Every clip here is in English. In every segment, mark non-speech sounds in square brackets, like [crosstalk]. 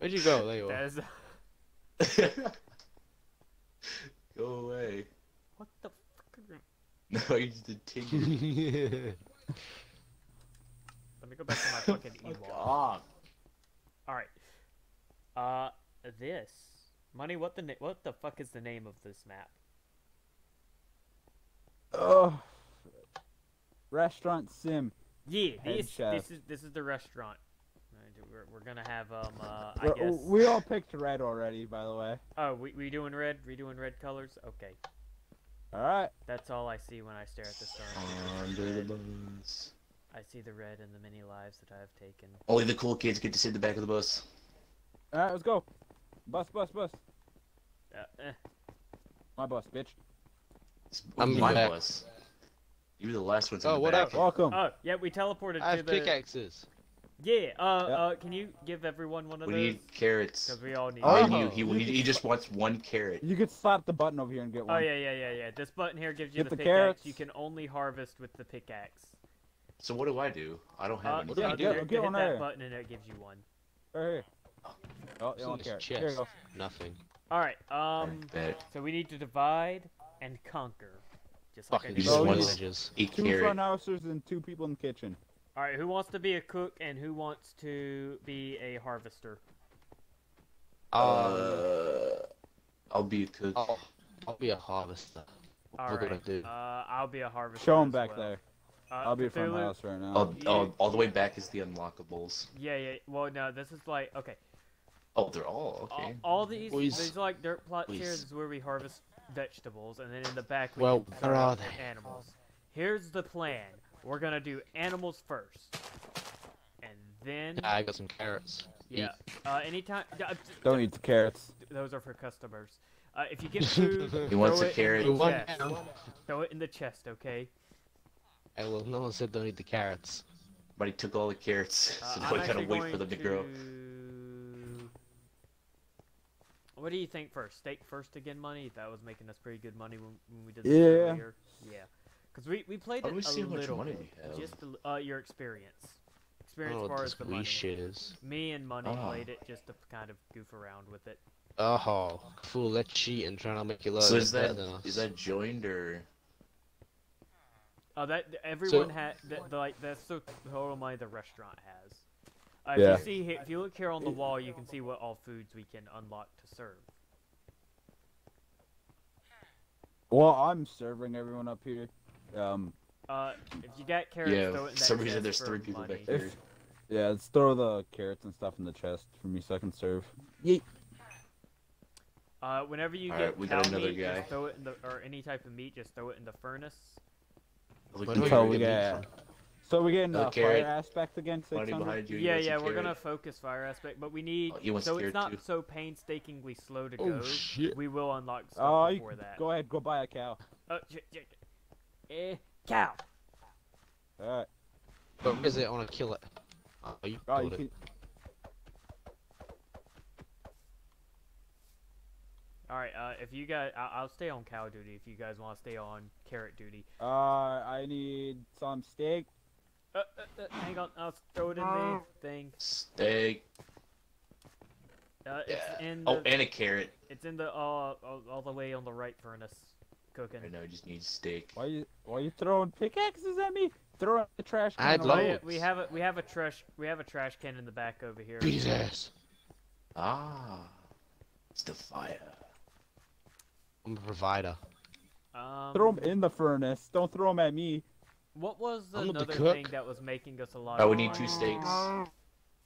Where'd you go? There you are. [laughs] Go away. What the fuck? are [laughs] you- No, he's the tigger. Let me go back to my [laughs] fucking Fuck Ewok. All right. Uh, this money. What the na- what the fuck is the name of this map? Oh. Restaurant sim. Yeah, this chef. this is this is the restaurant. Alright, We're, we're gonna have um uh I We're- guess. We all picked red already, by the way. Oh, we we doing red? We doing red colors? Okay, All right. that's all I see when I stare at the stars. Under the bus. I see the red and the many lives that I have taken. Only the cool kids get to sit in the back of the bus. All right, let's go. Bus, bus, bus. Uh, eh. My bus, bitch. I'm my back. bus. You were the last ones in Oh, the what back. up? Welcome. Oh, yeah, we teleported I to have the. pickaxes. Yeah. Uh, Yep. uh, can you give everyone one of We those? need carrots. Because we all need. Oh. Mind he, he, he just wants one carrot. You could slap the button over here and get Oh one. yeah, yeah, yeah, yeah. This button here gives you Get the, the pickaxe. You can only harvest with the pickaxe. So what do I do? I don't have Uh, anything. yeah, uh, get- hit get one that right here. button and it gives you one. Right here. Oh, What's you in want this carrot. Here you go. Nothing. All right. Um. So we need to divide and conquer, just like I Fucking did just Oh, want- villages. Eat Two carrot. front housers and two people in the kitchen. All right. Who wants to be a cook and who wants to be a harvester? Uh, Uh, I'll be a cook. I'll, I'll be a harvester. All Look right. what I do. Uh, I'll be a harvester. Show as him back well. there. Uh, I'll be a front Cthulhu- house right now. All, You- all, all the way back is the unlockables. Yeah, yeah. Well, no, this is like okay. Oh, they're all All, okay. all these Please. these like dirt plots here Please. is where we harvest vegetables, and then in the back we Well, can where are they? animals. Here's the plan. We're gonna do animals first, and then I got some carrots. yeah. Uh, anytime uh, Don't eat the carrots. those are for customers. Uh, if you get [laughs] food, He wants throw a it carrot. In the chest. Throw it in the chest, okay? Hey, well, no one said don't eat the carrots. But he took all the carrots, Uh, [laughs] so I'm now I gotta wait for them to grow. What do you think first? Steak first again, money. That was making us pretty good money when, when we did Yeah. this earlier. Yeah, because we we played it we a see how much little money bit, we have? just a uh, your experience. Experience don't as far as the wee money. shit is. Me and money Ah. played it just to kind of goof around with it. Oh, fool, let's cheat and trying to make you look So is better that than that joined or? Oh, that everyone had that like that's the total money the restaurant has. Uh, if Yeah. you see if you look here on the wall, you can see what all foods we can unlock to serve. Well, I'm serving everyone up here. Um, Uh, if you get carrots, Yeah, throw it in for that some reason there's three people back money. here. if yeah, let's throw the carrots and stuff in the chest for me so I can serve. Yeet. Uh, whenever you Alright, get we cow got another meat, guy. just throw it in the or any type of meat, just throw it in the furnace. Look, Where look Until we get meat get. from? So we getting No uh, fire aspect again. Money 600? behind you. yeah, yeah, we're gonna focus fire aspect, but we need Oh, so it's not too. so painstakingly slow to Oh, go. shit. We will unlock stuff Oh, you before that. go ahead, go buy a cow. Oh, j- j- eh, cow. All right. But where is it? I want to kill it. Oh, you Oh, you killed it. can, All right, uh, if you guys, I- I'll stay on cow duty if you guys want to stay on carrot duty. uh, I need some steak. Uh, uh, uh, hang on, I'll throw it in the thing. Steak. Uh, it's Yeah. in the, Oh, and a carrot. it's in the uh, all, all the way on the right furnace, cooking. I know, just need steak. Why you why you throwing pickaxes at me? Throw it in the trash can. I had over there. yeah, loads. we have a we have a trash we have a trash can in the back over here. Beat his ass. Ah, it's the fire. I'm a provider. Um, Throw them in the furnace. Don't throw them at me. What was I'm the another cook. thing that was making us a lot? Oh, of we need two steaks.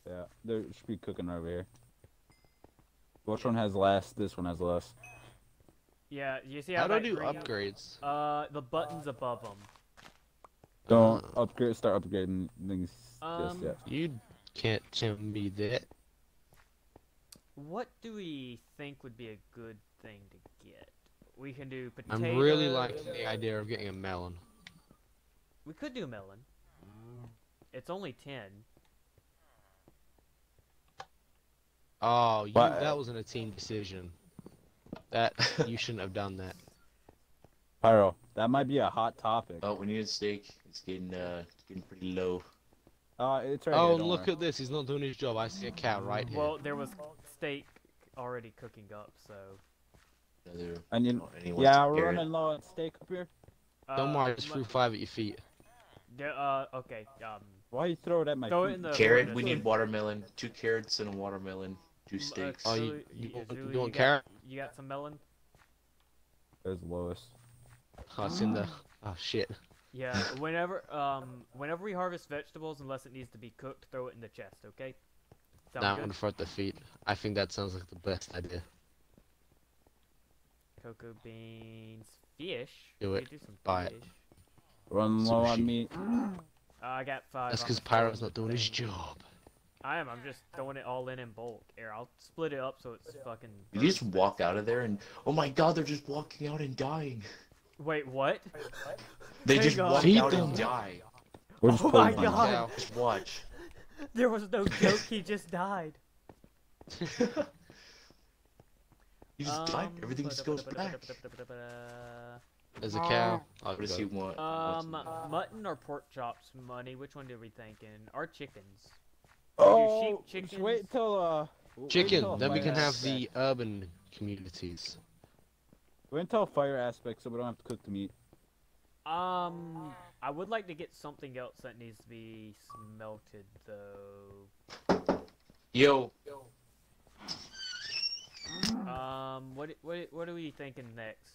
Yeah, there should be cooking over here. Which one has less? This one has less. Yeah, you see how, How do I do green- upgrades? Uh, the buttons above them. Don't upgrade. Start upgrading things Um, just yet. You can't tell me that. What do we think would be a good thing to get? We can do I'm really liking the idea of getting a melon. We could do a melon. It's only ten. Oh, you, But- that wasn't a team decision. That [laughs] you shouldn't have done that. Pyro, that might be a hot topic. Oh, we need a steak. It's getting uh, it's getting pretty low. Uh, it's right oh, here. look worry. at this. He's not doing his job. I see a cow right here. Well, there was steak already cooking up, so. Another, And you, yeah, we're carrot. running low on steak up here. Don't uh, worry, I just threw five at your feet. Yeah, uh, okay. Um, Why you throw it at my Throw it in the- Carrot. We need watermelon. Two carrots and a watermelon. Two m- uh, steaks. Oh, you, Zulu- you, want- you want carrot? You got some melon? There's Lois. Oh, it's in the. Oh shit. Yeah. [laughs] Whenever um whenever we harvest vegetables, unless it needs to be cooked, throw it in the chest. Okay. Sound Now I'm good? gonna throw at the feet. I think that sounds like the best idea. Cocoa beans, fish. Do it. Do some Buy it. fish. Running low on meat. Uh, I got five. That's because Pyro's not doing his job. I am. I'm just throwing it all in in bulk. Here, I'll split it up so it's fucking. Did you just walk out of there and oh my god, they're just walking out and dying. Wait, what? They Hang just on. walk Feed out them. and die. We're just Oh my pulling God. Cow. Just watch. There was no joke. he just died. [laughs] You just died. Um, Everything just goes black. There's a cow. Oh, What does he want? Um, What's mutton or pork chops, money? Which one are we thinking? Or chickens? Oh, sheep just wait chickens? till uh. Chicken. until Then we can have aspect- the urban communities. Wait until fire aspect so we don't have to cook the meat. Um, I would like to get something else that needs to be smelted though. Yo, Um, what what what are we thinking next?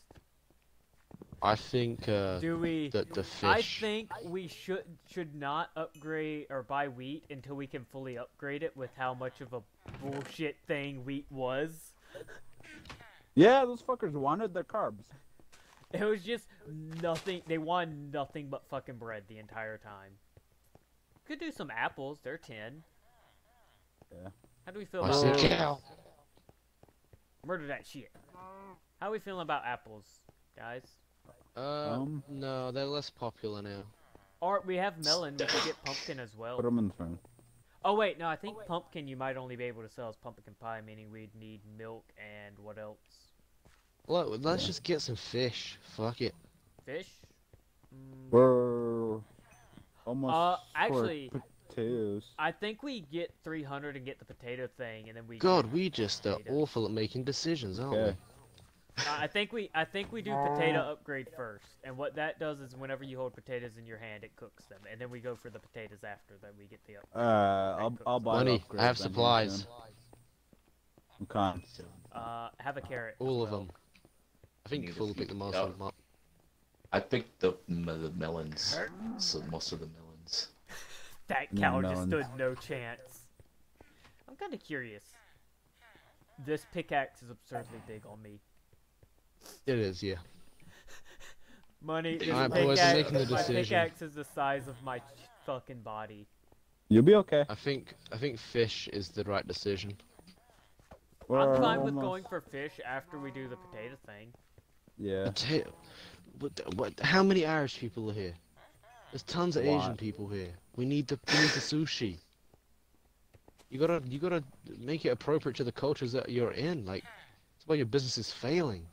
I think uh, Do we? the the fish. I think we should should not upgrade or buy wheat until we can fully upgrade it with how much of a bullshit thing wheat was. Yeah, those fuckers wanted their carbs. It was just nothing. They wanted nothing but fucking bread the entire time. Could do some apples. They're ten. Yeah. How do we feel about see cow. Murder that shit. How are we feeling about apples, guys? Uh, Um. no, they're less popular now. Or we have melon. We could get [laughs] pumpkin as well. Put them in the front. Oh wait, no. I think pumpkin you might only be able to sell as pumpkin pie, meaning we'd need milk and what else? Look, let's just get some fish. Fuck it. Fish. Mm, We're almost. Uh, actually- potatoes. I think we get 300 and get the potato thing, and then we. God, we just are awful at making decisions, aren't Okay. Uh, I think we I think we do potato upgrade first, and what that does is whenever you hold potatoes in your hand, it cooks them, and then we go for the potatoes after that we get the up. Uh, I'll I'll buy. Money. upgrades I have supplies. soon. I'm con. so, Uh, have a carrot. All of well. them. I think Need a Full few- picked the most oh. of them up. I picked the, the melons. So most of the melons. [laughs] That No cow just stood no chance. I'm kind of curious. This pickaxe is absurdly big on me. It is, yeah. Money. This Alright, boys, I'm making the my decision. pickaxe is the size of my fucking body. You'll be okay. I think I think fish is the right decision. We're I'm fine with going for fish after we do the potato thing. Yeah. Potato. What, what? How many Irish people are here? There's tons of Asian people here. We need the we need the sushi. You gotta you gotta make it appropriate to the cultures that you're in. Like, that's why your business is failing.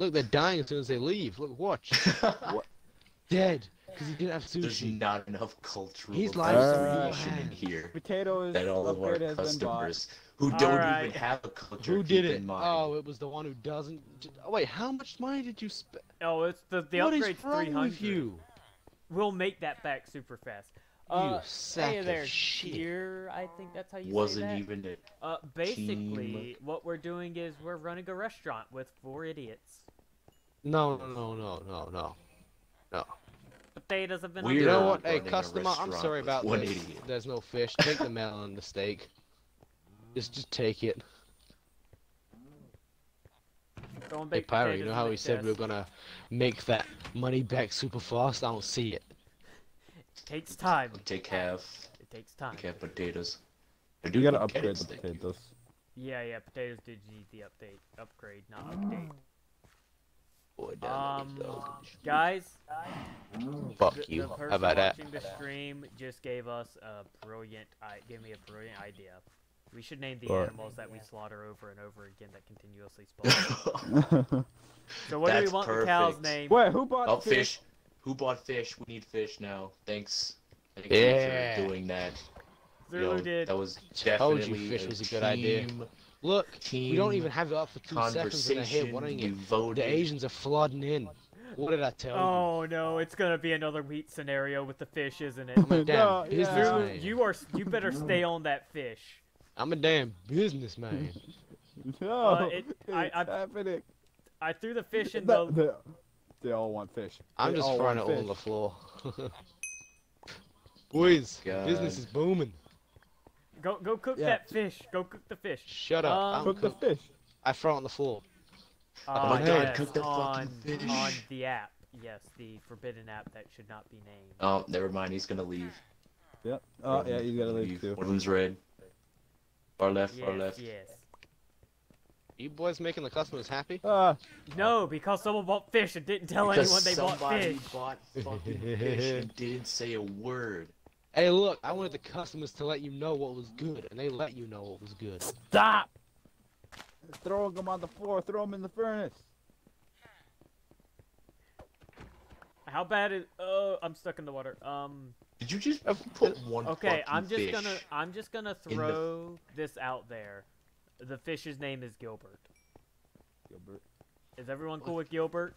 Look, they're dying as soon as they leave. Look, watch. [laughs] Dead because he didn't have There's not enough cultural He's like appreciation some in man. here. Potatoes That all of our upgrade has been bought. customers who don't Alright. even have a culture Who did keep it? in mind. Oh, it was the one who doesn't. Oh, wait, how much money did you spend? Oh, it's the the What is upgrade's wrong 300. with you? We'll make that back super fast. You Uh, sack hey there, of shit. Cheer, I think that's how you Wasn't say that. even it. Uh, basically, team. what we're doing is we're running a restaurant with four idiots. No, no, no, no, no, no. Potatoes have been. We're You know what? Hey, a customer, I'm sorry about one this. idiot. There's no fish. Take the melon the steak. Just, just take it. Throwing Hey, Pyro, you know how we said we were gonna make that money back super fast? I don't see it. It takes time. Take half. It takes time. Take half potatoes. I You do gotta upgrade the potatoes. Yeah, yeah. Potatoes did need the update, upgrade, not update. Boy, damn, Um, Guys. Fuck the, you. the person How about that? watching the stream just gave us a brilliant, I gave me a brilliant idea. We should name the What? animals that we slaughter over and over again that continuously [laughs] spawn. so what do we want the cow's perfect. name? Wait, who bought oh, fish? fish. Who bought fish? We need fish now. Thanks. Thank you Yeah. for doing that. You Zulu know, did. That was Told you definitely fish a was a good idea. Team we don't even have it up for two seconds and I hit Conversation. one You it. voted. The Asians are flooding in. What did I tell you? Oh no, it's gonna be another wheat scenario with the fish, isn't it? I'm a [laughs] damn No, businessman. Zulu, you are. You better stay on that fish. I'm a damn businessman. [laughs] No, Uh, it- I- it's I- happening. I threw the fish in No, the. they, they all want fish. I'm They just throwing want it all on the floor. [laughs] Boys, God. business is booming. Go go cook Yeah. that fish. Go cook the fish. Shut up. Um, I, Cook the fish. I throw it on the floor. Uh, my God, cook the fucking fish. on the app. Yes, the forbidden app that should not be named. Oh, never mind. He's gonna leave. Yep. Oh yeah, you gotta leave too. One of them's red. Far left. Far Yes, left. yes. You boys making the customers happy? Ah, No, because someone bought fish and didn't tell anyone they bought fish. somebody bought fucking fish and didn't say a word. Hey, look, I wanted the customers to let you know what was good, and they let you know what was good. stop! Throwing them on the floor. Throw them in the furnace. How bad is? Oh, I'm stuck in the water. Um. Did you just put one Okay, I'm just fish? gonna I'm just gonna in the- throw this out there. The fish's name is Gilbert. Gilbert. Is everyone cool with Gilbert?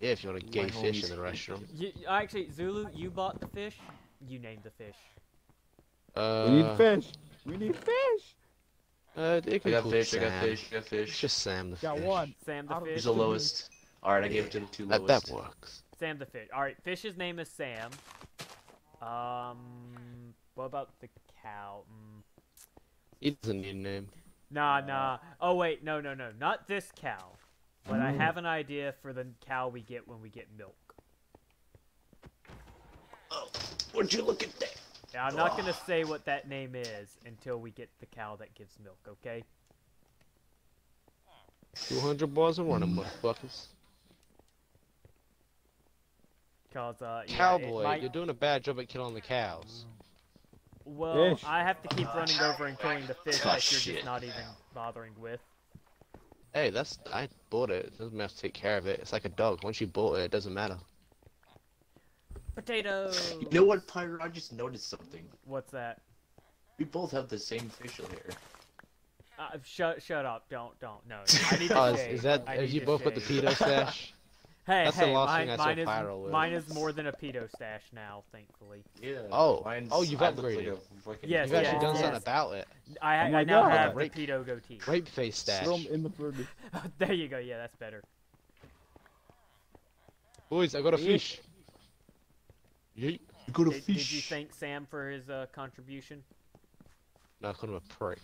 Yeah, if you want a gay My fish in the hate restaurant. You, actually, Zulu, you bought the fish. You named the fish. Uh, we need fish. We need fish. Uh, it I can got call fish. I got Sam. fish. I got It's fish. just Sam the Got fish. one. Sam the fish. He's the lowest. All right, I gave it to the two That, lowest. that works. Sam the fish. All right, fish's name is Sam. Um, what about the cow? Mm, He doesn't need a name. nah, nah. Oh wait, no, no, no, not this cow. But I have an idea for the cow we get when we get milk. Oh, would you look at that? Now, I'm not gonna say what that name is until we get the cow that gives milk. Okay? 200 balls and running, motherfuckers. Cause uh, yeah, Cowboy, might- you're doing a bad job at killing the cows. Well, Fish. I have to keep running over and killing the fish Oh, that you're shit. just not even bothering with. Hey, that's I bought it. It doesn't have to take care of it. It's like a dog. Once you bought it, it doesn't matter. Potato. You know what, Pyro? I just noticed something. What's that? We both have the same facial hair. Uh, shut, shut up! Don't, don't. No, I need [laughs] to Oh, is, shave. is that I have you to both got the shave. pedo stash? [laughs] Hey, That's the hey, last mine, thing I saw mine is Pyro with. mine is more than a pedo stash now, thankfully. Yeah. Oh. mine's- Oh, you've I look like upgraded. a Yes, You've actually done yes. something about it. I, Oh I now God. have Rape- the pedo goatee. Rape face stash. Throw in the furnace. [laughs] there you go. Yeah, that's better. Boys, I got a Fish. fish. Yeet. You go to Did, fish. did you thank Sam for his uh, contribution? No, I called him a prick.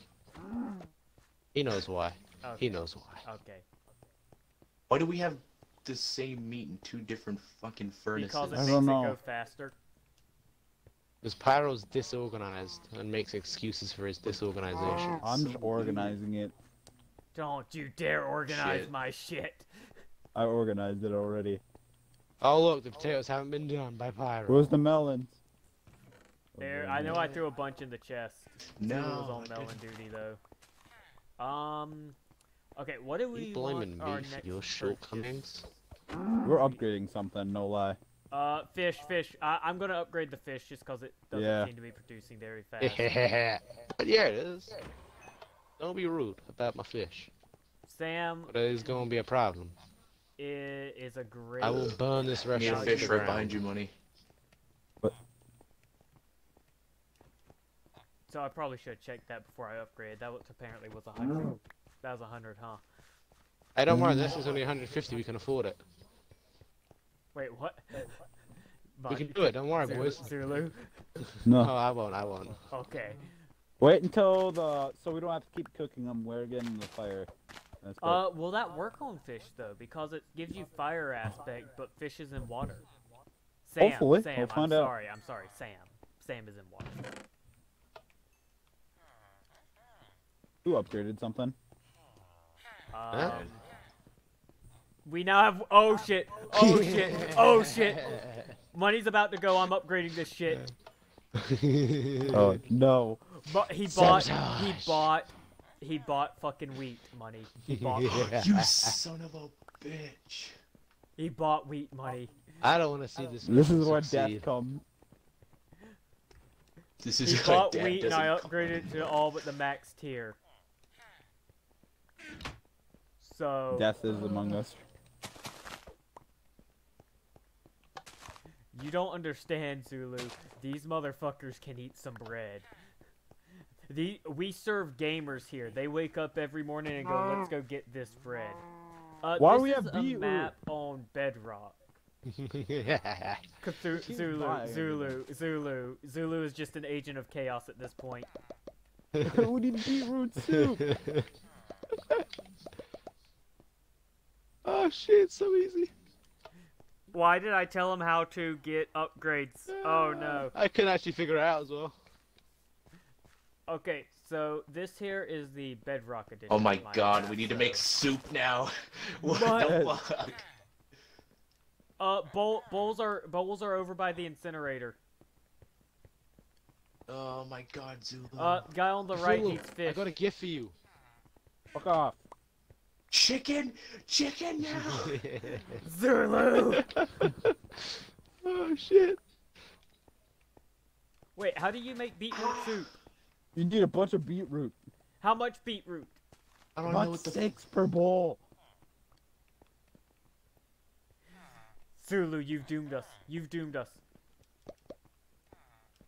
He knows why. Okay. He knows why. Okay. Why do we have the same meat in two different fucking furnaces? Because it I makes don't it know. go faster. Because Pyro's disorganized and makes excuses for his disorganization. I'm just organizing it. Don't you dare organize Shit. my shit. I organized it already. Oh look, the potatoes haven't been done by Pyro. Where's the melons? There, I know I threw a bunch in the chest. No. No, was on melon duty though. Um. Okay, what do we you blaming want our me for next your purchase? shortcomings? We're upgrading something, no lie. Uh, fish, fish. I, I'm gonna upgrade the fish just because it doesn't Yeah. seem to be producing very fast. but [laughs] yeah, it is. Don't be rude about my fish. Sam But it is going to be a problem. It is a great. I will burn this Me and restaurant. fish right behind you, money. So I probably should have checked that before I upgraded. That was apparently was a hundred. That was a hundred, huh? Hey, don't worry, this is only 150. We can afford it. Wait, what? We Mike, can do it. Don't worry, Zulu- boys. Zulu. No. Oh, I won't. I won't. Okay. Wait until the so we don't have to keep cooking them. We're getting the fire. That's good. Uh, will that work on fish though? Because it gives you fire aspect, but fish is in water. Sam, Hopefully, Sam, we'll I'm find out. sorry, I'm sorry, Sam. Sam is in water. Who upgraded something? Um, we now have. Oh shit! [laughs] Oh shit! Oh shit! Money's about to go. I'm upgrading this shit. Oh no. But he bought. He bought. He bought fucking wheat money. He [laughs] bought. You son of a bitch. He bought wheat money. I don't want to see this. This is mission where death comes. This is He bought wheat and I cook. upgraded to all but the max tier. So Death is among us. You don't understand, Zulu. These motherfuckers can eat some bread. The we serve gamers here. They wake up every morning and go, "Let's go get this bread." Uh, Why this we is have a beetroot? map on Bedrock. [laughs] Cthul- Keep Zulu. Zulu, Zulu, Zulu is just an agent of chaos at this point. [laughs] we need beetroot soup. [laughs] oh shit, so easy. Why did I tell him how to get upgrades? Oh no. I couldn't actually figure it out as well. Okay, so this here is the Bedrock edition. Oh my of god, Minecraft, we need to make soup now. [laughs] What What? the fuck? Uh, bowl, bowls are bowls are over by the incinerator. Oh my god, Zulu. Uh, guy on the right Zulu, eats I got a gift for you. Fuck off. Chicken, chicken now. [laughs] Zulu. [laughs] oh shit. Wait, how do you make beetroot soup? You need a bunch of beetroot. How much beetroot? I don't know what the six per bowl. Zulu, you've doomed us. You've doomed us.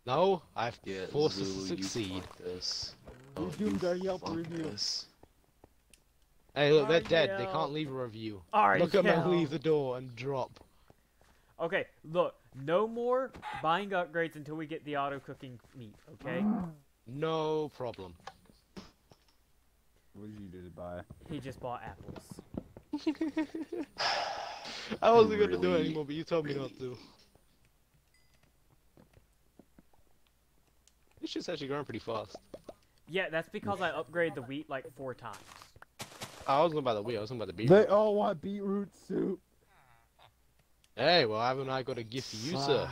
No, I've Yeah, forced us Zulu, to you succeed. fucked us. You Oh, doomed our Yelp oh, review. us. Hey, look, they're dead. They can't leave a review. Ariel. Look at them leave the door and drop. Okay, look, no more buying upgrades until we get the auto cooking meat. Okay? No problem. What did you do to buy? He just bought apples. [laughs] I wasn't gonna do it anymore, but you told me not to. This shit's actually growing pretty fast. Yeah, that's because I upgraded the wheat like four times. I was going by the wheel. I was going by the beetroot. They beetroot. all want beetroot soup. Hey, well, I haven't I got a gift for you, sir?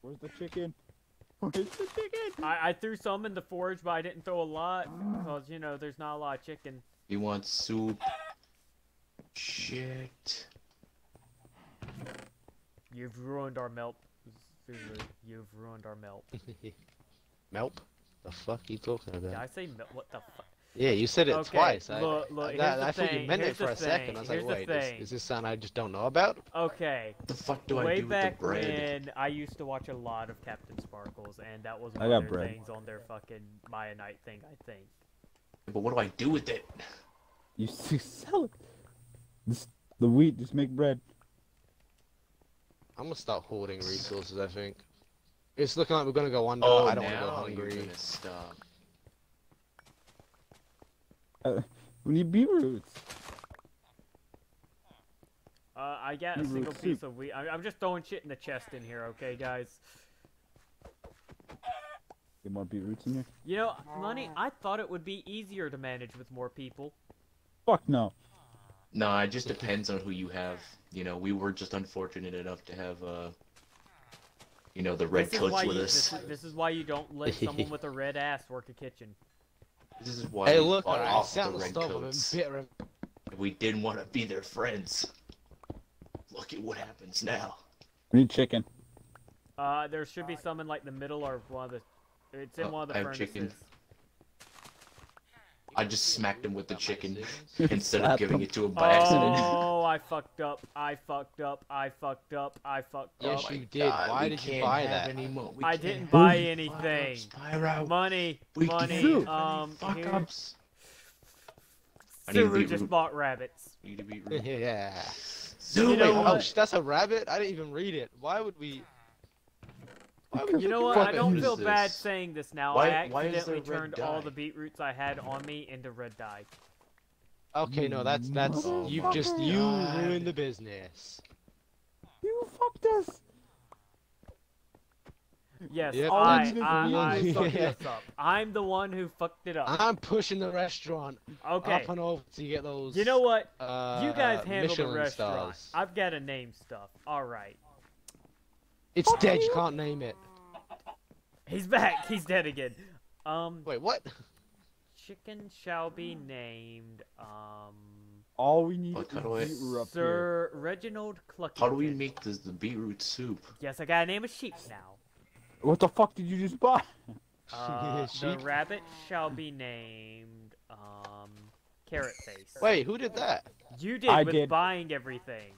Where's the chicken? [laughs] Where's the chicken? I, I threw some in the forge, but I didn't throw a lot because you know there's not a lot of chicken. You want soup? Shit. You've ruined our melt, You've ruined our melt. [laughs] Melp? The fuck you talking Did about? I say melt? What the fuck? Yeah, you said it Okay, twice. I, look, look, I, here's that- the I thought you thing, meant it here's for the a second. I thing, was like, here's the wait, is, thing. is this something I just don't know about? Okay. What the fuck do I Way do with back the bread? when I used to watch a lot of CaptainSparklez, and that was I one got of their bread. things on their fucking Mianite thing, I think. But what do I do with it? You s- [laughs] you sell it. This, the wheat, just make bread. I'm gonna start hoarding resources, I think. It's looking like we're gonna go under. Oh, I don't wanna now go you're hungry. gonna stop. We need beetroots. Uh, I got a single soup. piece of wheat. I, I'm just throwing shit in the chest in here, okay, guys? Get more beetroots in here. You know, money. I thought it would be easier to manage with more people. Fuck no. No, it just depends on who you have. You know, we were just unfortunate enough to have, uh, you know, the red this coats with you, us. This, is- this is why you don't let someone with a red ass work a kitchen. This is why Hey, we look, fought I off the red stove. I've been coats. bitter. We didn't want to be their friends. Look at what happens now. We need chicken. Uh, there should be some in like the middle or one of the. It's in Oh, one of the I have furnaces. chicken. I just smacked him with the chicken [laughs] instead of giving it to him by accident. Oh, I fucked up. I fucked up. I fucked up. I fucked Yes, up. my you did. Why we did you can't buy that? Anymore. we I can't didn't buy anything. fuck-ups, Money, We money. can't Um, any here, fuck-ups. I need to Zulu be just rude. bought rabbits. Need to be [laughs] yeah. Zulu, You know oh, that's a rabbit? I didn't even read it. Why would we? Why would You know what? I don't feel bad this? saying this now. Why- I accidentally there red turned all dye? the beetroots I had on me into red dye. Okay, no, that's that's Oh you my just you God. ruined the business. You fucked us. Yes, Yep, I, that's- I, I [laughs] Yeah. fucked this up. I'm the one who fucked it up. I'm pushing the restaurant Okay. up and over to get those. You know what? Uh, You guys handle the Michelin restaurant. stars. I've got to name stuff. All right. It's dead. You can't name it. He's back. [laughs] He's dead again. Um, Wait, what? chicken shall be named. Um, All we need Fuck, is how do beetroot up here. Sir Reginald Clucky. How do we make this the beetroot soup? Yes, I gotta name a sheep now. What the fuck did you just buy? [laughs] Uh, [laughs] the rabbit shall be named um Carrot Face. Wait, who did that? you did I with did. buying everything.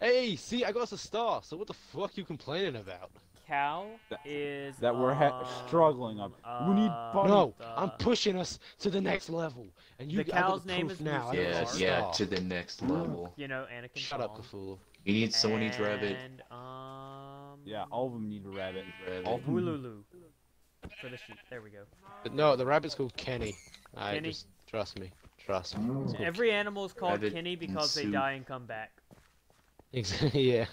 Hey, see, I got us a star. So what the fuck you complaining about? Cow That- is That we're ha- um, struggling up. we need uh, bunny. No, the- I'm pushing us to the next level, and you The I got cow's name proof is now. I Yeah, yeah, to the next level. You know, Anakin. Shut up, Song. Cthulhu. You need someone needs rabbit. And um. Yeah, all of them need a rabbit. rabbit. All of them. Woolulu. For the sheep. There we go. But no, the rabbit's called Kenny. I Kenny? just trust me. Trust me. Every animal is called Rabbit Kenny because they die and come back. Exactly. [laughs] yeah.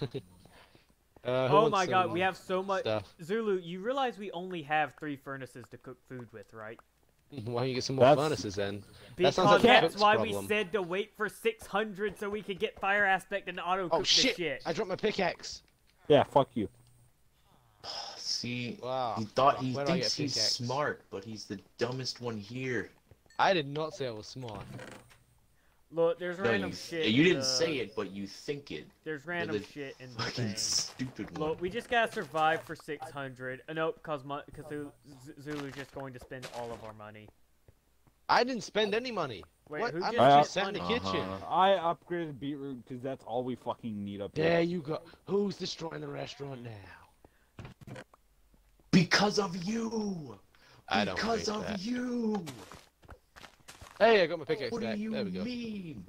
Uh, Oh my god, we have so much. Stuff. Zulu, you realize we only have three furnaces to cook food with, right? [laughs] Why don't you get some more That's- furnaces then? Because sounds like that's why problem. we said to wait for 600 so we could get fire aspect and auto cook Oh shit! the shit. I dropped my pickaxe. Yeah, fuck you. [sighs] See, Wow. he thought he Where thinks he's smart, but he's the dumbest one here. I did not say I was smart. Look, there's No, random you, shit. you didn't the- say it, but you think it. There's random the shit in the Fucking thing. stupid one. Look, we just gotta survive for 600. Uh, nope, cause, Mu- cause Zulu's just going to spend all of our money. I didn't spend any money. Wait, what? who I'm just I- just spent sat in the kitchen. Uh-huh. I upgraded beetroot because that's all we fucking need up There here. you go. Who's destroying the restaurant now? Because of you. I don't Because of that. you. Hey, I got my pickaxe What do back. you there we go. mean?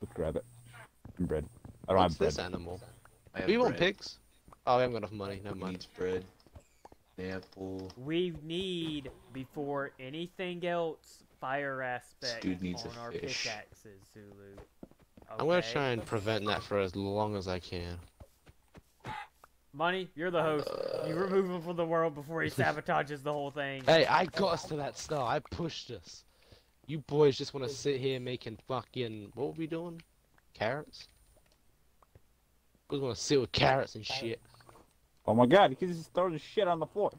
Let's grab it. And bread. I don't What's have bread. this animal? I have Do you want bread. pigs? Oh, we haven't got enough money. No He mind. needs bread. Apple. We need, before anything else, fire aspect dude needs a on our fish. pickaxes, Zulu. I'm gonna try and prevent that for as long as I can. Money, you're the host. You Uh, remove him from the world before he [laughs] sabotages the whole thing. Hey, I got us to that star. I pushed us. You boys just want to sit here making fucking what were we doing? Carrots? We want to sit with carrots and shit. Oh my god, he just throwing shit on the floor.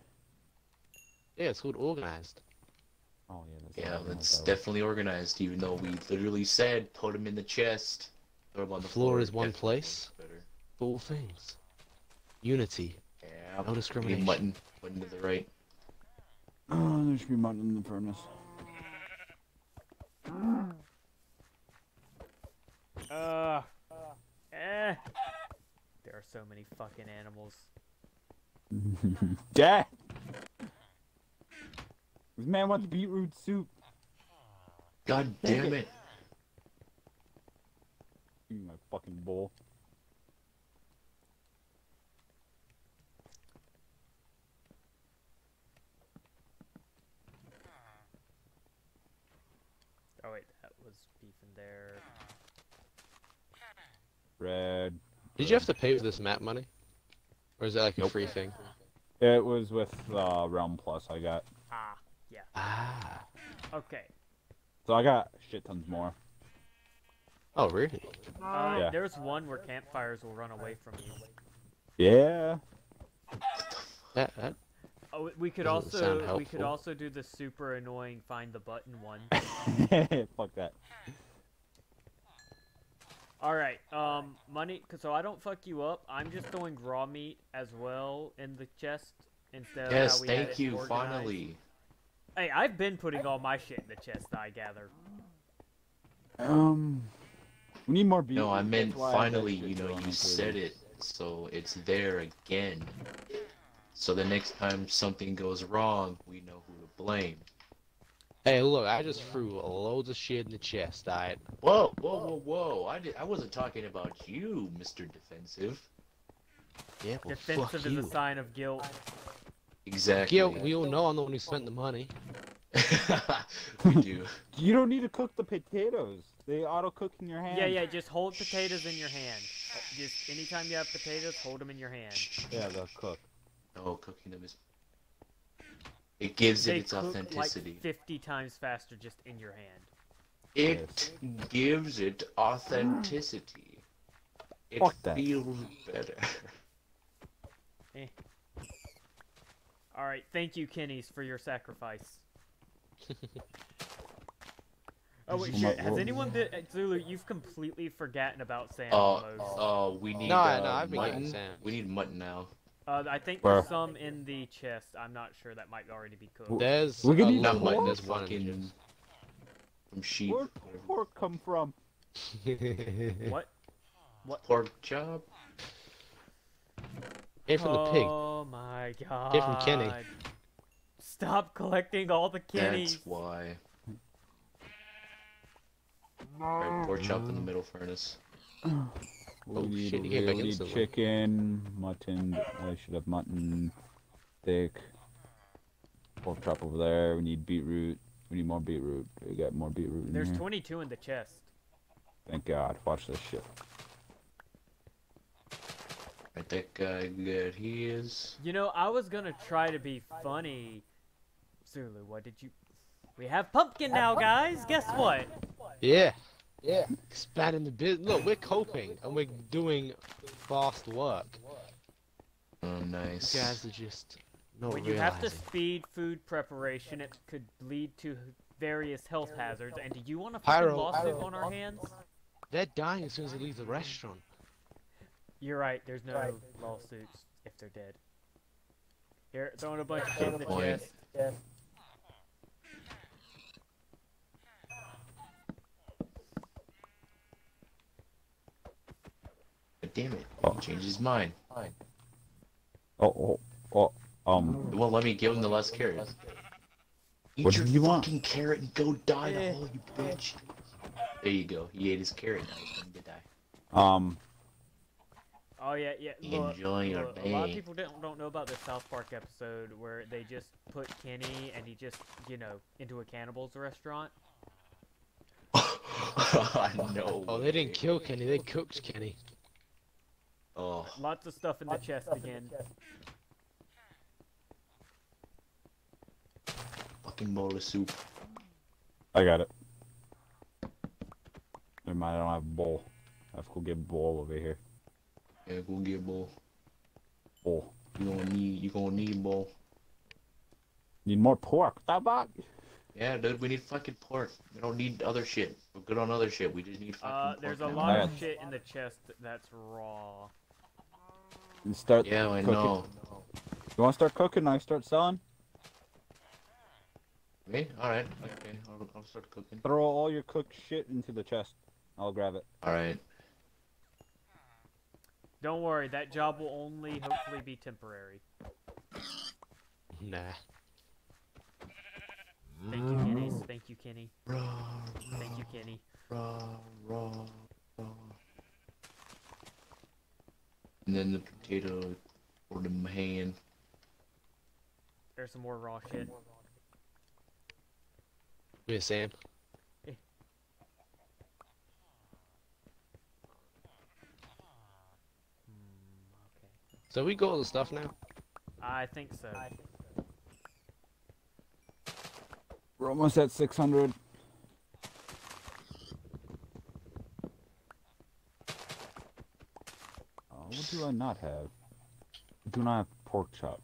Yeah, it's called organized. Oh yeah, that's Yeah, not it's how definitely organized, even though we literally said put him in the chest. Throw him on The the, floor is one place. Better. All things. Unity. Yeah. No discrimination. Mutton. Mutton to the right. Oh, [sighs] there should be mutton in the furnace. Uh, eh. There are so many fucking animals. [laughs] Dad! This man wants beetroot soup. God damn it. Give me my fucking bowl. Oh wait, that was beef in there. Bread. Did you have to pay for this map money? Or is that like a Nope. free thing? It was with uh, Realm Plus I got. Ah, yeah. Ah. okay. So I got shit tons more. Oh, really? Uh, Yeah. There's one where campfires will run away from you. Yeah. That, that, Oh, we could Doesn't sound also we could also do the super annoying find the button one. [laughs] Fuck that. All right, um, money. 'cause So I don't fuck you up. I'm just throwing raw meat as well in the chest instead of Yes, how had thank it you, organized. finally. Hey, I've been putting all my shit in the chest. I gather. Um, we need more beetroot. No, I meant why I finally, you know, you on said it, so it's there again. So the next time something goes wrong, we know who to blame. Hey, look, I just threw loads of shit in the chest, alright? Whoa, whoa, whoa, whoa! I, did, I wasn't talking about you, Mr. Defensive. Yeah, well, Defensive fuck is you. a sign of guilt. Exactly. Yeah, we all know I'm the one who spent the money. [laughs] we do. You don't need to cook the potatoes. They auto cook in your hand. Yeah, yeah. Just hold potatoes in your hand. Just anytime you have potatoes, hold them in your hand. Yeah, they'll cook. No, cooking them is. It gives They it its cook authenticity. like 50 times faster just in your hand. It gives it authenticity. It Fuck that. feels better. [laughs] All right, thank you, Kenny's, for your sacrifice. [laughs] Oh wait, shit. Has anyone been uh, Zulu? You've completely forgotten about Sam Uh, uh, we need No, uh, no, I've been mutton. getting Sam. We need mutton now. Uh, I think Where? there's some in the chest. I'm not sure. That might already be cooked. There's We can a eat lot Not There's one fucking from sheep. Where'd pork come from? [laughs] what? What? Pork chop. Came from the pig. Oh my god. Get from Kenny. Stop collecting all the Kennys. That's why. Alright, pork chop in the middle furnace. [clears throat] We Oh, need, shit, you we came back need chicken, mutton. I should have mutton, steak, pork chop over there. We need beetroot. We need more beetroot. We got more beetroot There's here. 22 in the chest. Thank God. Watch this shit. Right, that guy good. He is. You know, I was gonna try to be funny. Zulu, what did you? We have pumpkin now, guys. Guess what? Yeah. Yeah. Expanding the business. Look, we're coping and we're doing fast work. Oh, You nice. guys are just not When you have to speed food preparation, it could lead to various health hazards. And do you want a fucking Pyro. lawsuit on our hands? They're dying as soon as they leave the restaurant. You're right. There's no lawsuits if they're dead. Here, throwing a bunch of shit in the Point. chest. But damn it. Oh. He changed his mind. Oh, oh, oh. Um. It won't let me give him the last carrot. Eat What your did you want? fucking carrot and go die Eh. the hole, you bitch. There you go. He ate his carrot. Now he's going to die. Um. Oh yeah, yeah. Look, Enjoy your look, a lot of people don't don't know about the South Park episode where they just put Kenny and he just you know into a cannibals restaurant. [laughs] I know. Oh, they didn't kill Kenny. They cooked Kenny. Oh, Lots of stuff in the chest again. fucking bowl of soup. I got it. Never mind. I don't have a bowl. I have to go get a bowl over here. Yeah, go get a bowl. Bowl. You gonna need. You gonna need a bowl. Need more pork. Stop back. Yeah, dude. We need fucking pork. We don't need other shit. We're good on other shit. We just need fucking Uh, pork there's a now. lot of shit in the chest that's raw. And start. Yeah, I cooking. know. You want to start cooking? I start selling. Me? Alright. Okay. I'll, I'll start cooking. Throw all your cooked shit into the chest. I'll grab it. Alright. Don't worry, that job will only hopefully be temporary. Nah. Thank you, Kenny. Thank you, Kenny. Raw, Thank you, Kenny. And then the potato or the hand. There's some more raw shit. Me and Sam. So we got all the stuff now. I think so. We're almost at 600. What do I not have? I do not have pork chop.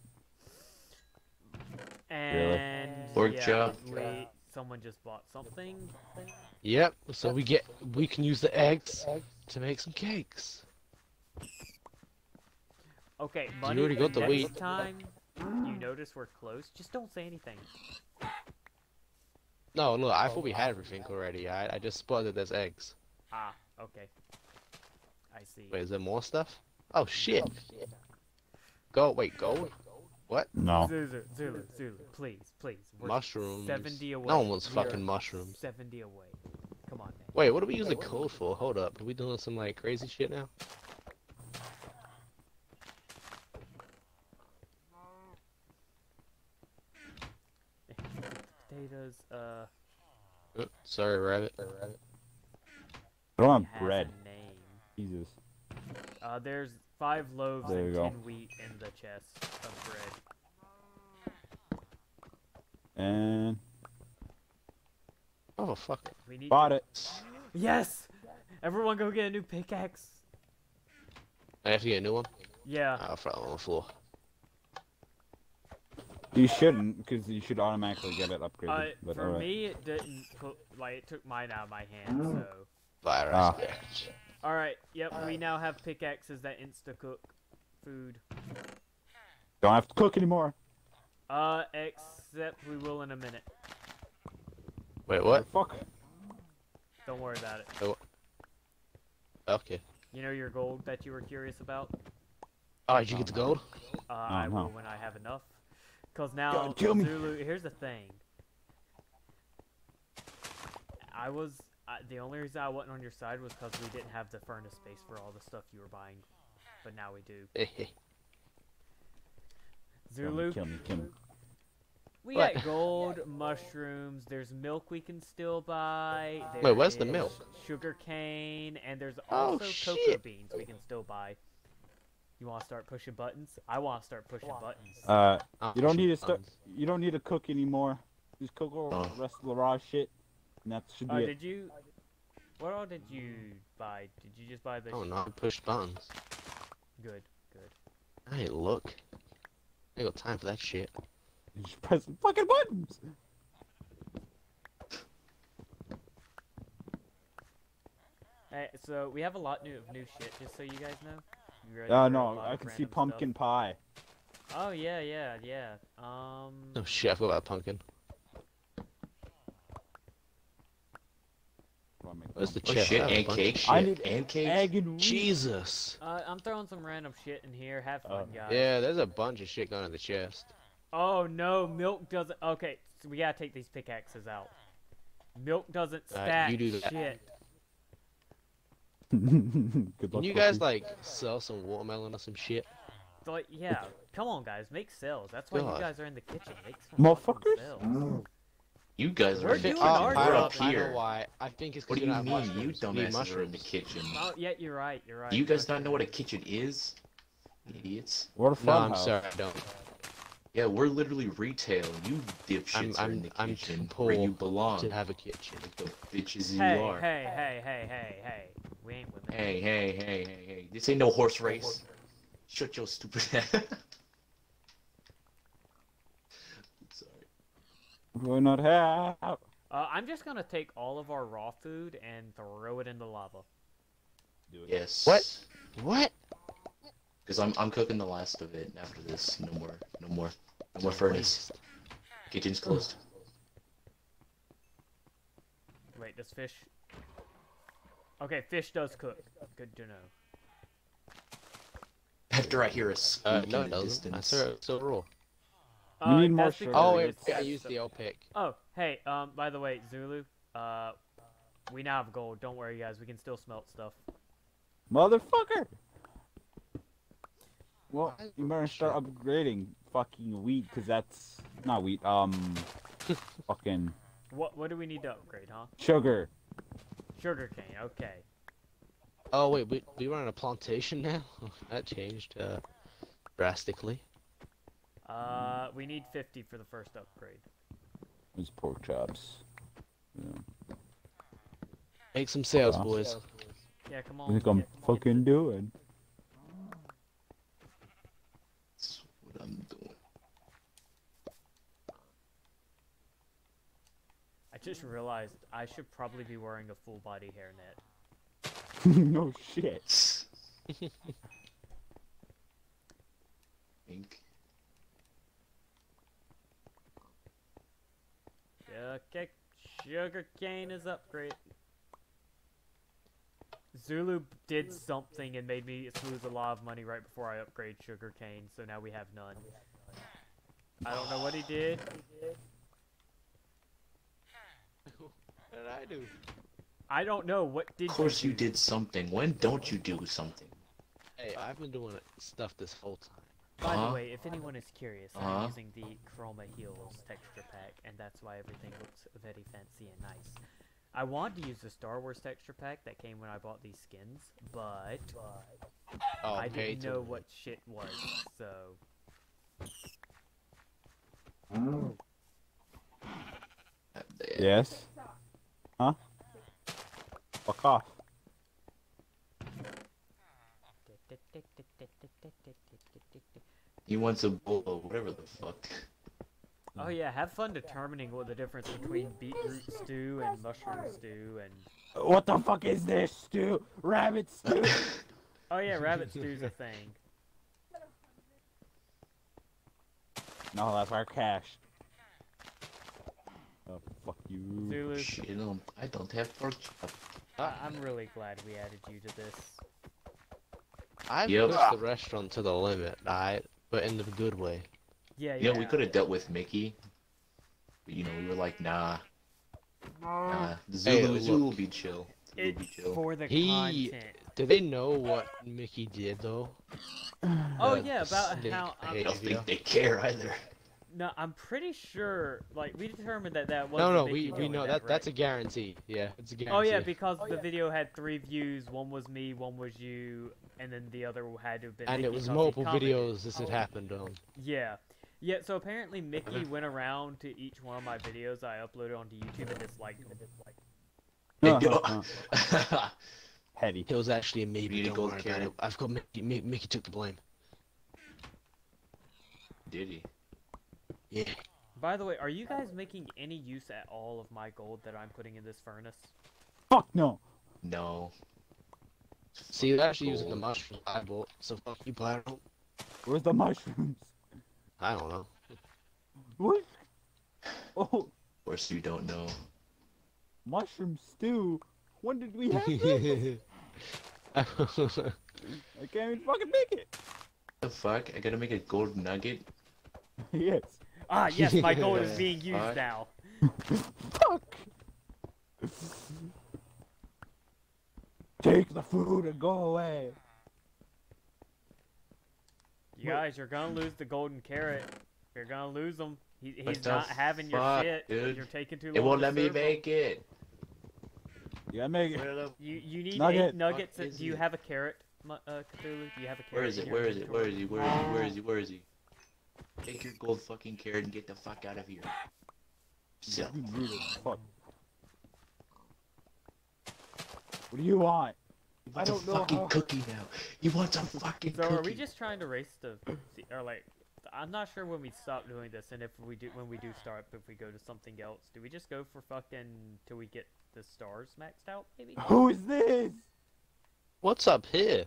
And Pork yeah, chop. we someone just bought something. Yep. So we get we can use the eggs to make some cakes. Okay, money. already got the wheat. time you notice we're close, just don't say anything. No, look, I thought we had everything already. I I just spotted there's eggs. Ah, okay. I see. Wait, is there more stuff? Oh shit. Go wait, go. What? No. Zulu, Zulu, Zulu, please, please. We're Mushrooms. 70 away. No one wants fucking mushrooms. 70 away. Come on, man. Wait, what are we using code for? Hold up. Are we doing some like crazy shit now? [laughs] Potatoes, uh, Uh, Sorry, rabbit. I don't it have bread. Jesus. Uh, there's five loaves There you and go. ten wheat in the chest of bread. And Oh fuck. We need. bought it. Yes! Everyone go get a new pickaxe. I have to get a new one. Yeah. I'll throw it on the floor. You shouldn't, because you should automatically get it Uh, upgraded. but for alright. me, it didn't put like it took mine out of my hand. So, Virus. Ah. Bitch. all right, yep, we now have pickaxes that insta cook food. Don't have to cook anymore. Uh, except we will in a minute. Wait, what? Fuck. Don't worry about it. Okay. You know your gold that you were curious about? Oh, did you get the gold? Uh, I Oh, will no. when I have enough. Cause now God, kill me. Here's the thing. I was uh, the only reason I wasn't on your side was because we didn't have the furnace space for all the stuff you were buying, but now we do. [laughs] Kill me, Zulu, Kill me, kill me. we What? got gold, mushrooms. There's milk we can still buy. Wait, where's the milk? Sugar cane, and there's Oh, also cocoa beans we can still buy. You want to start pushing buttons? I want to start pushing buttons. Uh, Oh, you don't need to start. You don't need to cook anymore. Just cook all Oh. the rest of the raw shit, and that should be Oh, it. did you? What all did you buy? Did you just buy the? Oh sh- no, I pushed buttons. Good, good. Hey, look. I ain't got time for that shit. You Just press the fucking buttons. Hey, so we have a lot new of new shit, just so you guys know. Oh Uh, no, I can see random stuff? pumpkin pie. Oh yeah, yeah, yeah. Um. Oh shit, I forgot about pumpkin. Wanna make Where's the pumpkin- Oh chest? shit, I and cake. of Shit, I need and cake. Egg and wheat. Jesus. Uh, I'm throwing some random shit in here. Have fun, Oh. guys. Yeah, there's a bunch of shit going in the chest. Oh no, milk doesn't. Okay, so we gotta take these pickaxes out. Milk doesn't Uh, stack you do that. shit. [laughs] Good luck. Can you guys Bucky. like sell some watermelon or some shit? Like, yeah, come on, guys, make sales. That's why God. you guys are in the kitchen. Make some fucking Motherfuckers. Sales. You guys We're are in doing our We're job. up I know here. why. I think it's What do you don't mean, you mushrooms. need dumbasses are in the kitchen? Oh, yeah, you're right. You're right. Do you guys Okay. not know what a kitchen is? Idiots. What a No, I'm house. sorry, I don't. Yeah, we're literally retail. You dipshits I'm- are in I'm- the I'm kitchen too where you belong. To have a kitchen. Like the bitches you are. hey, hey, hey, hey, hey. We ain't women. Hey, hey, hey, hey, hey. This ain't no horse race. Shut your stupid [laughs] ass. We're not have. Uh, I'm just gonna take all of our raw food and throw it in the lava. Do it. Yes. What? What? Because I'm I'm cooking the last of it after this. No more, no more, no more furnace. Kitchen's closed. Wait, does fish? Okay, fish does cook. Good to know. After I hear a squeak Uh, no, in it the doesn't. I distance. saw it still raw. We Uh, need more sugar. Oh, wait, it's- I used the OPEC. Oh, hey, um, by the way, Zulu, uh, we now have gold. Don't worry, guys. We can still smelt stuff. Motherfucker! Well, you better start upgrading fucking wheat, because that's not wheat, um, [laughs] fucking What What do we need to upgrade, huh? sugar. Sugar cane, Okay. Oh wait, we we run a plantation now. [laughs] that changed uh, drastically. Uh, we need 50 for the first upgrade. It's pork chops. Yeah. Make some sales, Wow. boys. Yeah, come I on. think I'm get- get fucking the- doing. That's what I'm doing. I just realized I should probably be wearing a full body hairnet. [laughs] no shit. [laughs] Think. Okay, sugarcane is upgrade. Zulu did something and made me lose a lot of money right before I upgrade sugarcane, so now we have none. I don't know what he did. What did I do? I don't know what did Of course you do? did something. When don't you do something? Hey, I've been doing stuff this whole time. By Uh-huh. the way, if anyone is curious, I'm Uh-huh. using the Chroma Hills texture pack, and that's why everything looks very fancy and nice. I wanted to use the Star Wars texture pack that came when I bought these skins, but Oh, I didn't know what shit was, so Uh, Yes? Huh? Fuck off. You want some bull, whatever the fuck. Oh yeah, have fun determining what the difference between beetroot stew and mushroom stew and What the fuck is this stew? Rabbit stew? [laughs] oh yeah, rabbit stew's a thing. [laughs] no, that's our cash. Oh, fuck you. Zulu, Shit, I don't, I don't have pork chop. I- I'm really glad we added you to this. I've Yep. pushed the restaurant to the limit, alright? But in the good way. Yeah, You yeah. know, we could have dealt with Mickey. But, you know, we were like, nah. Nah. Zulu, Hey, look. Zulu will be chill. Zulu will be chill. for the He- content. Do they know what Mickey did though? Oh The- yeah, about how um, I I'm, don't think they care either. No, I'm pretty sure. Like we determined that that was No, no, we, we know that, that that's a guarantee. Yeah, it's a guarantee. Oh yeah, because the video had three views. One was me, one was you, and then the other had to have been. and Mickey it was multiple videos this had happened on. Yeah. Yeah, so apparently Mickey went around to each one of my videos I uploaded onto YouTube and disliked them. Uh-huh. [laughs] Heady. It was actually me, but Need don't worry about it. I've got Mickey. Mickey took the blame. Did he? Yeah. By the way, are you guys making any use at all of my gold that I'm putting in this furnace? Fuck no. No. See, you're actually using the Gold. mushroom I bought, so fuck you, Pyro. Where's the mushrooms? I don't know. What? Oh, Of course you don't know. mushroom stew. When did we have this? [laughs] I can't even fucking make it. the fuck? I gotta make a gold nugget? [laughs] yes. Ah, [laughs] yes, my gold is being used Alright. now. Fuck. Take the food and go away. You guys, you're gonna lose the golden carrot. You're gonna lose them. He, he's not having your shit. dude? You're taking too long. It won't to let me serve 'em. make it. You gotta make it. You you need Nugget. eight nuggets. Fuck and- is Do you have a carrot, uh, Cthulhu? Do you have a carrot? Where is in it? your Where is it? Where is he? Where is he? Where is he? Where is he? Take your gold fucking carrot and get the fuck out of here. Self. You rude fuck. What do you want? You I want a don't know fucking how- cookie now. You want some [laughs] fucking So cookie. are we just trying to race the, see- or like, I'm not sure when we stop doing this, and if we do, when we do start, if we go to something else, do we just go for fucking till we get the stars maxed out, maybe? Who is this? What's up here?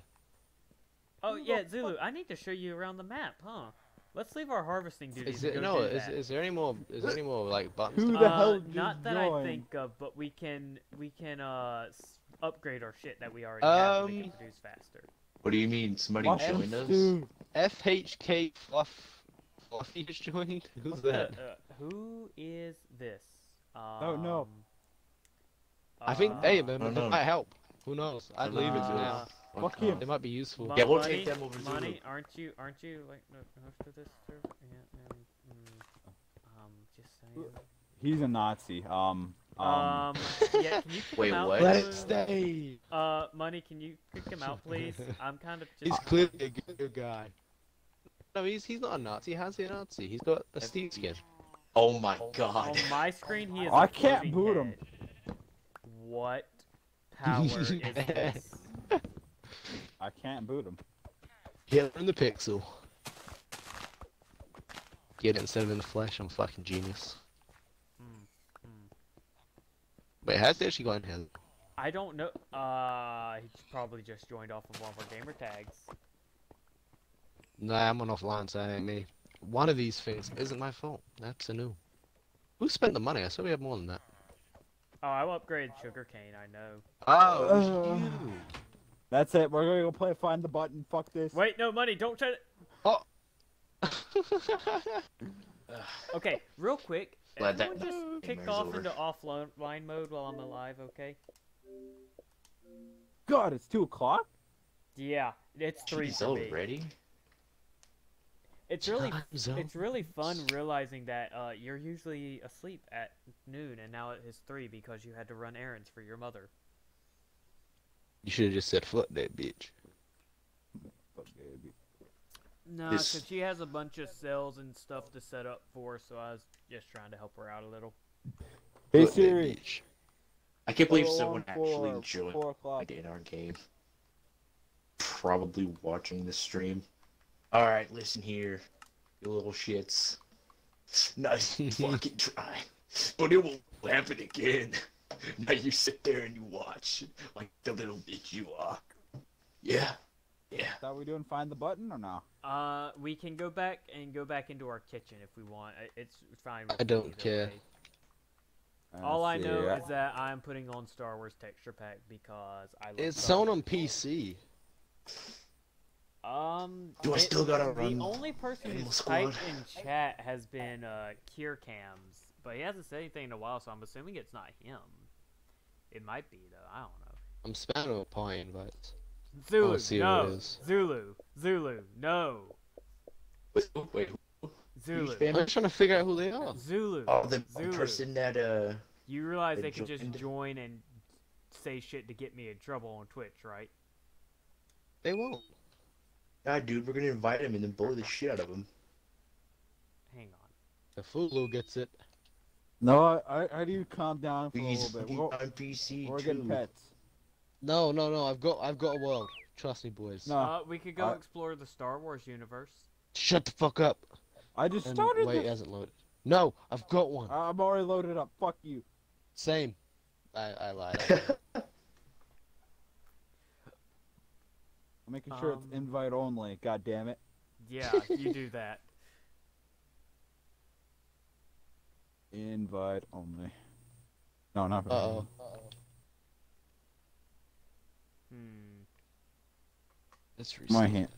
Oh yeah, Zulu, I need to show you around the map, huh? Let's leave our harvesting duties. Is and it no? do Is, that. is there any more? Is there any more like buttons? Who to the Uh, hell did Not you that I think of, but we can we can uh upgrade our shit that we already have to make Um, it produce faster. What do you mean? Somebody Mushroom [laughs] joined us? stew. FHK Fluff Fluffy is joined. Who's What that? uh, who is this? Um, Don't know. I think uh, hey, man, I they don't know. might help. Who knows? I'd leave it Uh, for now. Fuck Fuck him. off. They might be useful. Mo- Yeah, we'll take them over Zulu. Money, aren't you? Aren't you like the host of this server? Yeah. Um, mm, um just saying. He's a Nazi. Um. Um. Um, yeah. Can you kick [laughs] Wait, him out? what? Let it stay. Uh, money. Can you kick him out, please? [laughs] I'm kind of He's clearly a good guy. No, he's he's not a Nazi. How's he a Nazi? He's got a Steve skin. Oh my On god. my screen, he is. I a can't floating boot him. What power [laughs] is this? I can't boot him. Get in the pixel. Get it instead of in the flesh. I'm a fucking genius. Hmm, hmm. Wait, has he actually gone here? I don't know. Uh, he probably just joined off of one of our gamer tags. Nah, I'm on offline, so that ain't me. One of these things isn't my fault. That's a new. Who spent the money? I saw we have more than that. Oh, I will upgrade sugarcane. I know. Oh, Uh, it was you. That's it. We're gonna go play find the button. Fuck this. Wait, no money. Don't try to. Oh. [laughs] okay, real quick. Glad that- Everyone just kick off over. into offline mode while I'm alive. Okay. God, it's two o'clock. Yeah, it's three Jeez, for me. already? It's really Time. It's really fun realizing that uh, you're usually asleep at noon and now it is three because you had to run errands for your mother. You should have just said "fuck that bitch." Fuck, baby. No, This- because she has a bunch of cells and stuff to set up for, so I was just trying to help her out a little. Hey Fuck Siri. bitch. I can't believe someone actually four, joined Four o'clock. in our game. Probably watching the stream. Alright, listen here. You little shits. Nice [laughs] fucking try. But it won't happen again. [laughs] Now you sit there and you watch like the little bitch you are. Yeah. Yeah. Thought we doing find the button or no? Uh, we can go back and go back into our kitchen if we want. It's fine. With I don't care. way. All I know I- is that I'm putting on Star Wars texture pack because I. Love It's Star sold on PC. Um, Do I it- still gotta The run The only person Animal who's Squad? typed in chat has been uh, Kier Cams, but he hasn't said anything in a while, so I'm assuming it's not him. It might be though. I don't know. I'm spamming with pie invites. Zulu, see no. Zulu, Zulu, no. Wait, wait. Zulu, who's spamming? I'm trying to figure out who they are. Zulu. Oh, the Zulu. person that uh. You realize They they can just join and say shit to get me in trouble on Twitch, right? They won't. Nah, dude, we're gonna invite him and then bully the shit out of him. Hang on. The Fulu gets it. No, I, I, I do you calm down for a little bit. We're, on PC we're getting pets. No, no, no. I've got, I've got a world. Trust me, boys. No, Uh, we could go I- explore the Star Wars universe. Shut the fuck up. I just And started wait, it this. hasn't loaded. No, I've got one. I'm already loaded up. Fuck you. Same. I, I lied. I'm [laughs] making sure Um, it's invite only. God damn it. Yeah, you do that. Invite only. No, not Uh oh. Hmm. It's My reset. hand.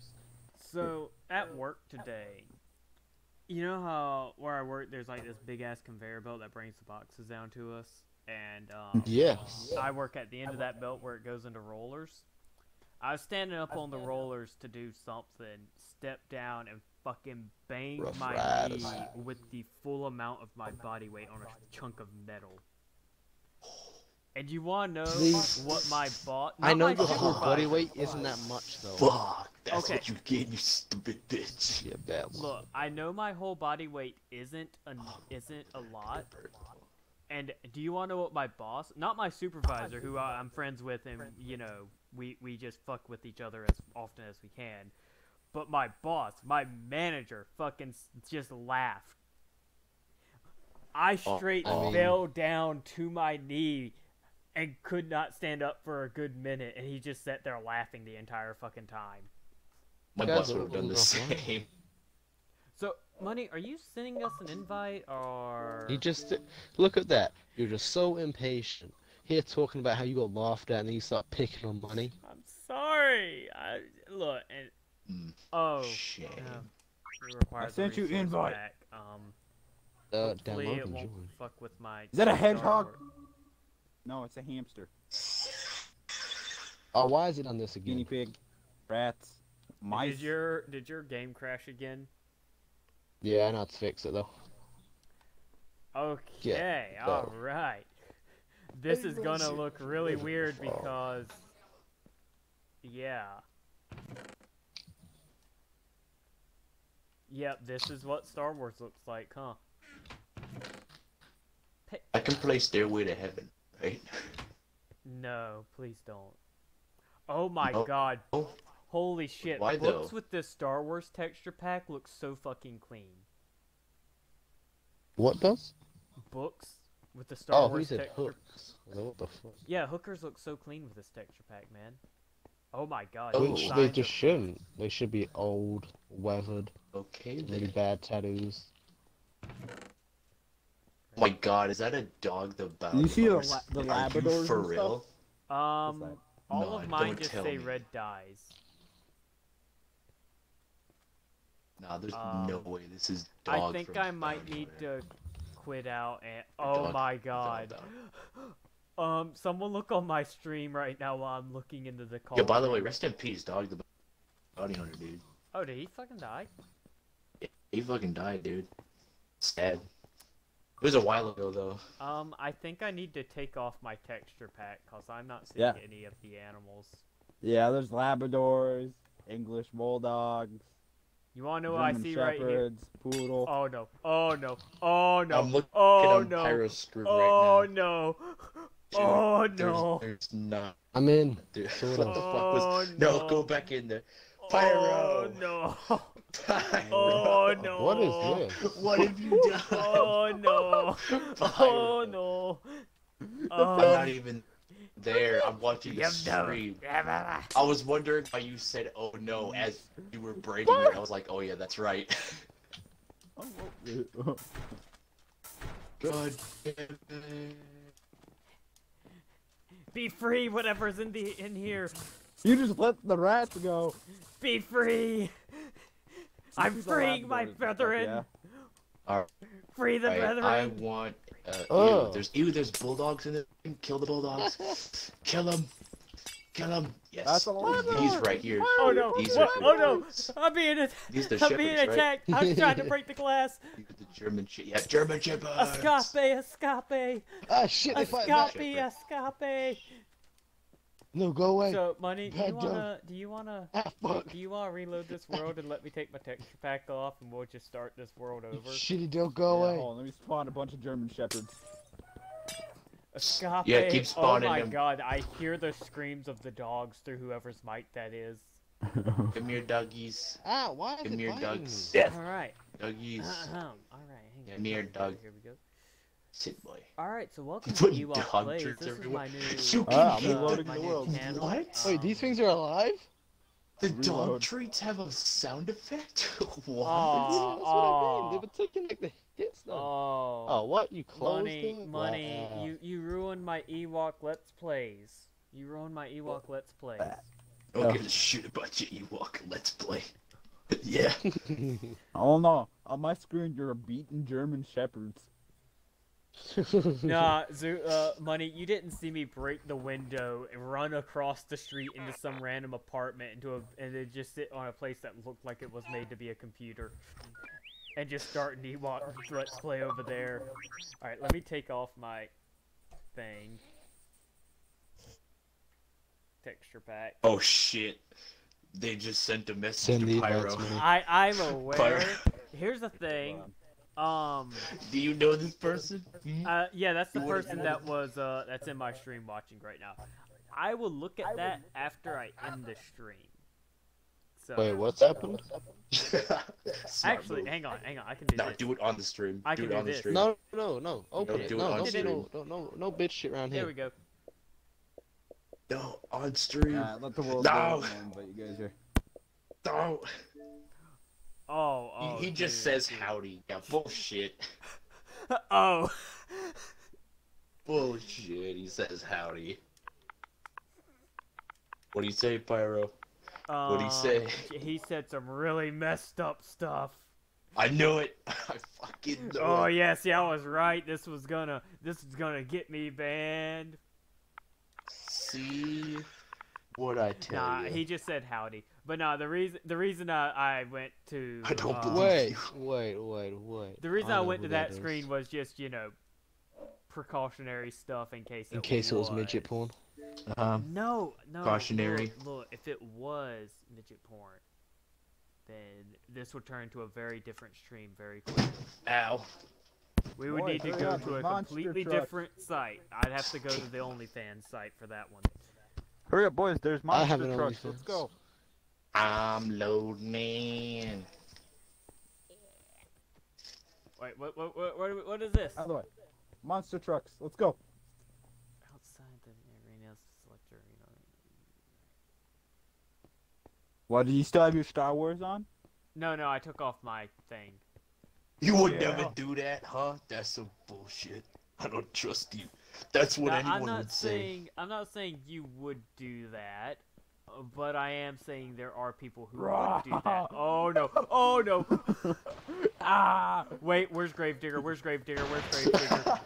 So at work today, you know how where I work, there's like this big ass conveyor belt that brings the boxes down to us, and um, Yes. I work at the end of that belt where it goes into rollers. I was standing up on the rollers to do something, stepped down and fucking banged Rough my Riders. knee with the full amount of my body weight on a chunk of metal. And you wanna know Please. what my boss? I know your whole body supervisor- weight isn't that much though. Fuck. That's Okay. what you get, you stupid bitch. Yeah, bad one. Look, I know my whole body weight isn't an, oh, isn't a lot. And do you want to know what my boss, not my supervisor, who I- I'm friends with, and you know, we we just fuck with each other as often as we can, but my boss, my manager, fucking just laughed. I Oh, straight I mean- fell down to my knee and could not stand up for a good minute, and he just sat there laughing the entire fucking time. My boss would have done the same. So, money, are you sending us an invite or? You just look at that. You're just so impatient. Here talking about how you got laughed at and then you start picking on money. I'm sorry. I look and Mm, oh, Shame. um, it requires a sent you resource invite. pack. Um, Uh, hopefully download it won't join. fuck with my. Is that a hedgehog? Wars- No, it's a hamster. Oh, why is it on this A Guinea pig. Rats. Mice. Did your did your game crash again? Yeah, I know how to fix it though. Okay, no. all right. This is gonna look really weird because, yeah. Yep, this is what Star Wars looks like, huh? Pe- I can play Stairway to Heaven, right? No, please don't. Oh my No. god. Oh. Holy shit. Why, Books though? with this Star Wars texture pack look so fucking clean. What does? Books with the Star Oh, he Wars said texture hooks. What the fuck? Yeah, hookers look so clean with this texture pack, man. Oh my god. Oh. Which they just shouldn't. They should be old, weathered, Okay really then. bad tattoos. Oh my god, is that a dog the bounty You see the la- the Are you Labradors for and real? Um, all No, of mine just say me. red dies. Nah, there's Um, no way this is dog I think from I might Bounty need to quit out and. Oh Dog- my god. [gasps] Um, someone look on my stream right now while I'm looking into the call. Yo, by the way, rest in peace, dog the bounty hunter, dude. Oh, did he fucking die? He fucking died, dude. Sad. It was a while ago though. Um, I think I need to take off my texture pack because I'm not seeing Yeah. any of the animals. Yeah, there's Labradors, English Bulldogs, You wanna know what I German see right here? Shepherds, Poodle. Oh no! Oh no! Oh no! I'm looking oh at no! Pyroscript Oh right now. no! Dude, Oh there's- no! There's not. I'm in. Dude, [laughs] what of. the fuck was? Oh, No, no. go back in there. Pyro. Oh no! [laughs] Pyro. Oh no! What is this? What have you oh, done? [laughs] Oh no! Oh Pyro. no! I'm Oh, not even there. I'm watching the Yum, yum. stream. Yeah, blah, blah. I was wondering why you said "oh no" as you were breaking it. I was like, "Oh yeah, that's right." [laughs] Oh, [laughs] God. Be free, whatever's in the in here. You just let the rats go. Be free. I'm freeing my go to- brethren. Alright, Free the I brethren. I want. Uh, Oh. ew, there's ew. There's bulldogs in it. Kill the bulldogs. [laughs] Kill them. Kill them. Yes. That's a leopard. He's right here. Oh no! These What? are Oh no! I'm being at- These are the I'm being shepherds, right? attacked. I'm [laughs] trying to break the glass. These are the German shit. Yeah, German shepherds. Escape! Escape! Ah, shit, they fight. Escape! Escape! No, go away. So, money. Do you wanna? Do you wanna? ah, fuck. Do you wanna reload this world and let me take my texture pack off and we'll just start this world over? [laughs] Shitty, don't go Yeah, away. hold on, let me spawn a bunch of German shepherds. Escape! Yeah, keep spawning Oh my them. god! I hear the screams of the dogs through whoever's mic that is. [laughs] Come here, doggies. Ah, why is Give it me your biting ducks. me? All right. Doggies. Ahem. All right. Hang Yeah, on. mere Here dog. we go. Sit, boy. All right. So welcome to Put Ewok dog Plays. shirts This is my new. You Ah, can I'm reloading my the new world. channel. What? Wait, these Um, things are alive? The dog treats have a sound effect? [laughs] what? Aw. That's what I mean. They've been taking like the hits now. Oh. Oh, what? You closed money, it? money. Wow. You you ruined my Ewok Let's Plays. You ruined my Ewok Let's Plays. I don't give a shit about your Ewok. Let's play. [laughs] yeah. [laughs] Oh no, on my screen you're beating German shepherds. [laughs] Nah, Zoo, uh, money. You didn't see me break the window and run across the street into some random apartment into a and then just sit on a place that looked like it was made to be a computer, and just start an Ewok Let's Play over there. All right, let me take off my thing. Texture pack. Oh shit. They just sent a message Send to Pyro. I I'm [laughs] aware. Pyro. Here's the thing. Um. Do you know this person? Hmm? Uh. Yeah, that's the person that was uh that's in my stream watching right now. I will look at that after I end the stream. So Wait, what's happened? [laughs] Actually, move. hang on, hang on. I can do No, this. do it on the stream. I do can it do on the stream. No, no, no. Open Don't it. do it No, on don't stream. no, no, no, no bitch shit around There here. we go. No, on stream. Yeah, let the world No. know. I'll invite you guys here. No. Oh, oh. he, he just says howdy. Yeah, bullshit. [laughs] oh. Bullshit. He says howdy. What do you say, Pyro? what do he Um, say? He said some really messed up stuff. I knew it. [laughs] I fucking know Oh it. yeah, see, I was right. This was gonna, this is gonna get me banned. See what I tell Nah, you. Nah, he just said howdy. But nah, the reason, the reason I, I went to, I don't uh, believe Wait, wait, wait, wait. The reason I I, went who to that screen was just, you know, precautionary stuff in case In it case it was midget porn. Um, No, no. Cautionary. Look, look, if it was midget porn, then this would turn into a very different stream very quickly. ow. We would Boy, need to go up, to a completely truck. different site. I'd have to go to the OnlyFans site for that one. Hurry up, boys! There's I have monster an trucks. Let's go. I'm loading in. Wait, what, what, what, what, what is this? Out of the way. Monster trucks. Let's go. Outside the arena selector, you know. What? Do you still have your Star Wars on? No, no, I took off my thing. You would Yeah. never do that, huh? That's some bullshit. I don't trust you. That's what Now, anyone I'm not would say. saying I'm not saying you would do that, but I am saying there are people who [laughs] would do that. Oh no! Oh no! [laughs] ah! Wait, where's Gravedigger? Where's Gravedigger? Where's Gravedigger?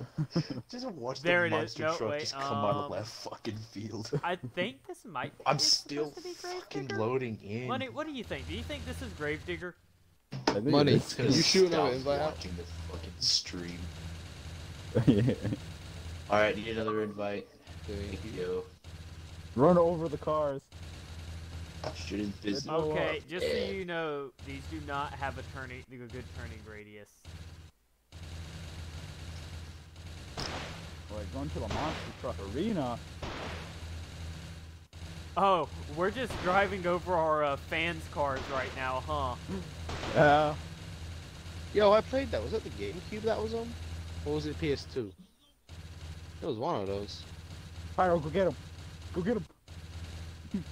[laughs] Just watch There the it is. monster No, truck wait, just come out um, of left fucking field. I think this might. I'm still to be fucking loading in. Money, what do you think? Do you think this is Gravedigger? I think it Money. is. Can you shoot another Stop invite out? watching the fucking stream. Yeah. Alright, need another invite. Thank Thank you. Run over the cars. Shouldn't this. Okay, just so you know, these do not have a turning, a good turning radius. Like going to the monster truck arena. Oh, we're just driving over our uh, fans' cars right now, huh? [laughs] Yeah. Yo, I played that. Was that the GameCube that was on? Or was it PS2? It was one of those. Pyro, go get him. Go get him. [laughs]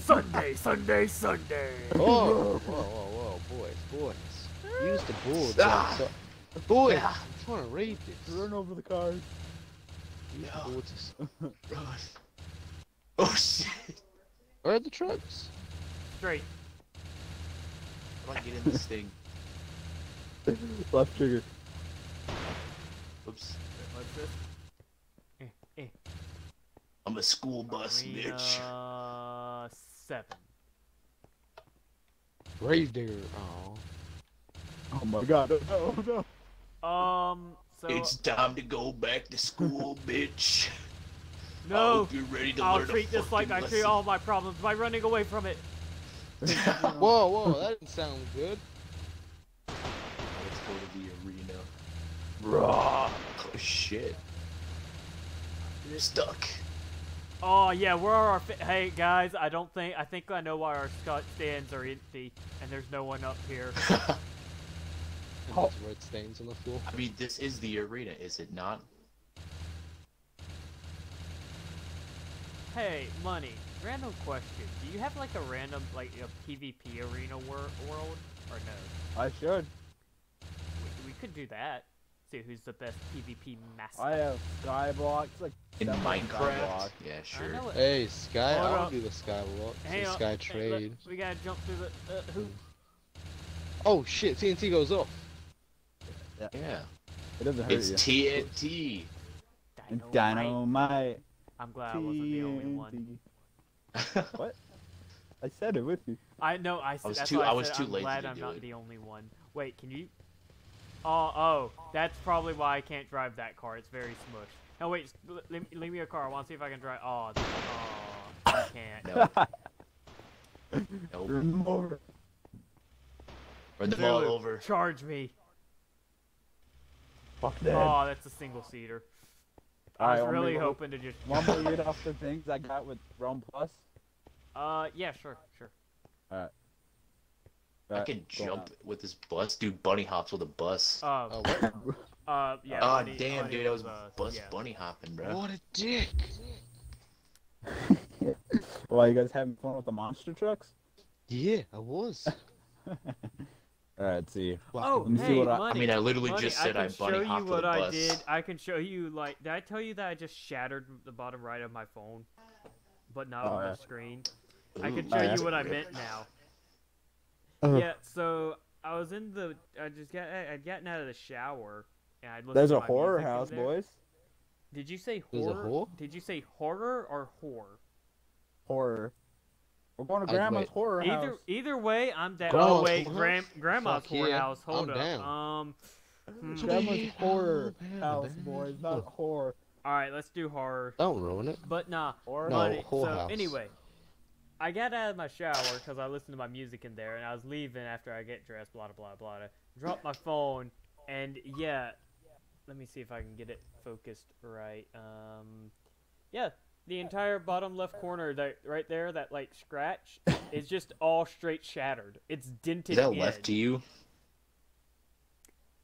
Sunday, Sunday, Sunday. Oh, whoa, whoa, whoa, boys, boys. Use the boards. Ah. so- Boys, I'm trying to read this. Run over the cars. Use No. [laughs] Run. Oh shit. Where are the trucks? Straight. How do I get in this thing? [laughs] Left trigger. Oops. What's this? I'm a school bus, bitch. Arena seven. Grave digger. Oh. Oh my god. Oh no. Um. So It's time to go back to school, [laughs] bitch. I no. hope you're ready to I'll learn a treat this like I treat all my problems by running away from it. [laughs] Whoa, whoa, that didn't sound good. Let's go to the arena. Raw. Oh shit. You're stuck. Oh yeah, where are our? Fi- hey guys, I don't think I think I know why our Scott stands are empty and there's no one up here. [laughs] [laughs] Oh. red stains on the floor. I mean, this is the arena, is it not? Hey, money. Random question. Do you have like a random like a PvP arena wor- world or no? I should. We, we could do that. See who's the best PvP master. I have skyblocks like In seven Minecraft? skyblock. Yeah, sure. Hey, Sky, Hold I'll up. do the Skywalk. Hang the on. Sky Hey, look, Trade. we gotta jump through the uh, hoop. Oh shit, TNT goes off. Yeah. yeah. It doesn't hurt It's you. TNT. And Dynamite. Dynamite. I'm glad I wasn't the only one. [laughs] What? I said it with you. I know. I, I was too- why I, I was said too I'm lazy glad to I'm do not it. the only one. Wait, can you? Oh, oh, that's probably why I can't drive that car. It's very smush. No, wait, just leave, leave me a car. I want to see if I can drive. Oh, oh, I can't. No. [laughs] Nope. Run over. Run them all over. Charge me. Fuck that. Oh, that's a single seater. I Alright, was really to hoping to just. Want me to read off the things I got with Realm Plus? Uh, yeah, sure, sure. I can go jump with this bus. Dude, bunny hops with a bus. Uh, Oh, what? [laughs] uh, yeah. oh, Bunny- damn, Bunny dude. I was uh, bus yeah. bunny hopping, bro. What a dick. [laughs] on. Why you guys having fun with the monster trucks? Yeah, I was. [laughs] Alright, see. Oh, Let me see hey, what I- I. I mean, I literally Money, just said I I, can bunny show you hopped with what a I bus. did. I can show you like. Did I tell you that I just shattered the bottom right of my phone, but not Oh, on yeah. the screen? I can show yeah. you what I meant now. Uh-huh. Yeah, so I was in the. I just got. I'd gotten out of the shower, and I listened There's a horror house, boys. Did you say There's a horror? whore? Did you say horror or whore? Horror. We're going to I- Grandma's wait. horror Either house. either way, I'm down. Grandma's Oh wait, whorehouse? grand, grandma's Fuck yeah, whorehouse. Hold I'm up. down. Um. hmm. Grandma's horror Alabama, house, boys, not horror. All right, let's do horror. Don't ruin it. But nah, Horror. No, Money. whole so house. anyway, I got out of my shower because I listened to my music in there, and I was leaving after I get dressed. Blah blah blah blah. Dropped my phone, and yeah, let me see if I can get it focused right. Um, yeah, the entire bottom left corner, that right there, that like scratch, is just all straight shattered. It's dented. Is that in. left to you?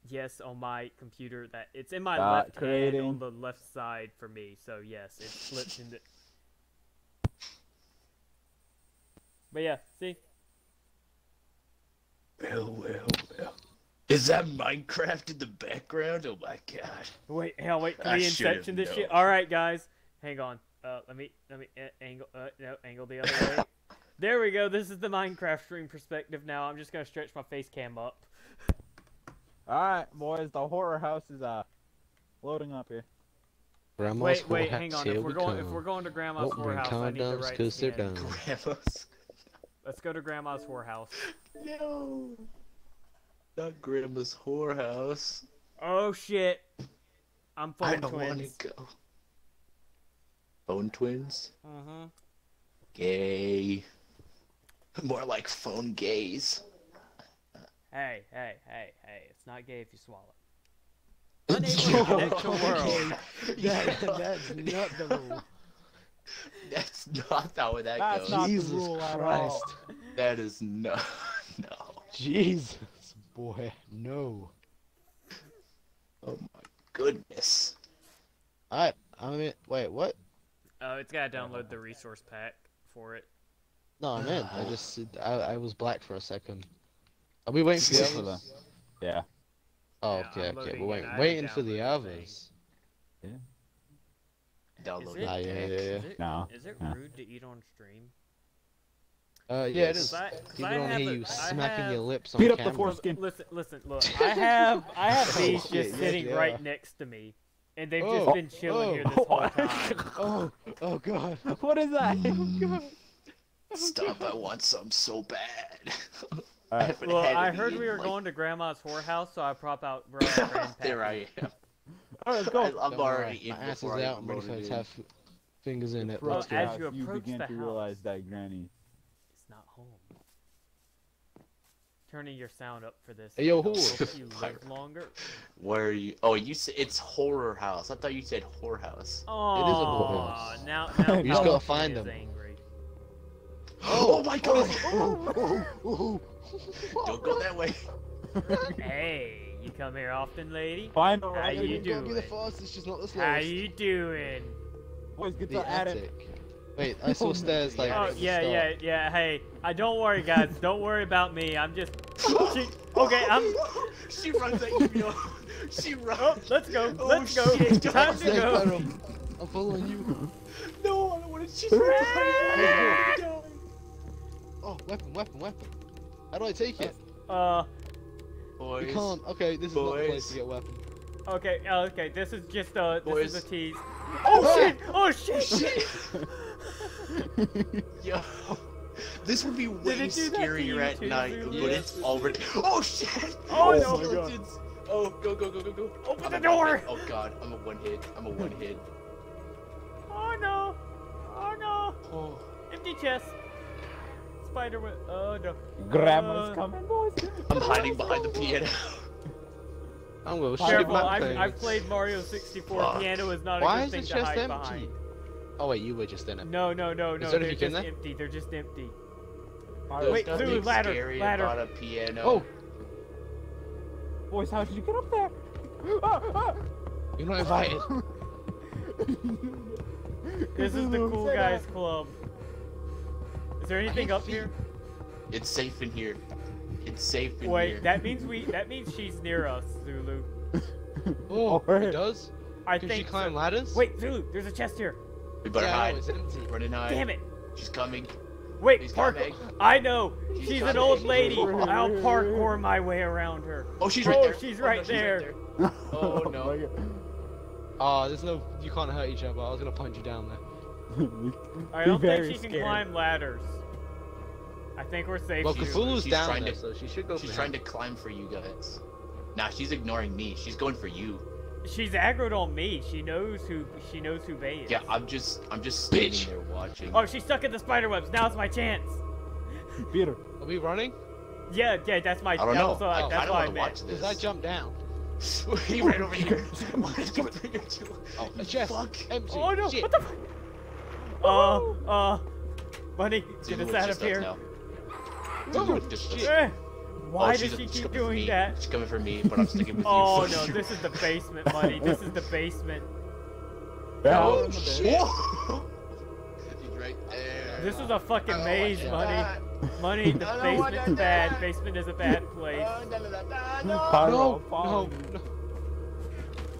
Yes, on my computer. That it's in my Dot left hand on the left side for me. So yes, it slipped into. But yeah, see, Well, well, well. Is that Minecraft in the background? Oh my god. wait, hell, wait, can we should've inception this shit? All right, guys, hang on. Uh, let me let me uh, angle uh, no angle the other way. [laughs] There we go. This is the Minecraft stream perspective now. I'm just gonna stretch my face cam up. Alright, boys, the horror house is uh loading up here. Grandma's Wait, wait, hang on. here If we're we going, if come. we're going to Grandma's Don't bring whorehouse, I need to condoms write 'cause they're this in. Grandma's. Let's go to Grandma's whorehouse. No. Not Grandma's whorehouse. Oh shit! I'm phone I phone don't want twins. to go. Phone twins? Mm-hmm. Gay. More like phone gays. Hey, hey, hey, hey! It's not gay if you swallow. [laughs] Unable to connect to [laughs] world. That, that's not the rule. [laughs] That's not how that That's goes. not the Jesus rule at Christ. all. That is no, [laughs] no. Jesus, boy, no. Oh my goodness. I, I mean, wait, what? Oh, it's gotta download the resource pack for it. No, I meant, [sighs] I just, I, I was black for a second. Are we waiting for the Yeah. [laughs] Others? Yeah. Oh, okay, I'm okay, we're waiting, waiting for the others. the thing. others. Download Is it. it, Ah, yeah, yeah, is yeah. it, No, is it no. rude to eat on stream? Uh, yeah, it Yes. is. 'Cause I- 'cause People I don't hear a- you I smacking your lips on Beat up the camera. foreskin. Listen, listen, look. [laughs] I have I have [laughs] Oh, these just yes, sitting yeah. right next to me, and they've Oh, just been chilling oh. here this whole [laughs] time. Oh, oh god. What is that? Stop! I want some so bad. I haven't Well, I heard we were like- going to Grandma's whorehouse, so I prop out brought out Grandpa. there I am. Oh, alright, let's I, go. I'm Don't already worry, in My ass is before I out and ready for loaded to in. have fingers in it. Well, Let's as go. you you approach begin the to house- realize that Granny. It's not home. Turning your sound up for this. Hey, yo, it'll you live [laughs] longer. Where are you? Oh, you said it's horror house. I thought you said whorehouse. Oh, whorehouse. now [laughs] now You just gotta find is them. Angry. Oh, my [gasps] god! Oh, oh, [laughs] Don't go that way. Hey, you come here often, lady? Fine, How alright. you Gotta be the doing? fastest, she's not the slowest. How slowest. you doing? Boys, get The to at it. attic. Wait, I [laughs] saw stairs like. Oh yeah, start. yeah, yeah. Hey, I don't worry, guys. Don't worry about me. I'm just. [laughs] She, okay, I'm. She runs at you, yo. She runs. Oh, let's go. Oh, Let's go. shit. Time to Stay go. better. I'm following you. No, I don't want to. She's running. Oh, weapon, weapon, weapon. How do I take it? Uh, Boys. You can't. Okay, this is not the place to get weapon. okay, uh, okay. This is just uh, this Boys. is a tease. Oh shit! Oh shit! Shit. [laughs] Yo. This would be way it do that to you scarier at too, night, Zulu? but it's already. [laughs] Oh shit! Oh, no. skeletons. Oh, go, go, go, go, go. Open I'm the door. hit. Oh god, I'm a one hit. I'm a one hit. Oh no! Oh no! Oh. Empty chest. Spider web. Oh no. Grandma's Uh, coming, boys. I'm hiding behind the piano. [laughs] I'm gonna shoot Careful! my I've. I've played Mario 64. Fuck. Piano is not a Why good is thing the to chest hide empty? behind. Oh wait, you were just in it. No, no, no, no. They're just there? empty. They're just empty. Alright, Wait, There's ladder, scary ladder. about a piano. Oh, boys, how did you get up there? [gasps] Ah, ah. you're not invited. [laughs] This is the cool guys club. Is there anything up here? It's safe in here. It's safe in Wait, here. that means we. That means she's near us, Zulu. [laughs] Oh, Alright. it does. I Can think. she climb so. ladders? Wait, Zulu, there's a chest here. we better yeah, hide. know, it's empty. Run and hide. Damn it! She's coming. Wait, He's parkour. coming. I know. She's She's an old lady. I'll parkour my way around her. Oh, she's right Oh, there. she's oh, no, right there. [laughs] Oh no. Oh, God. Oh, there's no. You can't hurt each other. I was gonna punch you down there. I don't think she can scared. climb ladders. I think we're safe. Well, here. She's- Cthulhu's she's down trying to- so she should go She's trying him. to climb for you guys. Nah, she's ignoring me. She's going for you. She's aggroed on me. She knows who. She knows who Bay is. Yeah, I'm just, I'm just standing Bitch. there watching. Oh, she's stuck in the spider webs. Now's my chance. Peter. Are we running? Yeah, yeah, that's my. I don't know. was, uh, I, that's I don't want to meant. watch Because this. I jumped down. [laughs] he ran over here. Why did you bring her to? Oh, a chest. Fuck. Empty. Oh no! Shit. What the? Fuck? Uh, uh, buddy, get us out of here. now. Eh, why Oh, does she keep doing me. that? She's coming for me, but I'm sticking with [laughs] you. Oh no, you. this is the basement, buddy. This is the basement. Oh, Yeah. shit. Right there. This is a fucking maze, want money. that. Money, the I don't basement's that. bad. Basement is a bad place. Oh. Pyro, No, no, no.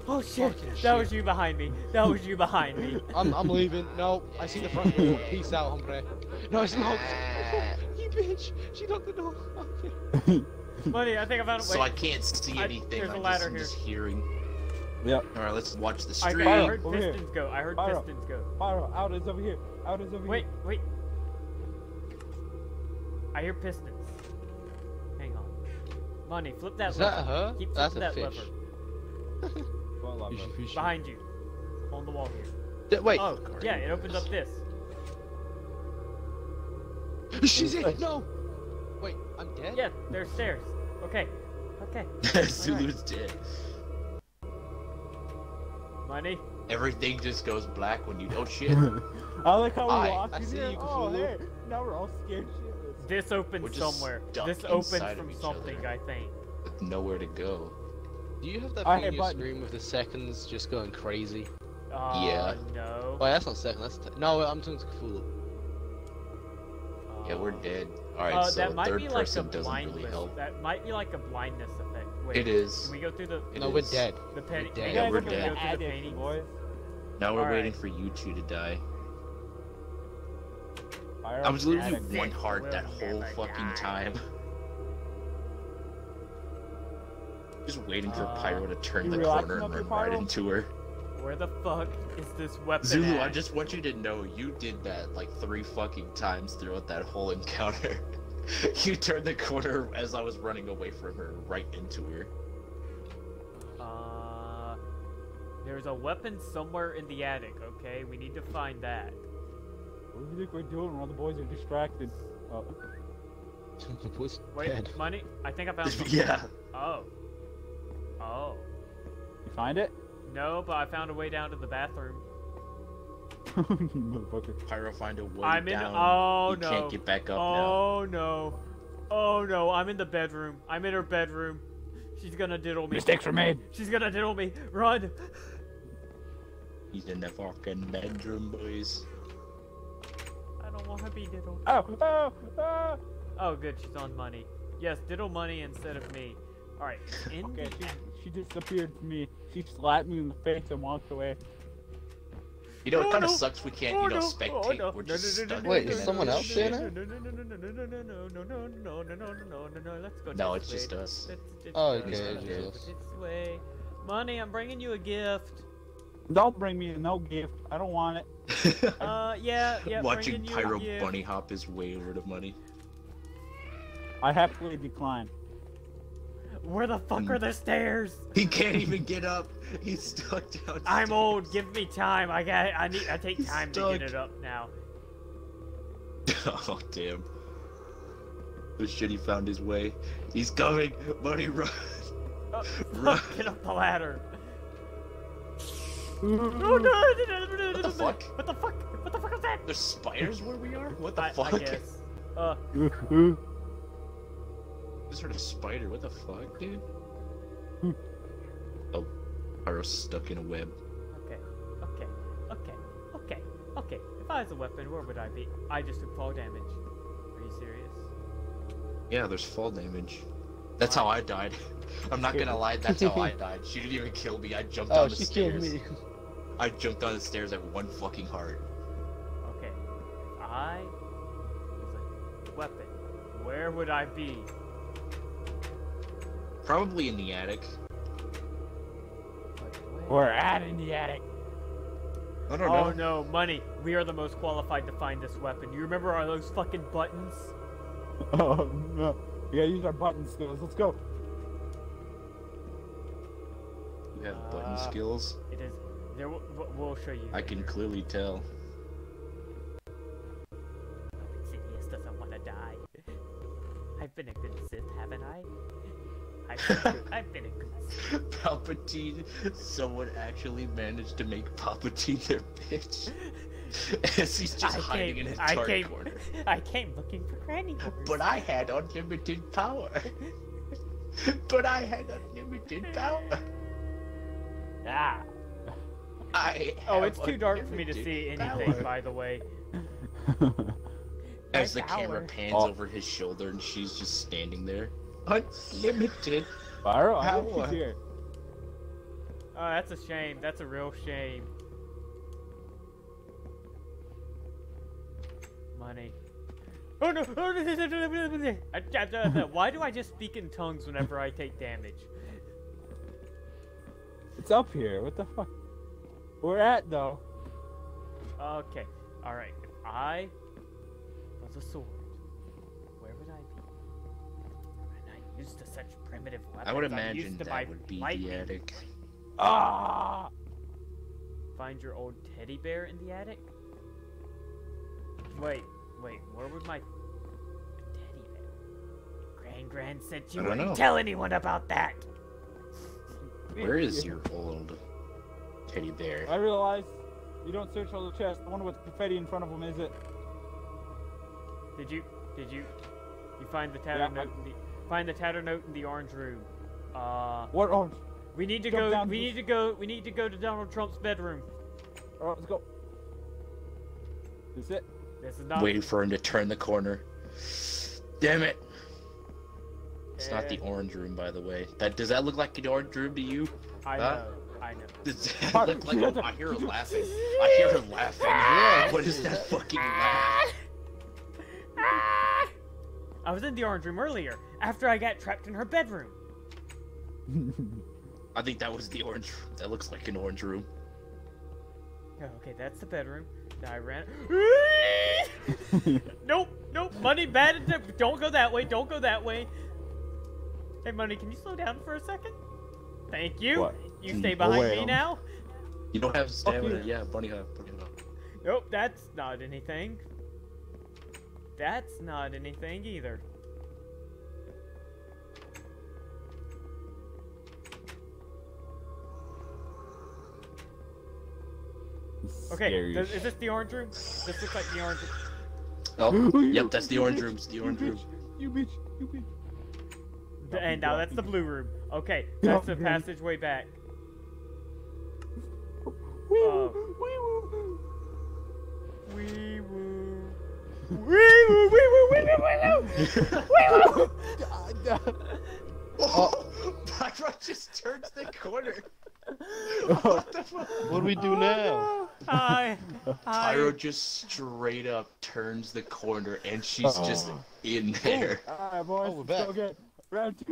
Oh shit! Fucking That shit. was you behind me. That was you behind me. I'm, I'm leaving. No, I see the front door. Peace out, hombre. No, it's not. [laughs] You bitch. She locked the door. Money, I think I found a way. So I can't see I- anything. there's a I'm ladder just, I'm here. just hearing. Yep. All right, let's watch the I, stream. I heard Over here. pistons go. I heard Pyro. pistons go. Pyro, out is over here. Out is over Wait, here. wait. wait. I hear pistons. Hang on. Money, flip that Is lever. that her? Keep That's flipping a that fish. lever. [laughs] Fishy, fishy. Behind you. On the wall here. D- Wait. Oh, yeah, it opens up this. She's in. No. Wait, I'm dead. Yeah, there's stairs. Okay. Okay. [laughs] Zulu's dead. Money? Everything just goes black when you. Oh shit! [laughs] I like how we Hi, walked I see you, Oh, Cthulhu. hey, now we're all scared shitless. This opens We're just somewhere. stuck This opens inside of from something, other. I think. With nowhere to go. Do you have that I thing hit on your button. screen with the seconds just going crazy? Uh, Yeah. No. Wait, that's not second. That's t- no. I'm talking to Cthulhu. Yeah, we're Uh, dead. All right, uh, so that might third be like a person doesn't blindness. really help. That might be like a blindness effect. Wait, It is. Can we go through the It no, is. we're dead. the painting? dead. Yeah, we're dead. go through the paintings? boys. Now we're All waiting right. for you two to die. Fire I was up losing one heart that whole fucking die. time. Just waiting for Uh, Pyro to turn you the corner and run right into her. Where the fuck is this weapon Zulu, I just want you to know you did that like three fucking times throughout that whole encounter. [laughs] you turned the corner as I was running away from her, right into her. Uh, there's a weapon somewhere in the attic. Okay, we need to find that. What do you think we're doing while the boys are distracted? Oh, [laughs] What's Wait, dead? money? I think I found [laughs] something. yeah. Oh. Oh. you find it? No, but I found a way down to the bathroom. you motherfucker. Pyro find a way I'm in- down. oh, you no. can't get back up oh, now. Oh no. Oh no, I'm in the bedroom. I'm in her bedroom. She's gonna diddle me. Mistakes were made. She's gonna diddle me. Run! He's in the fucking bedroom, boys. I don't wanna be diddled. Oh, oh, oh. Oh good, she's on money. Yes, diddle money instead of me. Alright, [laughs] in Okay, the she, she disappeared from me. She slapped me in the face and walked away. You know, it kind of sucks we can't, you know, spectate. We're just stuck. Wait, is someone else there no, No, it's just us. Oh, okay, it's just us. Money, I'm bringing you a gift. Don't bring me no gift. I don't want it. uh, yeah, yeah. Watching Pyro Bunny Hop is way over the money. I happily decline. Where the fuck are the stairs? He can't even get up. He's stuck down. I'm old. Give me time. I got. I need. I take He's time to get it up now. oh damn. The shit he found his way. He's coming. Money run. Oh, Run. get up the ladder. Ooh. Oh no! What the fuck? What the fuck? What the fuck is that? There's spiders where we are? What the I, fuck? I guess. Uh, Just heard a spider. What the fuck, dude? Hmm. oh, Pyro's stuck in a web. okay, okay, okay, okay, okay. If I was a weapon, where would I be? I just took fall damage. Are you serious? Yeah, there's fall damage. That's how I died. [laughs] I'm not gonna lie, that's how I [laughs] died. She didn't even kill me. I jumped Oh, down the she stairs. killed me. I jumped down the stairs at one fucking heart. Okay. If I was a weapon, where would I be? Probably in the attic. We're at in the attic. I don't Oh know. no, money. We are the most qualified to find this weapon. You remember all those fucking buttons? [laughs] Oh no. We gotta use our button skills. Let's go. You have button Uh, skills. It is. There. w- w- We'll show you. I can clearly tell. Insidious doesn't want to die. I've been a good Sith, haven't I? I've been a good, I've been a good [laughs] Palpatine, someone actually managed to make Palpatine their bitch. [laughs] As he's just I hiding came, in a I dark came, corner. [laughs] I came looking for Granny But I had unlimited power. but I had unlimited power. ah. I Oh, it's too dark for me to unlimited see power. anything. By the way. As the My camera pans Oh. over his shoulder and she's just standing there. Unlimited. Pyro, I hope Power. here. Oh, that's a shame. That's a real shame. Money. Oh no! [laughs] Oh, Why do I just speak in tongues whenever I take damage? It's up here. What the fuck? We're at though. Okay. All right. If I was a sword, used to such primitive weapons. I would imagine used to that would be lightning. the attic. Ah! Find your old teddy bear in the attic? Wait, wait, where would my teddy bear? Grand Grand said you wouldn't know. tell anyone about that. [laughs] Where is your old teddy bear. I realize you don't search all the chests. I wonder what confetti in front of them is it. Did you? Did you? You find the tatter Yeah, I- note in the find the tatter note in the orange room. Uh, What? Oh, we need to Jump go. down We to- need to go. We need to go to Donald Trump's bedroom. all right, let's go. This it? This is not. Waiting for him to turn the corner. Damn it! It's not the Eh, orange room, by the way. That does that look like an orange room to you? I Huh? know. I know. Does that [laughs] look like? shut A, up. I hear her laughing. I hear her laughing. Yeah. What is that fucking laugh? I was in the orange room earlier after I got trapped in her bedroom. [laughs] I think that was the orange room. That looks like an orange room. Oh, okay, that's the bedroom. Then I ran. [laughs] nope, nope. Money bad. Don't go that way. Don't go that way. Hey, money, can you slow down for a second? Thank you. What? You stay behind away, me now. You don't have stamina. you. Yeah, bunny hop. Bunny hop. Nope, that's not anything. That's not anything either. Okay, does, is this the orange room? This looks like the orange room. Oh, [gasps] yep, that's the orange room. It's the orange room. You bitch, you bitch. And uh, now that's the blue room. Okay, [laughs] that's the passageway back. Wee Oh. woo, wee woo. Wee woo. Wee woo, wee woo, wee woo, wee woo. Wee woo. [laughs] Oh, [laughs] Pyro just turns the corner. Oh. What the fuck? What do we do now? Hi. Hi. Pyro just straight up turns the corner and she's just Oh. in there. Alright, boys. Oh, we're let's go back. again. Round.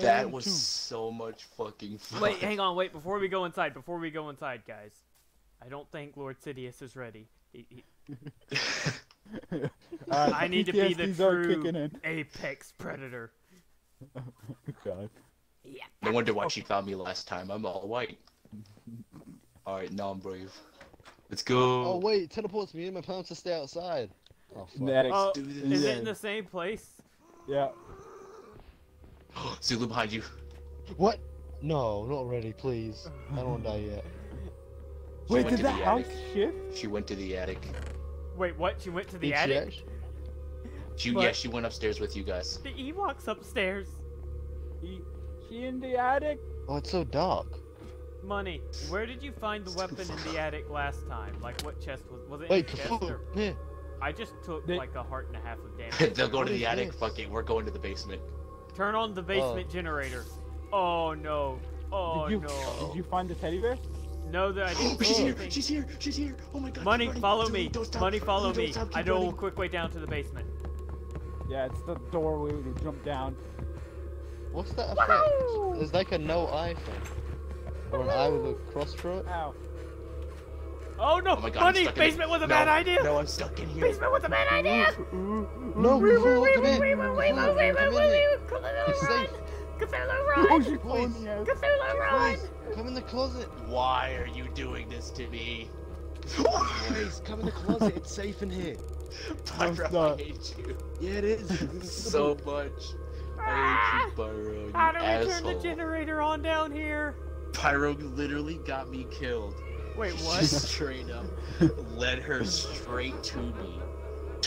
That was two. so much fucking fun. Wait, hang on, wait. Before we go inside, before we go inside, guys, I don't think Lord Sidious is ready. He, he, [laughs] Alright, I need to be the true kicking in. apex predator. [laughs] God. Yeah. No wonder why she found me last time. I'm all white. Alright, now I'm brave. Let's oh, go. Oh wait, teleports me in. My plan to stay outside. Oh fuck. In the attic. Oh, is it in the same place? Yeah. [gasps] Zulu behind you. What? No, not already, please. I don't want to die yet. She Wait, went did to the the house attic. shift? She went to the attic. Wait, what? She went to the Did attic? actually? She What? yeah, she went upstairs with you guys. The Ewok's upstairs. He, she in the attic? Oh, it's so dark. Money. [laughs] Where did you find the weapon in the attic last time? Like, what chest was? Was it Wait, chest or? I just took They- like a heart and a half of [laughs] damage. They'll go to the attic. this? Fuck it, we're going to the basement. Turn on the oh. basement generator. Oh no. Oh did you no. did you oh. find the teddy bear? No, that I didn't [gasps] she's here! anything. She's here! She's here! Oh my god! Money, running. follow me. don't stop. Money, follow me. don't stop, I keep know a quick way down to the basement. Yeah, it's the doorway we would jump down. What's that effect? There's like a no eye thing. Or an eye with a cross through it. Ow. Oh no! Oh my god, I'm Money! stuck in it. Basement was a No, bad idea! No, I'm stuck in here. Basement was a bad idea! No, Cthulhu, come in. Cthulhu, come in here. It's safe. Cthulhu Oh, run! she's calling me out. Cthulhu run! Come in the closet. Why are you doing this to me? Please, come in the closet. It's safe in here. [laughs] Pyro, I hate you Yeah, it is. [laughs] so much. I hate you, ah. Pyro. You How do we turn the generator on down here? Pyro literally got me killed. Wait, what? straight up led her straight to me.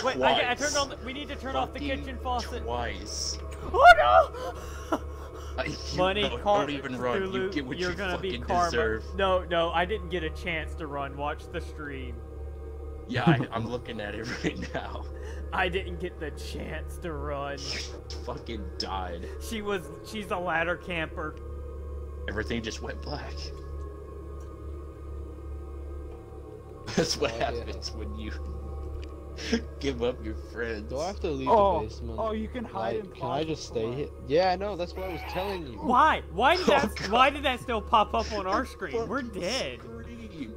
Wait, I, I turned on. The, we need to turn off the kitchen faucet. Twice. Oh no! You [laughs] Money, don't, car- don't even run. you get what you're you gonna be fucking karma. deserve. No, no, I didn't get a chance to run. Watch the stream. Yeah, I, I'm looking at it [laughs] right now. I didn't get the chance to run. [laughs] fucking died. She was. She's a ladder camper. Everything just went black. [laughs] That's what Oh, yeah. happens when you [laughs] give up your friends. Do I have to leave Oh, the basement? oh, you can hide in Like, can I just stay here? Yeah, I know. That's what I was telling you. Why? Why did [laughs] Oh, that? God. why did that still pop up on our screen? We're dead. scream.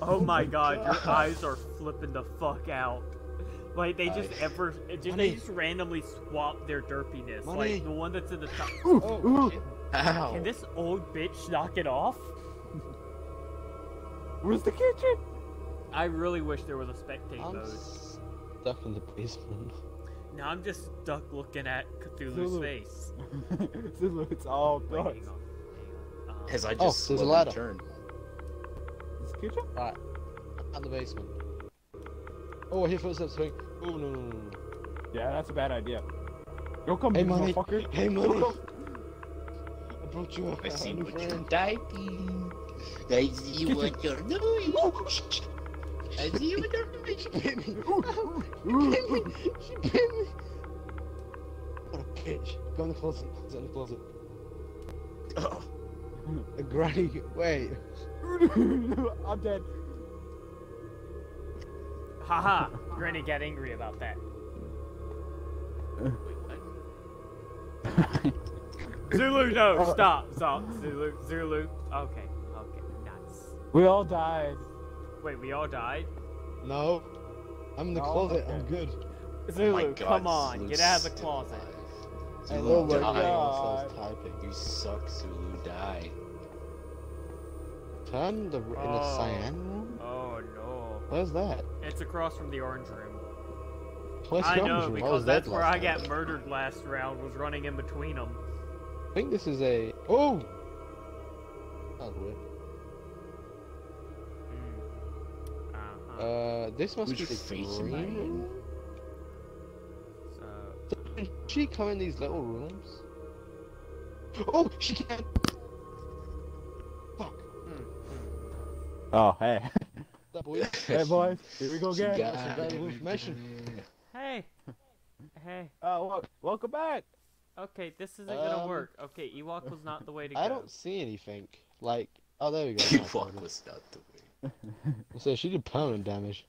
Oh, oh my god, God. your eyes are flipping the fuck out. Like they just I- ever, it just, they just randomly swap their derpiness. Money. Like the one that's in the top. Ooh, Oh, ooh. Shit. Ow. Can this old bitch knock it off? [laughs] Where's the kitchen? I really wish there was a spectate I'm mode. stuck in the basement. Now I'm just stuck looking at Cthulhu's Zulu. face. [laughs] Zulu, it's all Wait, dark. hang on, hang on. Um, As I Oh, just there's a slowly ladder. turned. kitchen? Right. Out the basement. Oh, I hear footsteps coming. Oh, no, no, no, no. Yeah, that's a bad idea. Don't come, Hey, money. motherfucker. Hey, Don't money. come. I brought you a, I see a new what you're typing. I see what you're doing. [laughs] Oh. I see what you're doing. She bit me. She bit me. She bit me. What a bitch. Go in the closet. Go in the closet. Oh, A granny. Wait. [laughs] I'm dead. Haha. Granny got angry about that. wait, what? [laughs] Zulu, no, oh. stop, stop. Zulu, Zulu. Okay, okay, nice. we all died. Wait, we all died? No. I'm in the No, closet. okay. I'm good. Zulu, oh God, come on, Zulu's get out of the closet. alive. I Zulu, know my die. God. I was typing. You suck, Zulu. Die. Turn the in the Oh. cyan room. Oh no. Where's that? It's across from the orange room. Where's I know, room? Because that's where I got murdered last round, was running in between them. I think this is a. Oh. That was weird. Uh-huh. Uh, this must Which be the face am I green in? room. so, Did she come in these little rooms? Oh, she can. Fuck. Oh, hey. That boy. [laughs] hey, boys. Here we go again. some information. [laughs] hey. Hey. Oh, wel- welcome back. Okay, this isn't gonna Um, work. Okay, Ewok was not the way to go. I don't see anything. Like, oh, there we go. You now I fuck found it. was not the way. So she did permanent damage.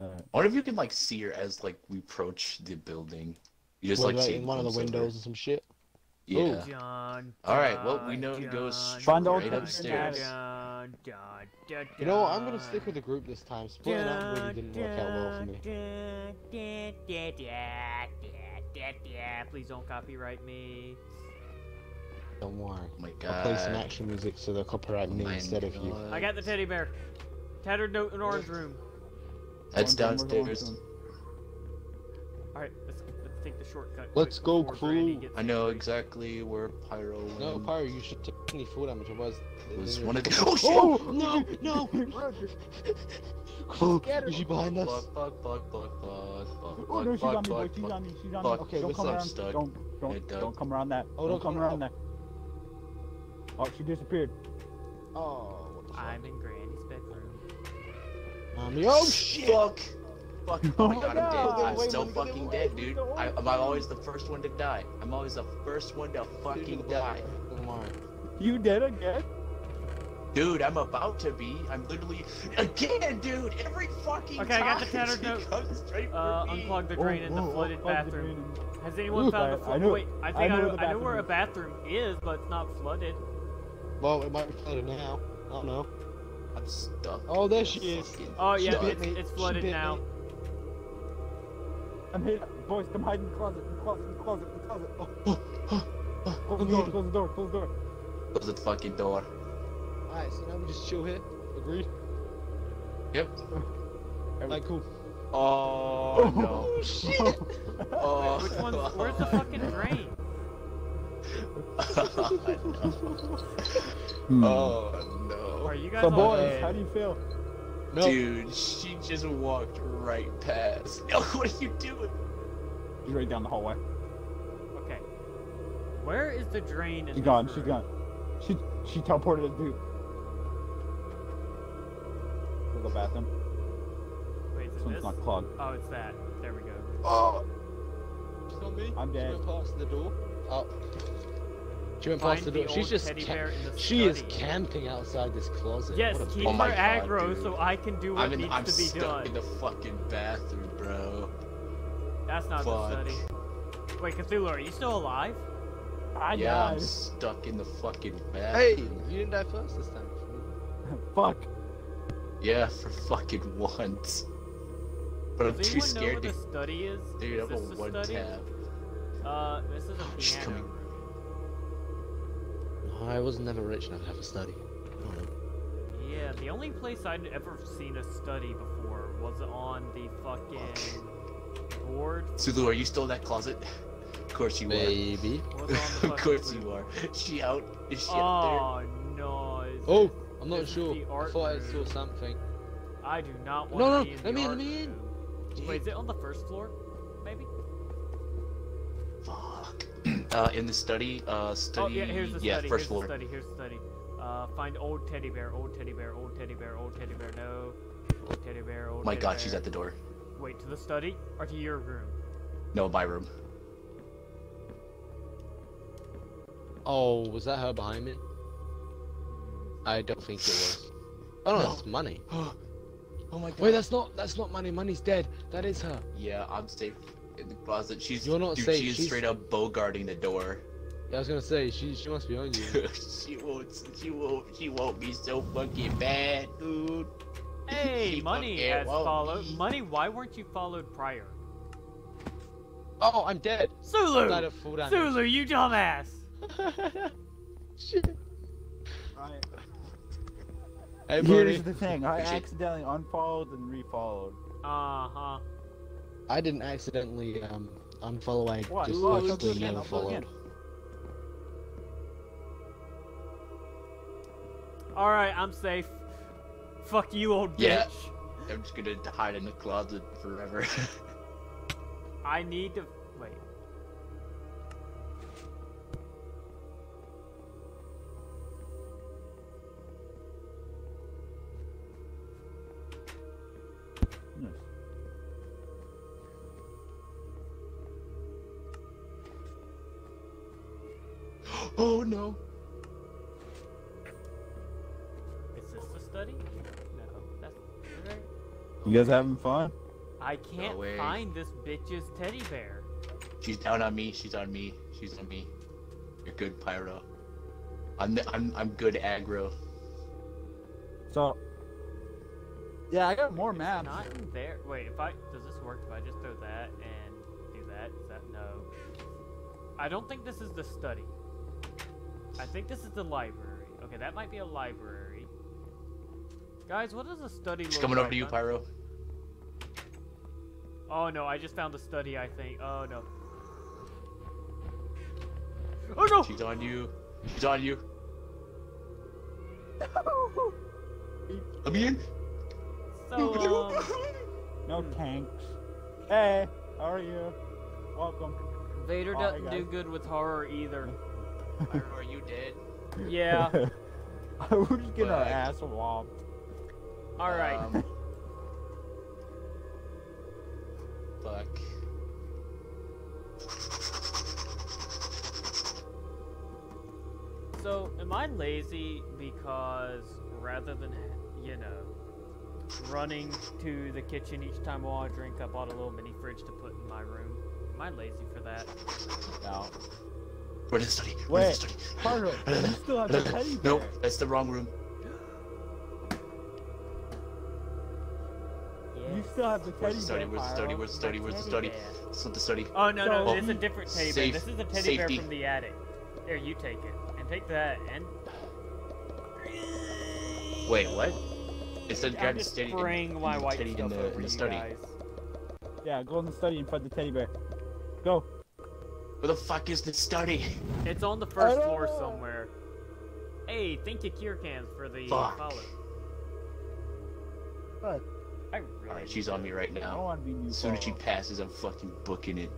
Alright. I wonder if you can like see her as like we approach the building. You just What, like like, see in one of the windows or some shit. Yeah. John. All right, well, we know to go Find out straight what's upstairs. Dun, dun, dun, You know what? I'm gonna stick with the group this time. Splitting up really didn't work out well for me. Dun, dun. Please don't copyright me. Don't worry. Oh my god. I'll play some action music so they'll copyright me oh My instead of you. I got the teddy bear. Tattered note in orange room. That's Going down, we're going downstairs. All right, let's let's take the shortcut. Let's go, crew. I know angry. exactly where Pyro went. No, Pyro, you should take any full damage, otherwise. It was then one of you're- the. [laughs] Oh, oh shit! Oh no, no! [laughs] [laughs] Oh, Get is she behind us? Fuck, fuck, fuck, fuck, fuck, fuck, Oh no, she's fuck, on me, boy. She's fuck. on me. She's on fuck. me. Okay, don't come around. Stuck. Don't don't Hey, don't come around that. Oh, don't don't come come around that. Oh, she disappeared. Oh, what the fuck? I'm in Granny's bedroom. Um, oh shit! Fuck! Fuck! [laughs] Oh Oh my my god, I'm dead. I'm so wait, wait, fucking dead, dude. wait, I, wait, I'm always the first one to die. I'm always the first one to fucking die. Don't worry. You dead again? Dude, I'm about to be. I'm literally again, dude. Every fucking Okay, I got the time tattered she note. comes straight for Uh, me. unplug the drain in the Oh, oh, flooded unplug the bathroom. Has anyone Ooh, found I- the I flood? Wait, I I think I know know, where I know where a bathroom bathroom is, but it's not flooded. Well, it might be flooded now. I don't know. I'm stuck. Oh, there she is. Oh yeah, it's, it's flooded now. me. I'm hit. Boys, come hide in the closet. In the closet. In the closet. In the closet. Oh, Oh, close the door. Close the door. Close the door. Close the fucking door. Alright, so now we just chill here. Agreed? Yep. Alright, cool. Oh oh [laughs] no. [laughs] Oh, shit! [laughs] Oh. Which one's? Where's the fucking drain? Hmm. oh no. Are you guys So, boys, dead? how do you feel? No. Dude, she just walked right past. No, what are you doing? She's right down the hallway. Okay. Where is the drain in She's this gone. room? She's gone. She she teleported to to the bathroom. Wait, is This it one's this? not clogged. Oh, it's that. There we go. Oh! She's on me. I'm She dead. went past the door. Oh. She went Find past the the door. She's just teddy bear in the She is camping outside this closet. Yes, What a keep Oh her my God, aggro dude. so I can do what I'm in, needs I'm to be stuck done. in the fucking bathroom, bro. That's not Fuck. the study. Wait, Cthulhu, are you still alive? I yeah, I'm stuck in the fucking bathroom. Hey, you didn't die first this time. [laughs] Fuck. Yeah, for fucking once. But I'm too anyone know scared to. the study is? Dude, is I'm this a one study? tab. Uh, this is a She's piano. coming. No, I was never rich enough to have a study. I. Yeah, the only place I'd ever seen a study before was on the fucking board. Zulu, are you still in that closet? Of course you Baby. Was on the are. [laughs] of course you are. She out? Is she out Oh no. Oh, it- I'm I'm not sure. I art thought I saw something. I do not want No, to no, be in let me in, let me in. room. Wait, is it on the first floor? Maybe? Fuck. Uh, in the study, uh, study. Oh study. yeah, here's the yeah, study. first here's floor. the study. Here's the study. Uh, find old teddy bear. Old teddy bear. Old teddy bear. Old teddy bear. No. Old teddy bear. Old. My teddy God, bear. she's at the door. Wait, to the study or to your room? No, my room. Oh, was that her behind me? I don't think it was. Oh no, No. that's money. [gasps] oh my God. Wait, that's not that's not money. Money's dead. That is her. Yeah, I'm safe in the closet. She's. You're not dude, safe, She's, she's- straight up bogarting the door. Yeah, I was gonna say she she must be on you. [laughs] she won't. She won't. She won't be so fucking bad, dude. Hey, She money fucking has followed. be. Money, why weren't you followed prior? Oh, I'm dead. Died Zulu, of full damage. Zulu, you dumbass. [laughs] Shit. Right. Hey, buddy. Here's the thing. I accidentally unfollowed and refollowed. Uh huh. I didn't accidentally um unfollow. I What? just Look, literally look again, never followed. All right, I'm safe. Fuck you, old Yeah. bitch. I'm just gonna hide in the closet forever. [laughs] I need to oh no. Is this the study? No, that's right. You guys having fun? I can't way. find this bitch's teddy bear. She's down on me. She's on me. She's on me. You're good, Pyro. I'm the, I'm I'm good aggro. So. Yeah, I got more It's maps. Not in there. Wait, if I does this work? If I just throw that and do that, is that no? I don't think this is the study. I think this is the library. Okay, that might be a library. Guys, what does a study She's look coming like? over to you, Pyro. Oh no, I just found the study. I think. Oh no. Oh no! She's on you. She's on you. Let me in. So um, No tanks. Hey, how are you? Welcome. Vader Oh, doesn't do good with horror either. Pyro, are you dead? Yeah. We're just getting our Fuck. ass whopped. All right. Um, fuck. So, am I lazy because rather than, you know, running to the kitchen each time while I drink, I bought a little mini fridge to put in my room? Am I lazy for that? No. We're in the study. We're in the study. Pardo, [laughs] you still have the teddy bear. Nope, that's the wrong room. You still have the teddy Where's the study? bear. Where's the study? Where's the study? Where's the study? It's not the study. Oh no no, oh, So- it's a mm, different teddy Safe- bear. This is a teddy safety. bear from the attic. There, you take it and take that and. Wait, what? It said I'm grab the just steady. spraying my white teddy stuff in the, over in the you study. guys. Yeah, go in the study and find the teddy bear. Go. Where the fuck is the study? It's on the first floor know. somewhere. Hey, thank you cure for the Fuck. follow. What? I really Alright, she's on me right now. I don't now. want to be new. As soon as she passes, I'm fucking booking it.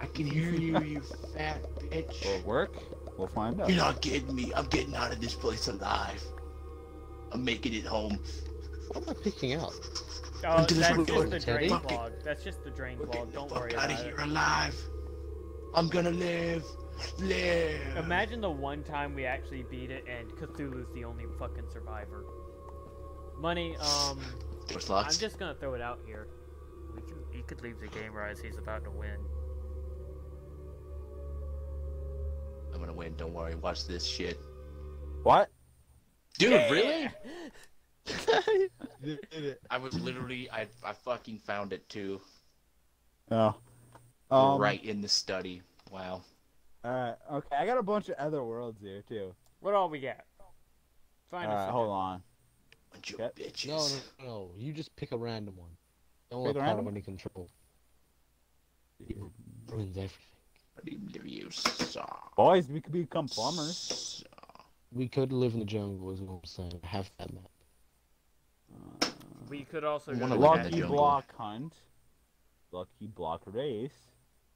I can hear you, [laughs] you fat bitch. Will it work? We'll find out. You're not getting me. I'm getting out of this place alive. I'm making it home. What am I picking up? Oh, Into this that's just the drain Fuck clog. That's just the drain We're clog. getting the Don't fuck worry out of here alive. I'm gonna live. Live. Imagine the one time we actually beat it and Cthulhu's the only fucking survivor. Money, um, Doors I'm just gonna throw it out here. We can, he could leave the game right as he's about to win. I'm gonna win. Don't worry. Watch this shit. What? Dude, Yeah! really? [laughs] Did it. I was literally. I I fucking found it too. Oh. Um, right in the study. Wow. Alright, okay. I got a bunch of other worlds here, too. What all we got? Find us Alright, hold on. Bunch of Okay. bitches. No, no, no. You just pick a random one. Don't let Pick a part of random? any control. It ruins everything. You saw. Boys, we could become plumbers. We could live in the jungle, is what I'm saying. Have that map. We could also go Wanna to the lucky block hunt. Lucky block race.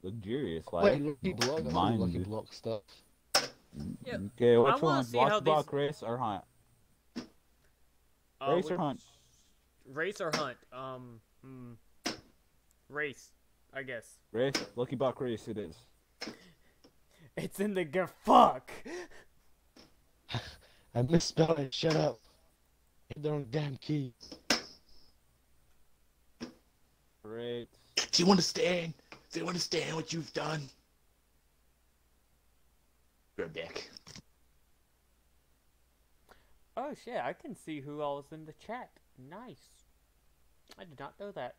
Luxurious life. Wait, lucky block. I Mine lucky block stuff. Yeah, Okay, which I wanna one? see how Lucky these- block race or hunt? Uh, race or hunt? Race or hunt? Um, mm, race, I guess. Race. Lucky block race. It is. [laughs] It's in the g- fuck. [laughs] I misspelled it. Shut up. Hit the wrong damn key. Great. Do you understand? Do you understand what you've done? Grab back. Oh shit! I can see who all is in the chat. Nice. I did not know that.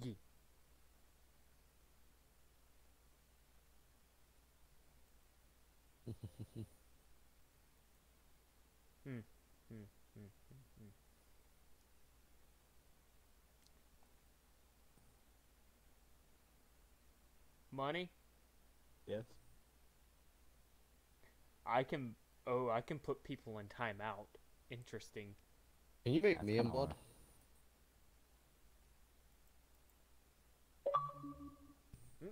Yee. Hmm, hmm, hmm, hmm, hmm. Money? Yes. I can. Oh, I can put people in timeout. Interesting. Can you make That's me a kinda mod? Hmm?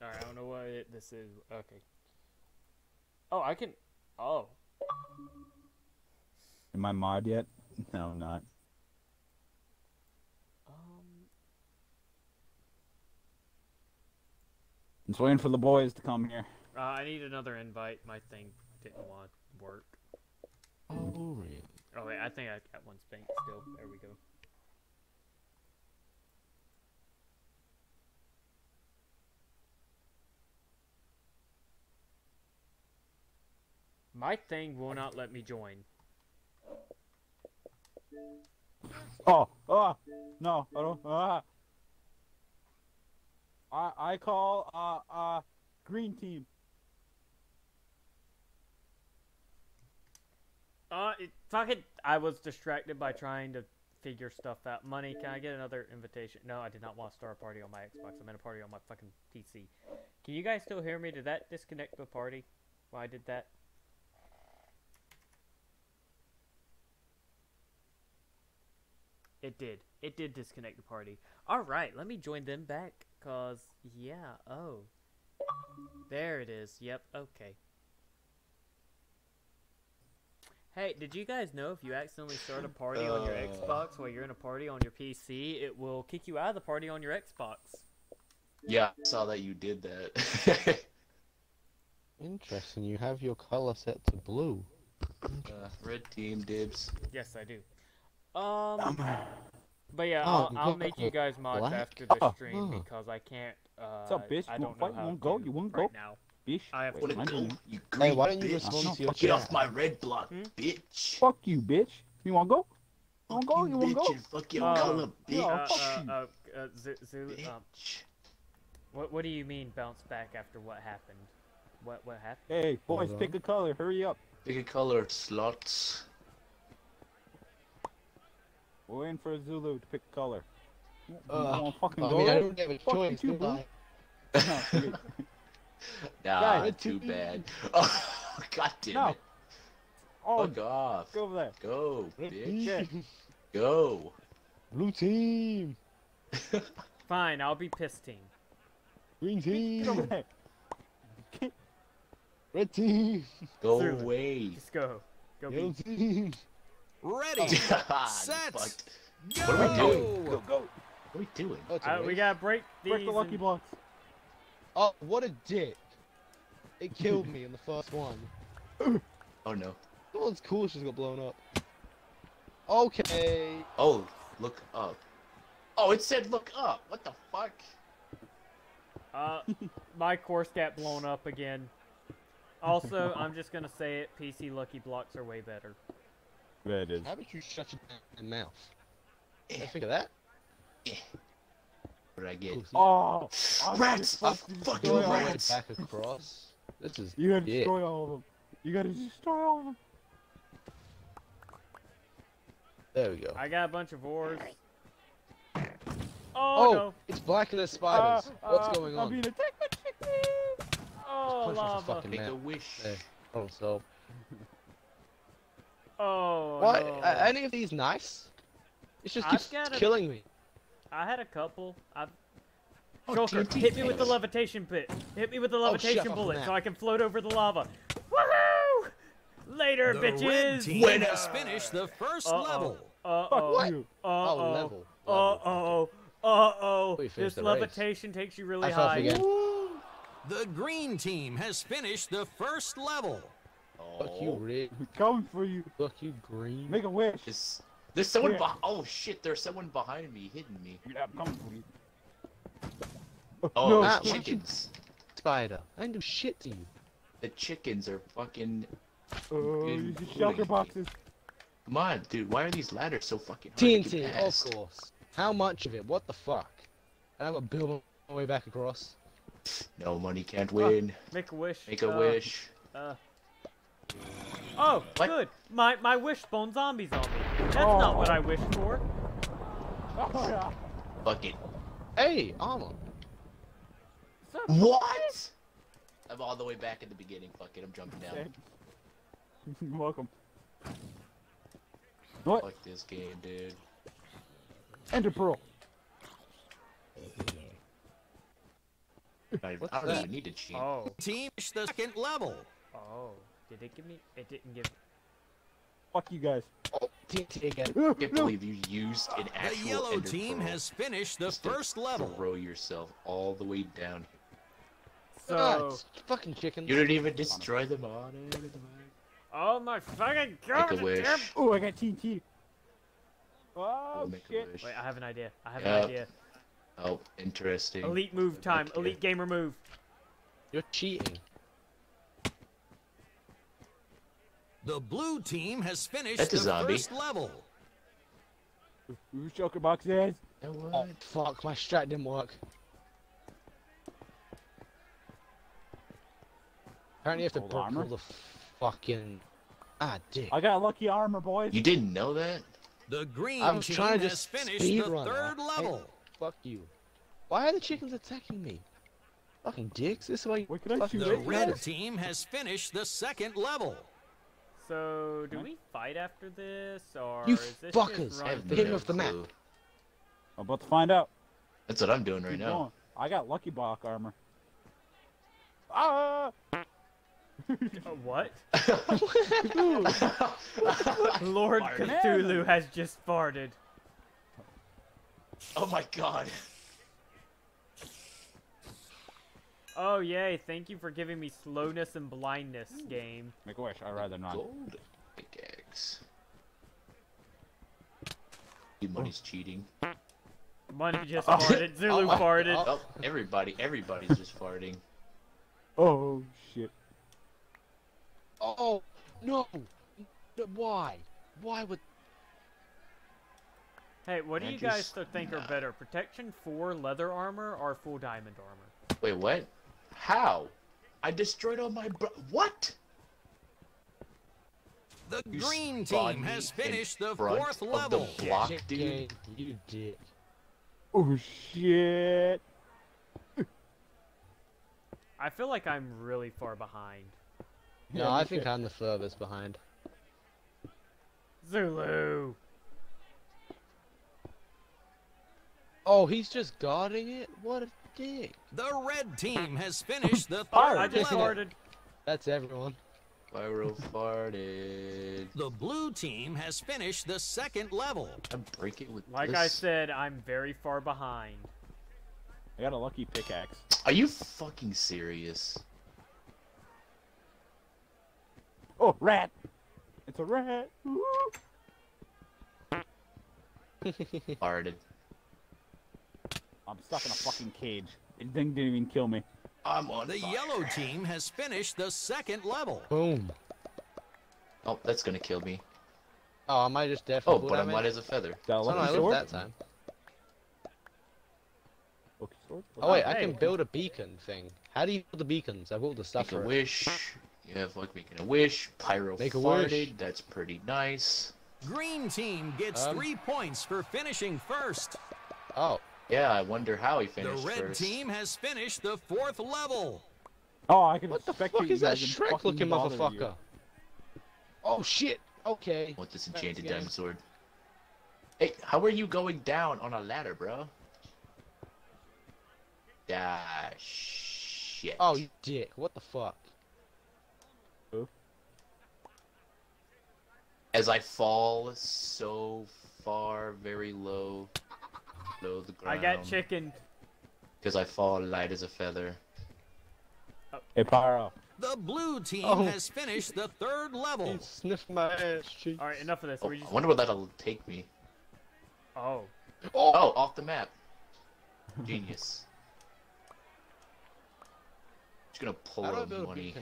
All right, I don't know what it, this is. Okay. Oh, I can. Oh, Am I mod yet? No, I'm not. um, I'm just waiting for the boys to come here. uh, I need another invite. My thing didn't want to work. Oh, really? Oh wait, I think I got one spank still. There we go. My thing will not let me join. Oh, oh, no, I don't. Ah. I I call uh uh green team. Uh, it, fucking, I was distracted by trying to figure stuff out. Money, can I get another invitation? No, I did not want to start a party on my Xbox. I'm in a party on my fucking PC. Can you guys still hear me? Did that disconnect the party? Why did that? It did. It did disconnect the party. Alright, let me join them back. Cause, yeah, oh. There it is. Yep, okay. Hey, did you guys know if you accidentally start a party on your Uh. Xbox while you're in a party on your PC, it will kick you out of the party on your Xbox? Yeah, I saw that you did that. [laughs] Interesting. You have your color set to blue. uh, red team dibs. Yes, I do. Um, but yeah, Oh, I'll, I'll make you guys mods black? after the Oh, stream huh. because I can't. Uh, up, bitch? I You don't wanna fight? know You how wanna go? You wanna right go? now. Bish. I have Wait, Wanna to mind go? you. You Hey, why don't you bitch. respond to your Get off my red block, Hmm? bitch. Fuck you, bitch. You wanna go? You wanna go? You wanna bitch go? and fuck your Uh, color, bitch. Uh, fuck uh, you. uh, uh, Zu- Zulu, um, bitch. what what do you mean bounce back after what happened? What what happened? Hey, boys, pick a color. Hurry up. Pick a color, slots. We're waiting for Zulu to pick a color. You Uh, wanna fucking I go? mean, I don't have a Fuck you choice. too, do. I? [laughs] No. [laughs] Nah, Guys, too two- [laughs] bad. Oh, god damn No. it. oh, Fuck off. go over there. Go, bitch. team. Go. Blue team. Fine, I'll be piss team. Green Get over team. there. Red team. Go Zulu. away. Just go, go Yellow team. Ready, [laughs] Ah, set, go! What are we doing? Go, go. What are we doing? Oh, it's Uh, we gotta break these. Break the lucky and- blocks. Oh, what a dick. It killed me in the first one. [clears throat] Oh no. The one's cool, she just got blown up. Okay. Oh, look up. Oh, it said look up. What the fuck? Uh, my course got blown up again. Also, [laughs] I'm just gonna say it. PC Lucky Blocks are way better. There it is. How about you shut your damn mouth? I think of that. What did I get? Oh, Rats! fucking Fucking destroy all of them. rats! Back across. This is You gotta Yeah. destroy all of them. You gotta destroy all of them. there we go. I got a bunch of ores. Oh, Oh, no. it's black and there's spiders. Uh, What's uh, going I'm on? being attacked by chickens. Oh, Punch me for lava. Make a wish. There. Oh, so. Oh, Why? no. Are any of these nice? It just keeps got a- killing me. I had a couple. I've... Oh, Shulker, TNT hit me with the levitation pit. Hit me with the Oh, levitation up, bullet so I can float over the lava. Woohoo! Later, The bitches! team Winner. has finished the 1st Uh-oh. level. Uh-oh. What? Oh, uh-oh. Oh, level. Uh-oh. Uh-oh. We This the race. levitation takes you really I fell high. again. The green team has finished the first level. Fuck you, Oh, Rick. Coming for you. Fuck you, Green. Make a wish. There's, there's someone Yeah. behind. Oh shit! There's someone behind me, hitting me. Yeah, I'm coming for you. Oh, no, the why don't you- chickens. Spider. I didn't do shit to you. The chickens are fucking. Oh, Good use your boy. shulker boxes. Come on, dude. Why are these ladders so fucking hard to TNT, get of course. How much of it? What the fuck? And I'm gonna build my way back across. No money can't win. Make a wish. Make a Uh, wish. Uh. Oh, What? good. My my wish spawned zombies on me. That's oh. not what I wished for. Oh, yeah. Fuck it. Hey, armor. What? I'm all the way back at the beginning. Fuck it. I'm jumping down. [laughs] You're welcome. What? Fuck this game, dude. Ender Pearl. I, What's I don't that? even need to cheat. Oh. Team finished the second level. Oh. Did it give me? It didn't give. Fuck you guys. Oh, TNT again. No, I can't believe you used an actual The yellow Ender team Pearl has finished the just first level. Throw yourself all the way down. Ah, So. it's fucking chickens. You didn't even destroy them on it. Oh my fucking god! Make a wish. Oh, I got TNT. Oh, Make a shit. Wait, I have an idea. I have Yep. an idea. Oh, interesting. Elite move time. Okay. Elite gamer move. You're cheating. The blue team has finished That's a the zombie. first level. Whose shulker boxes? You Oh, fuck, my strat didn't work. Apparently you have to pull armor? the fucking... Ah, dick. I got lucky armor, boys. You didn't know that? The green I'm team trying to has finished the run. third I- level. Fuck you. Why are the chickens attacking me? Fucking dicks. This is why you Wait, can I fucking shoot The red team has finished the second level. So, do Huh? we fight after this, or You is this fuckers. just I run have Hit through? me no off the map. clue. I'm about to find out. That's what I'm doing right Keep now. going. I got lucky block armor. [laughs] Ah! What? [laughs] [laughs] Lord Fire. Cthulhu has just farted. oh my god. Oh yay! Thank you for giving me slowness and blindness, game. Make a wish. I'd rather not. Gold pickaxe. You money's cheating. Money just oh. farted. [laughs] Zulu oh, farted. Oh, everybody, everybody's just farting. [laughs] Oh, shit. Oh, no. No, Why? Why would... Hey, what do you Andrew's- guys th- think are better? Protection 4 leather armor or full diamond armor? Wait, what? How? I destroyed all my bro- What? The You green team has finished the fourth level. The block, Chicken, dude. You dick. Oh, shit. I feel like I'm really far behind. No, Yeah, I think. I'm the furthest behind. Zulu! Oh, he's just guarding it? What a dick. The red team has finished the [laughs] Oh, third I just level. farted. That's everyone. Pyro farted. The blue team has finished the second level. I break it with Like this. I said, I'm very far behind. I got a lucky pickaxe. Are you fucking serious? Oh, rat. It's a rat. Farted. I'm stuck in a fucking cage. It thing didn't even kill me. I'm on The fire. yellow team has finished the second level. Boom. Oh, that's gonna kill me. Oh, am I just deaf? Oh, but I'm light as a feather. Got a Oh, no, lucky I sword. lived that time. Lucky sword. Oh wait, I can build a beacon thing. How do you build the beacons? I've all the stuff Make a wish. You have like making a wish. Pyro Make a farted. wish. That's pretty nice. Green team gets Um. three points for finishing first. Oh, Yeah, I wonder how he finished. The finished red first. team has finished the fourth level. Oh, I can What the fuck you is that Shrek looking bother you. motherfucker? Oh shit. Okay. What this enchanted guys. diamond sword? Hey, how are you going down on a ladder, bro? Ah, shit. Oh, you dick. What the fuck? As I fall so far, very low, low the I ground. got chicken. Because I fall light as a feather. Hey, Pyro. The blue team Oh. has finished the third level. He sniffed my ass cheek. All right, enough of this. Oh, just. I wonder where that'll take me. Oh. Oh, Oh, off the map. Genius. Just gonna pull how do out money.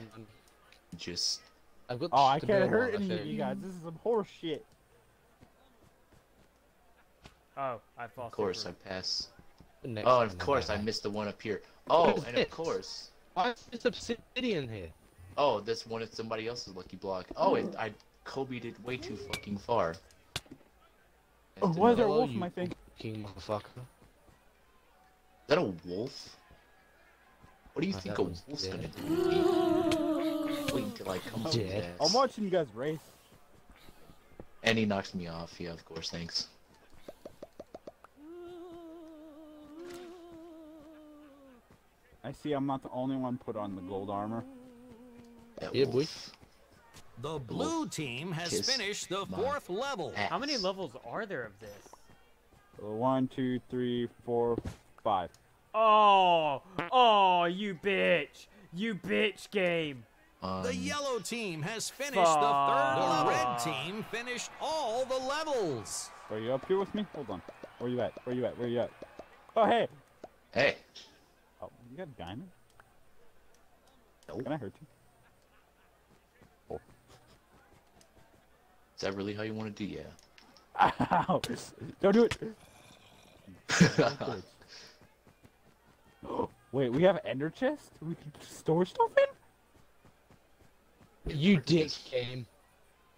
Just I've got Oh, I can't hurt any of think. you guys. This is some horse shit. Oh, I fall. of course I pass. The next Oh, one and of course I missed the one up here. [laughs] Oh, is and of course. Why is this obsidian here? Oh, this one is somebody else's lucky block. Oh, it, I Kobe'd it way too fucking far. Oh, That's why is there a Hello, wolf in you- my thing? King motherfucker. Is that a wolf? What do you Oh, think that a one's wolf's dead. gonna do? Wait until I come to his Dead. ass. I'm watching you guys race. And he knocks me off. Yeah, of course. Thanks. I see I'm not the only one put on the gold armor. Yeah, boy. The blue team has Kiss finished the fourth level. How many levels are there of this? So one, two, three, four, five. Oh, oh, you bitch, you bitch game. Um, The yellow team has finished the third Fuck. level. Red team finished all the levels. Are you up here with me? Hold on. Where you at? Where you at? Where you at? Oh, hey. Hey. Oh, you got a diamond? Nope. Can I hurt you? Is that really how you want to do? Yeah. Ow! Don't do it. [laughs] [gasps] Wait, we have ender chest? We can store stuff in? You dick game.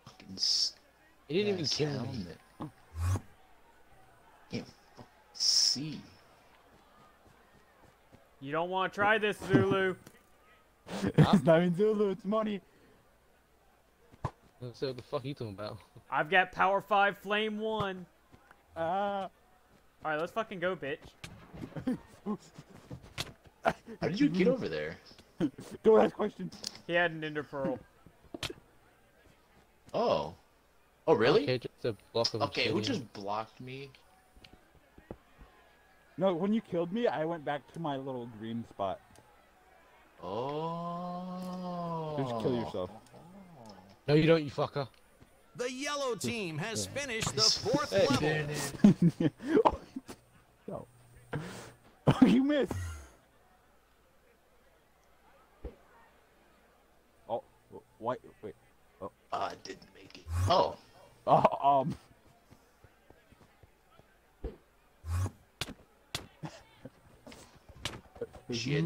Fucking s- He didn't even ass kill me. Can't see. You don't want to try this, Zulu. [laughs] it's not in Zulu, it's money. So what the fuck you talking about? I've got Power Five Flame One. Ah. All right, let's fucking go, bitch. [laughs] How did you get over there? [laughs] Don't ask questions. He had an Ender Pearl. Oh. Oh, really? Okay, just a block of Okay, who just blocked me? No, when you killed me, I went back to my little green spot. Oh. Just kill yourself. No, you don't, you fucker. The yellow team has finished the [laughs] fourth Hey. level. [laughs] oh, no. Oh, you missed. Oh, wait, wait. Oh, I didn't make it. Oh. Oh, um. Shit.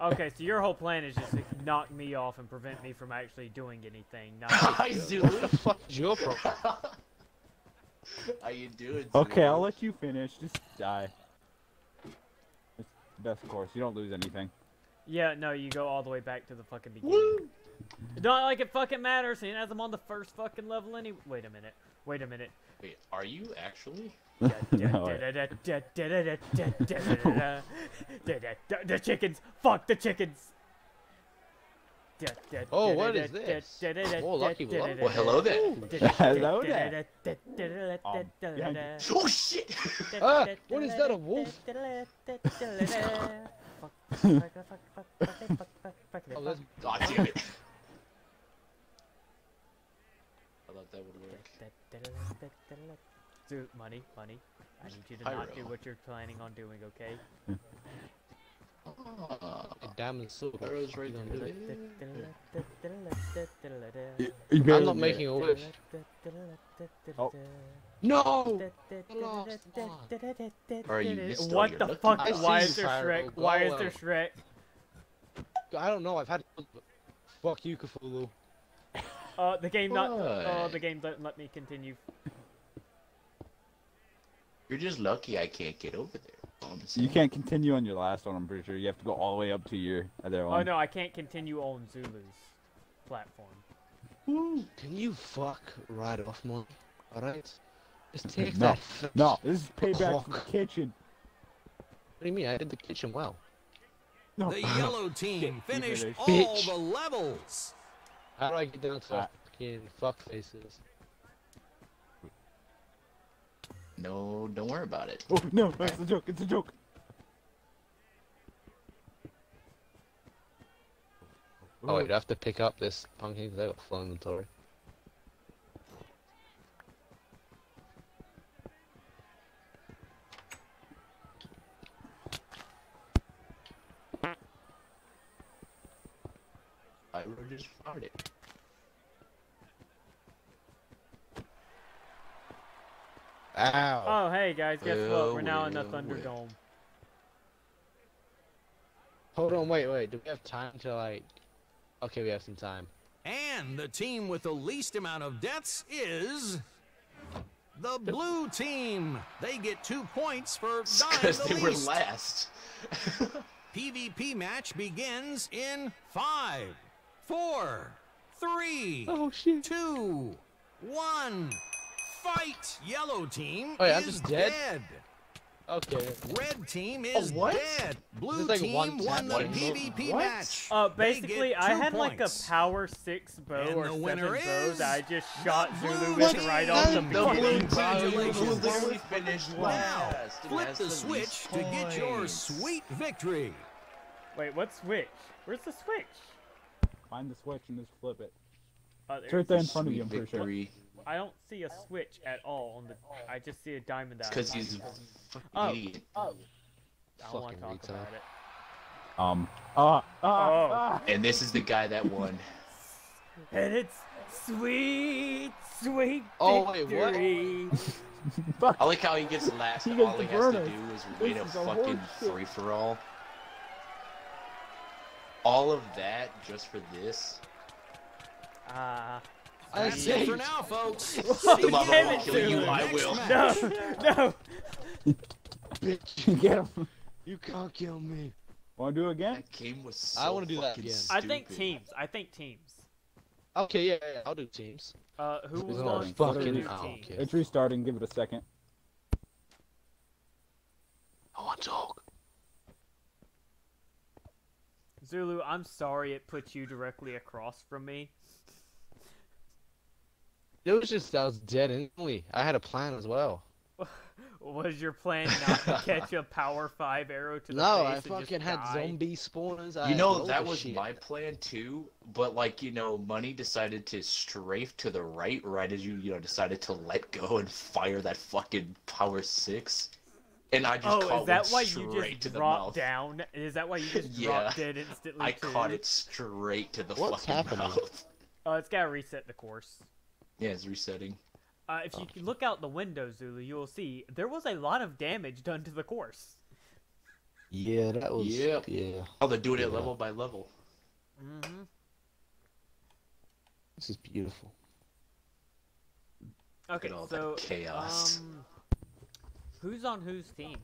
Okay, so your whole plan is just to knock me off and prevent me from actually doing anything. Not [laughs] Hi, Zulu. What the fuck is your problem? How you doing? Okay, I'll let you finish. Just die. It's the best course. You don't lose anything. Yeah, no, you go all the way back to the fucking beginning. Not like it fucking matters, seeing as I'm on the first fucking level anyway. Wait a minute. Wait a minute. Wait, are you actually? The chickens! Fuck the chickens! Oh, what is this? Oh, lucky block. Well, hello there. Hello there. Um, behind you. Oh shit! Ah, what is that, a wolf? Oh, that's God damn it! I thought that would work. Dude, money, money. I need you to not do what you're planning on doing, okay? Ah, [laughs] a diamond sword. Pyro's right gonna do there. it? You I'm not made making it. a wish. Oh. No! The last one. Or you What the fuck? I. Why is there Shrek? Why Go is there. Shrek? I don't know, I've had... Fuck you, Cthulhu. Uh, the game not. Oh, the game doesn't let me continue. You're just lucky I can't get over there. All You can't continue on your last one. I'm pretty sure you have to go all the way up to your other Oh one. no, I can't continue on Zulu's platform. Can you fuck right off, man? Alright? Just take No. that. f- No, this is payback from the kitchen. What do you mean? I did the kitchen well. No. The yellow team [laughs] finished finished. all the levels. How do I get down to Ah. fucking fuck faces? No, don't worry about it. Oh no, it's a joke. It's a joke. Oh wait, do I have to pick up this pumpkin because I got full inventory. I just farted. Ow! Oh hey guys, guess what? We're now in the well, well. Thunderdome. Hold on, wait, wait. Do we have time to like? Okay, we have some time. And the team with the least amount of deaths is the blue team. They get two points for [laughs] dying Because the they were last. [laughs] PvP match begins in five, four, three, Oh shit! two, one. Fight! Yellow team Oh, yeah, I'm is just dead? dead. Okay. Red team is what? dead. Blue like team one won the one? PvP What? match. Uh, basically, I two had like a power six bow And or the seven winner bow is I just shot Zulu blue with team. right off the The blue team Congratulations. literally finished Now, last. flip has the least switch to get your sweet victory. Wait, what switch? Where's the switch? Find the switch and just flip it. Oh, It's there. right there in front of you. I'm pretty sure. victory. I don't see a switch at all on the. I just see a diamond. It's that because I he's a fucking Oh. idiot. Oh. I don't want to talk retard. about it. Um. Ah. Ah. Oh. ah. And this is the guy that won. [laughs] And it's sweet, sweet Oh, wait, what? [laughs] I like how he gets last He gets all the he has to do is win a This a fucking free for all. All of that just for this. Ah. I That's say for now, folks. [laughs] See The you mama Damn will it, kill you, I will. no, no. bitch. Get him. You can't kill me. Want to do it again? That game was so I wanna do that fucking again. I think teams. I think teams. Okay, yeah, yeah, yeah, I'll do teams. Uh, who was starting. on Fucking new I don't team? It's restarting. Give it a second. I want to talk. Zulu, I'm sorry it put you directly across from me. It was just I was dead instantly. I had a plan as well. [laughs] Was your plan not to [laughs] catch a power five arrow to the No, face I and just fucking had die? zombie spawners. I You had know that was shit. my plan too, but like you know, money decided to strafe to the right right as you you know decided to let go and fire that fucking power six, and I just Oh, caught is that one why you just to the dropped mouth. down? Is that why you just Yeah. dropped dead instantly? I too? caught it straight to the What's fucking happening? mouth. [laughs] Oh, it's gotta reset the course. Yeah, it's resetting. Uh, if you look out the window, Zulu, you will see there was a lot of damage done to the course. Yeah, that was. Yep. Yeah. Oh, they're doing it level by level. Mm-hmm. This is beautiful. Okay, all that so chaos. um, who's on whose team?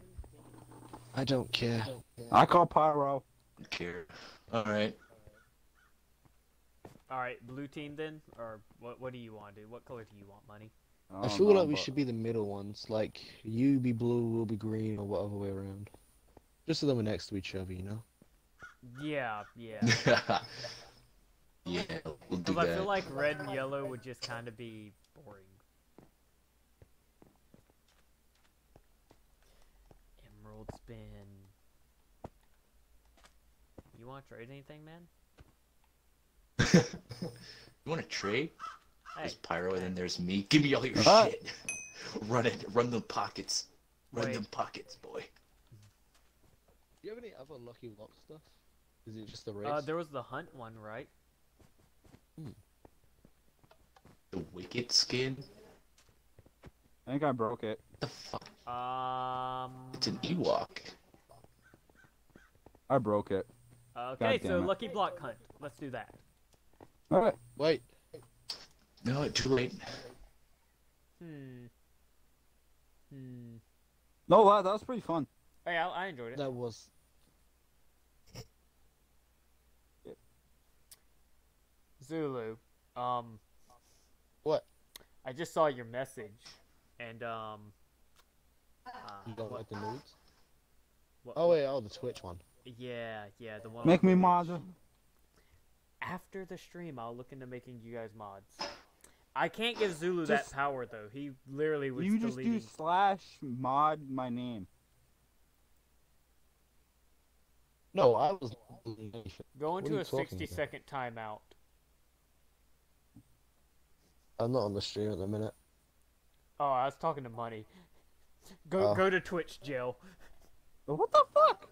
I don't care. I call Pyro. Don't care. All right. All right, blue team then, or what? What do you want to do? What color do you want, money? I, I feel know, like we but- should be the middle ones. Like you be blue, we'll be green, or whatever way around. Just so that we're next to each other, you know. Yeah, yeah. [laughs] yeah, we'll do Because I feel like red and yellow would just kind of be You want to trade anything, man? [laughs] You want to trade? Hey, There's Pyro, and then there's me. Give me all your What? shit. [laughs] Run it. Run them pockets. Run Wait. them pockets, boy. Do you have any other lucky lock stuff? Is it just the race? uh, there was the hunt one, right? The wicked skin. I think I broke it. the fuck? Um. It's an Ewok. I broke it. Okay, so damn it. lucky block hunt. Let's do that. All right. Wait. No, it's too late. Hmm. Hmm. No, that, that was pretty fun. Hey, I, I enjoyed it. That was. Zulu. Um. What? I just saw your message, and um. You Uh, don't like the nudes? what, Oh wait, oh the Twitch one. Yeah, yeah, the one. Make on me Twitch. mod. After the stream, I'll look into making you guys mods. I can't give Zulu that power though. He literally was You just do deleting. slash mod my name. No, I was. Go what are into a talking 60 about? second timeout. I'm not on the stream at the minute. Oh, I was talking to Money. Go Oh. go to Twitch, Jill. What the fuck?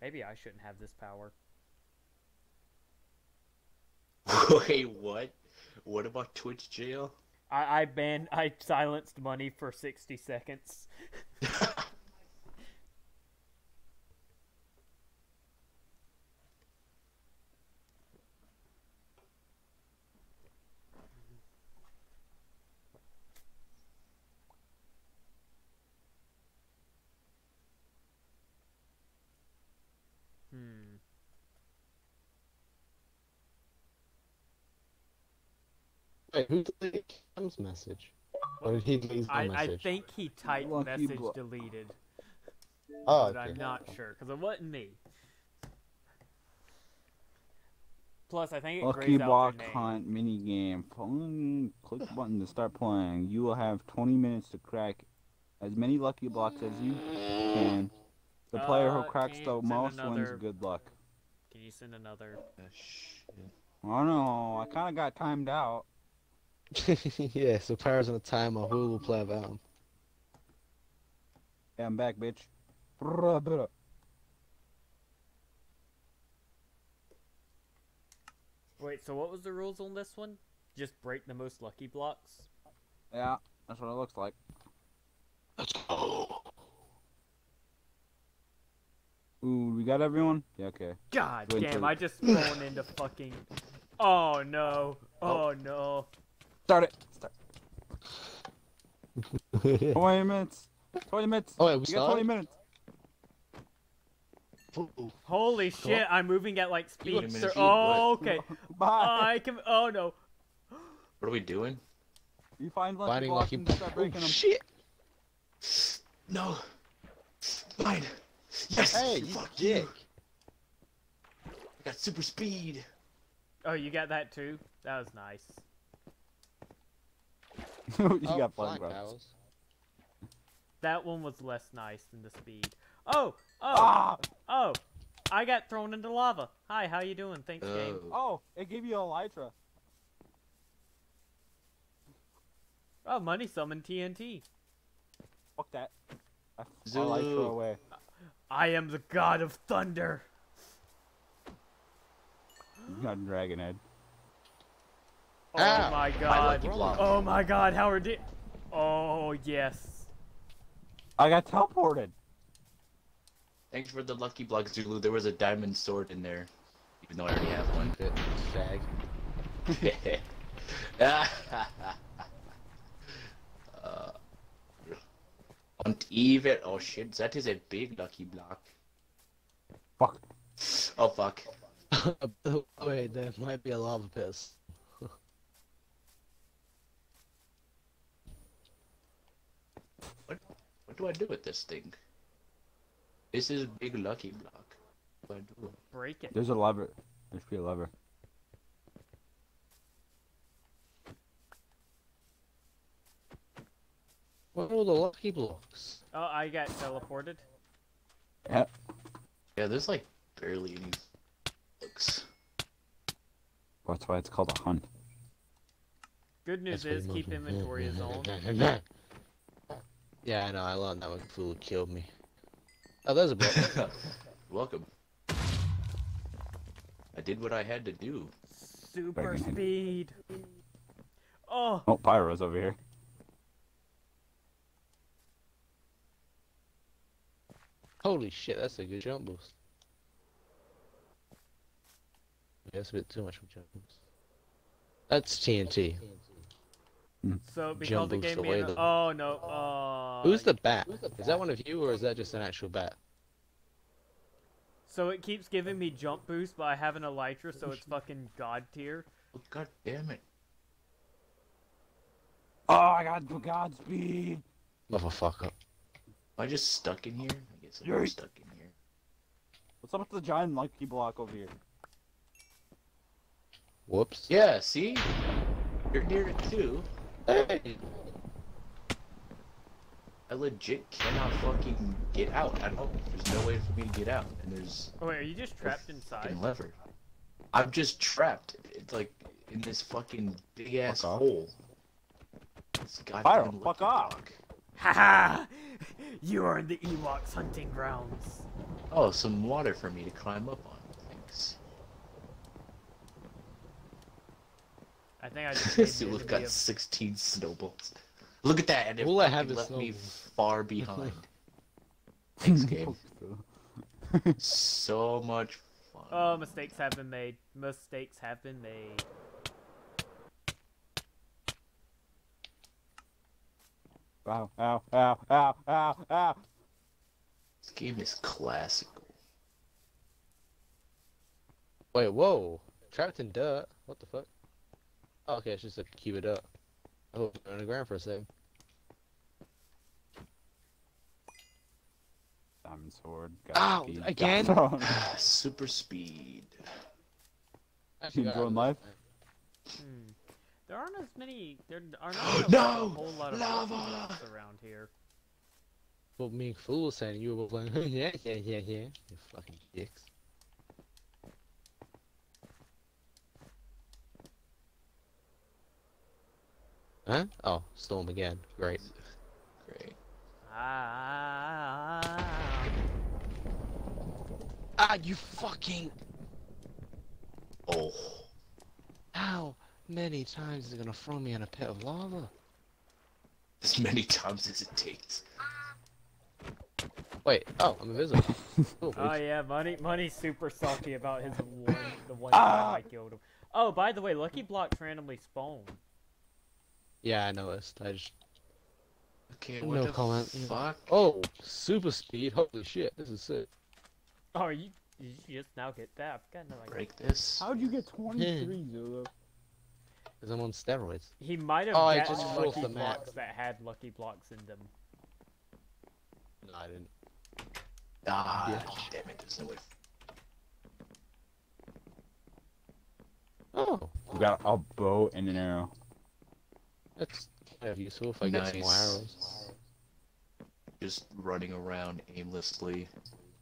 Maybe I shouldn't have this power. [laughs] Wait, what? What about Twitch jail? I I banned I silenced Money for 60 seconds. [laughs] Wait, who deleted Cam's message? Or did he delete my I, I think he typed Lucky message blo- deleted, oh, but okay. I'm not sure because it wasn't me. Plus, I think it Lucky grays out block hunt mini game. Phone, click button to start playing. You will have 20 minutes to crack as many lucky blocks as you can. The player who Uh, cracks the most another- wins good luck. Can you send another? I don't know. I kind of got timed out. [laughs] yeah, so Pyro's on a timer. Who will play about him? Yeah, I'm back, bitch. Wait, so what was the rules on this one? Just break the most lucky blocks? Yeah, that's what it looks like. Let's go. Ooh, we got everyone? Yeah, okay. God Wait damn, till- I just thrown into fucking. Oh no! Oh no! Start it. Start. [laughs] 20 minutes. 20 minutes. Oh, wait, we you got 20 minutes. Ooh. Holy shit! I'm moving at like speed. Sir. Oh, what? okay. [laughs] Bye. I can. Oh no! What are we doing? you find lucky Finding blocks lucky. and start Oh them. shit! No. Mine. Yes. Hey, you fuck dick. you. I got super speed. Oh, you got that too? That was nice. [laughs] you Oh, got flying fun, bro. powers. That one was less nice than the speed. Oh! Oh! Ah! Oh! I got thrown into lava. Hi, how you doing? Thanks, game. Oh. Oh, it gave you Elytra. Oh, money summon TNT. Fuck that. I Zulu. Elytra away. I am the god of thunder. You got Dragon Head. Oh Ah, my My god. lucky. Oh my god, Howard did. Oh, yes. I got teleported. Thanks for the lucky block, Zulu. There was a diamond sword in there, even though I already have one. Bit fag. [laughs] uh, und even oh shit, that is a big lucky block. Fuck. Oh fuck. [laughs] Wait, there might be a lava pit. Do I do with this thing? This is a big lucky block. What do I do? Break it. There's a lever. There should be a lever. What are all the lucky blocks? Oh, I got teleported. Yeah. Yeah, there's like barely any looks. That's why it's called a hunt. Good news That's is, keep inventory is on. Yeah, I know. I learned that when Fool killed me. Oh, there's a block. Welcome. I did what I had to do. Super Dragon speed. Oh, Oh, Pyro's over here. Holy shit, that's a good jump boost. Yeah, that's a bit too much of a jump boost. That's TNT. So because Jump it boost gave me away an, oh no. Uh, Who's the bat? Is that one of you, or is that just an actual bat? So it keeps giving me jump boost, but I have an elytra, so it's fucking god tier. Oh, God damn it. Oh, I got Godspeed. Motherfucker. Am I just stuck in here? I guess I'm You're- stuck in here. What's up with the giant lucky block over here? Whoops. Yeah, see? You're near it too. Hey. I legit cannot fucking get out. I don't. There's no way for me to get out, and there's Oh wait, are you just trapped inside? lever. I'm just trapped. It's like in this fucking big ass Fuck off. hole. This Pyro, goddamn fuck off. block. Haha! [laughs] you are in the Ewoks hunting grounds. Oh, some water for me to climb up on. Thanks. I think I just See, we've got of- 16 snowballs. Look at that, and it All I have is left me far [laughs] behind. [laughs] Thanks, game. so much fun. Oh, mistakes have been made. Mistakes have been made. Ow, ow, ow, ow, ow, ow. This game is classical. Wait, whoa. Trapped in dirt? What the fuck? Oh, okay, it's just a cube of dirt. I thought we were on the ground for a second. Diamond sword. Ow, Godspeed, again? [laughs] Super speed. Actually, You got enjoying life? Hmm. There aren't as many. There are not [gasps] a, No! a whole lot of Lava! around here. What me and Fool was saying, you were both like, [laughs] yeah, yeah, yeah, yeah. You fucking dicks. Huh? Oh, storm again. Great. Great. Ah. Ah, you fucking. Oh. How many times is it gonna throw me in a pit of lava? As many times as it takes. Wait, oh, I'm invisible. [laughs] Cool, Oh yeah, money. Money's super salty about his [laughs] one. The one Ah! time I killed him. Oh, by the way, lucky blocks randomly spawn. Yeah, I noticed. I just. Okay, No the comment. fuck? Oh, super speed. Holy shit, this is sick. Oh, you, you just now get that? I've got no idea. Break this. How'd you get 23, Zulu? Because I'm on steroids. He might have Oh, I gotten just fell off lucky the map. blocks that had lucky blocks in them. No, I didn't. Ah, Yeah. damn it, there's no way. Oh, We got a bow and an arrow. That's kind of useful if I get some more Nice. arrows. Just running around aimlessly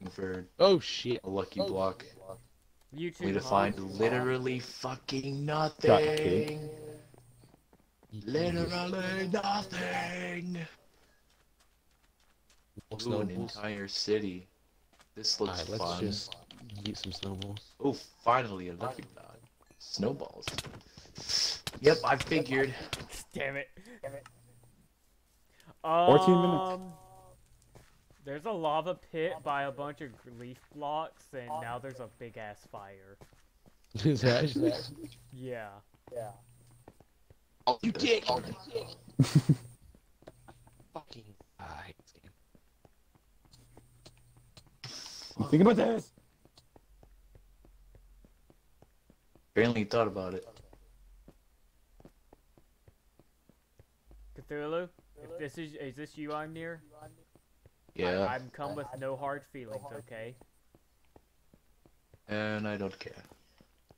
looking for Oh shit. a lucky oh. block. You two. We to huh? find literally fucking nothing. Literally nothing. More Ooh, an snowballs. entire city. This looks Alright, let's fun. just get some snowballs. Oh, finally a lucky dot. Snowballs. Yep, I figured. Damn it. Damn it! 14 minutes. Um, There's a lava pit by a bunch of leaf blocks, and now there's a big ass fire. [laughs] Is that actually? Yeah. Oh, you dick! [laughs] Fucking. Ah, I hate this game. Think about this! Apparently you thought about it. Cthulhu, if this is is this you I'm near? Yeah, I, I'm come with no hard feelings, okay? and I don't care.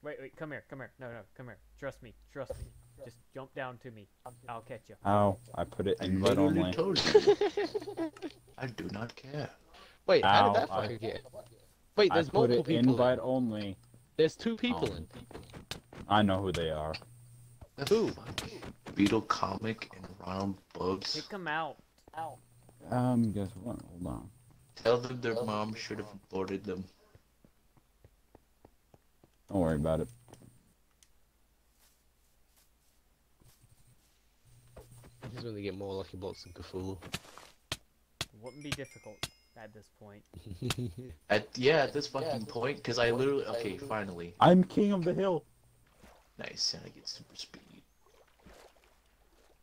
Wait, wait, come here, come here. No, no, come here. Trust me, trust me. Just jump down to me. I'll catch you. Ow, I put it I in red literally only. told you. [laughs] I do not care. Wait, how did that I- fucker get? Wait, I there's put multiple it people. invite In. only. There's two people Oh. in. I know who they are. The Who? Beetle Comic and Ronald Bugs. Kick them out. Out. Um, guess what? Hold on. Tell them their mom should have aborted them. Don't worry about it. He's gonna get more lucky blocks than Cthulhu. Wouldn't be difficult at this point. [laughs] At yeah, at this fucking point, because I literally okay, finally. I'm king of the hill. Nice, and I get super speed.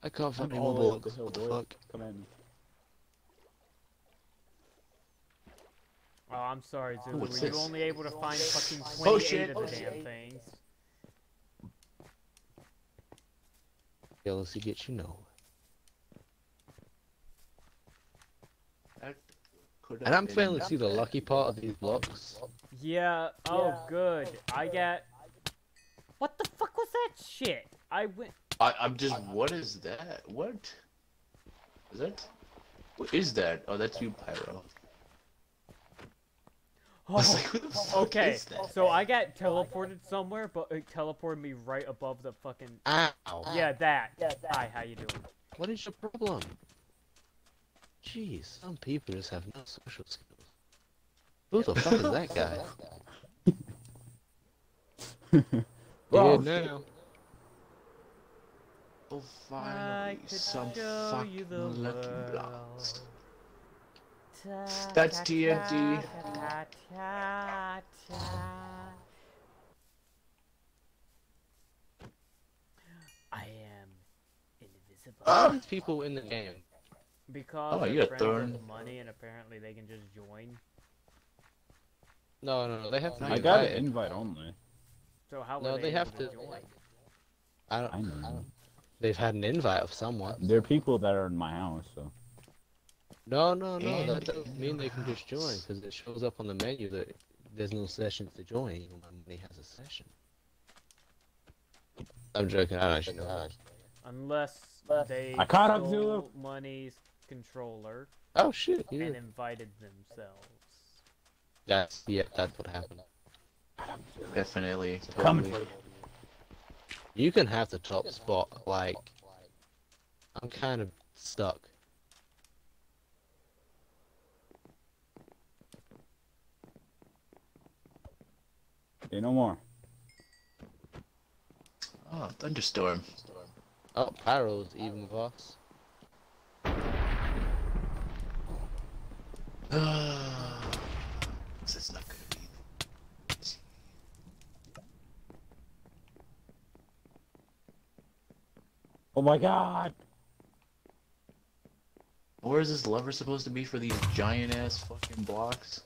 I can't find I'm any all more the way up the blocks. hill, What the boy. fuck? Come at me. Oh, I'm sorry, Zulu. what's Were you this? only able to find fucking Oh, 28 shit. of oh, the Oh, damn shit. things? Jealousy gets you nowhere. That could And I'm been- failing to see the lucky part of these blocks. Yeah. Oh, good. I got. What the fuck was that shit? I went. I, I'm just. What is that? What? Is that? What is that? Oh, that's you, Pyro. Oh, I was like, who the oh, fuck Oh, okay, is that? so I got teleported somewhere, but it teleported me right above the fucking. Ow! Yeah, that. Hi, how you doing? What is your problem? Jeez, some people just have no social skills. Who the fuck is that guy? [laughs] [laughs] Oh, yeah, now. Oh, I finally, could some show you the fucking lucky world. blocks. That's TNT. I am invisible. Ah! All these people in the game. Because Oh, they're you got friends thorn. with money and apparently they can just join. No, no, no. They have oh, to. I be got an invited. invite only. So how No, were they they, have able to to- join? I don't. I know. They've had an invite of someone. There are people that are in my house, so. No, no, no. And That doesn't mean they can just join because it shows up on the menu that there's no sessions to join even when he has a session. I'm joking. I don't actually know. Unless they I caught up, stole Zulu. money's controller Oh shit! You and invited themselves. That's yeah. That's what happened. Definitely. Come. totally. You can have the top spot. Like, I'm kind of stuck. Say no more. Oh, thunderstorm. Oh, Pyro's even with us. [sighs] [sighs] this is not gonna be. Oh my god! Where is this lever supposed to be for these giant ass fucking blocks?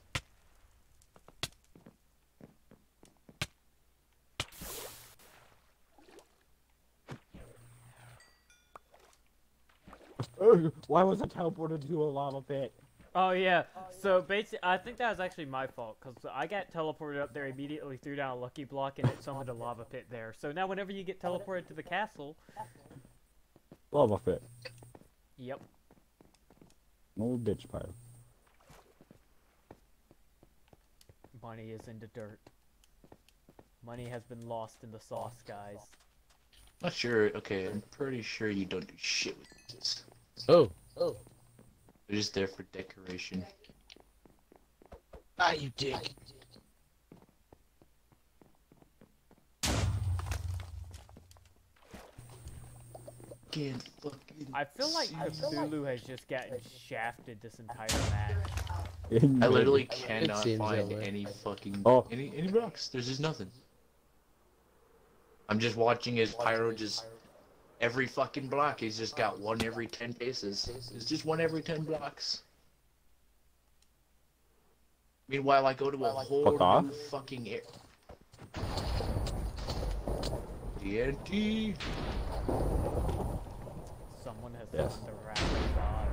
[laughs] Why was I teleported to a lava pit? Oh yeah. So basically, I think that was actually my fault because I got teleported up there immediately, threw down a lucky block, and it summoned a lava pit there. So now, whenever you get teleported to the castle, Lava pit. yep. Old bitch pile. Money is in the dirt. Money has been lost in the sauce, guys. Not sure. Okay, I'm pretty sure you don't do shit with this. Oh, oh. They're just there for decoration. Ah, you dick. Can't fucking. I feel like Cthulhu has just gotten shafted this entire match. I literally cannot find way. any fucking Oh. any any blocks. There's just nothing. I'm just watching as Pyro just every fucking block. He's just got one every ten paces. It's just one every ten blocks. Meanwhile, I go to a whole Fuck off. new fucking air. TNT. Someone has Yes. summoned a wrath God.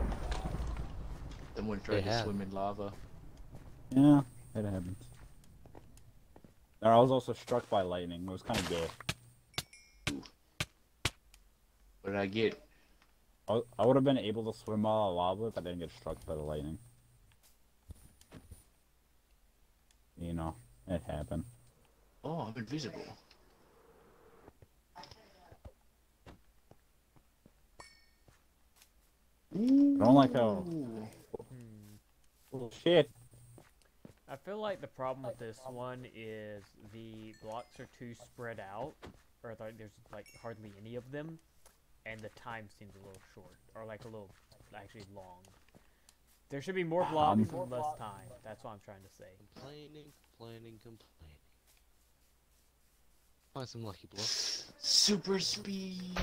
Someone tried They to have. swim in lava. Yeah, it happens. And I was also struck by lightning. It was kind of good. What did I get? I, I would have been able to swim out of lava if I didn't get struck by the lightning. You know, it happened. Oh, I'm invisible. I don't like how. Hmm. Oh, shit. I feel like the problem with this one is the blocks are too spread out, or like there's like hardly any of them, and the time seems a little short, or like a little actually long. There should be more blocks Um, and less time. That's what I'm trying to say. Complaining, complaining, complaining. Find some lucky blocks. Super speed.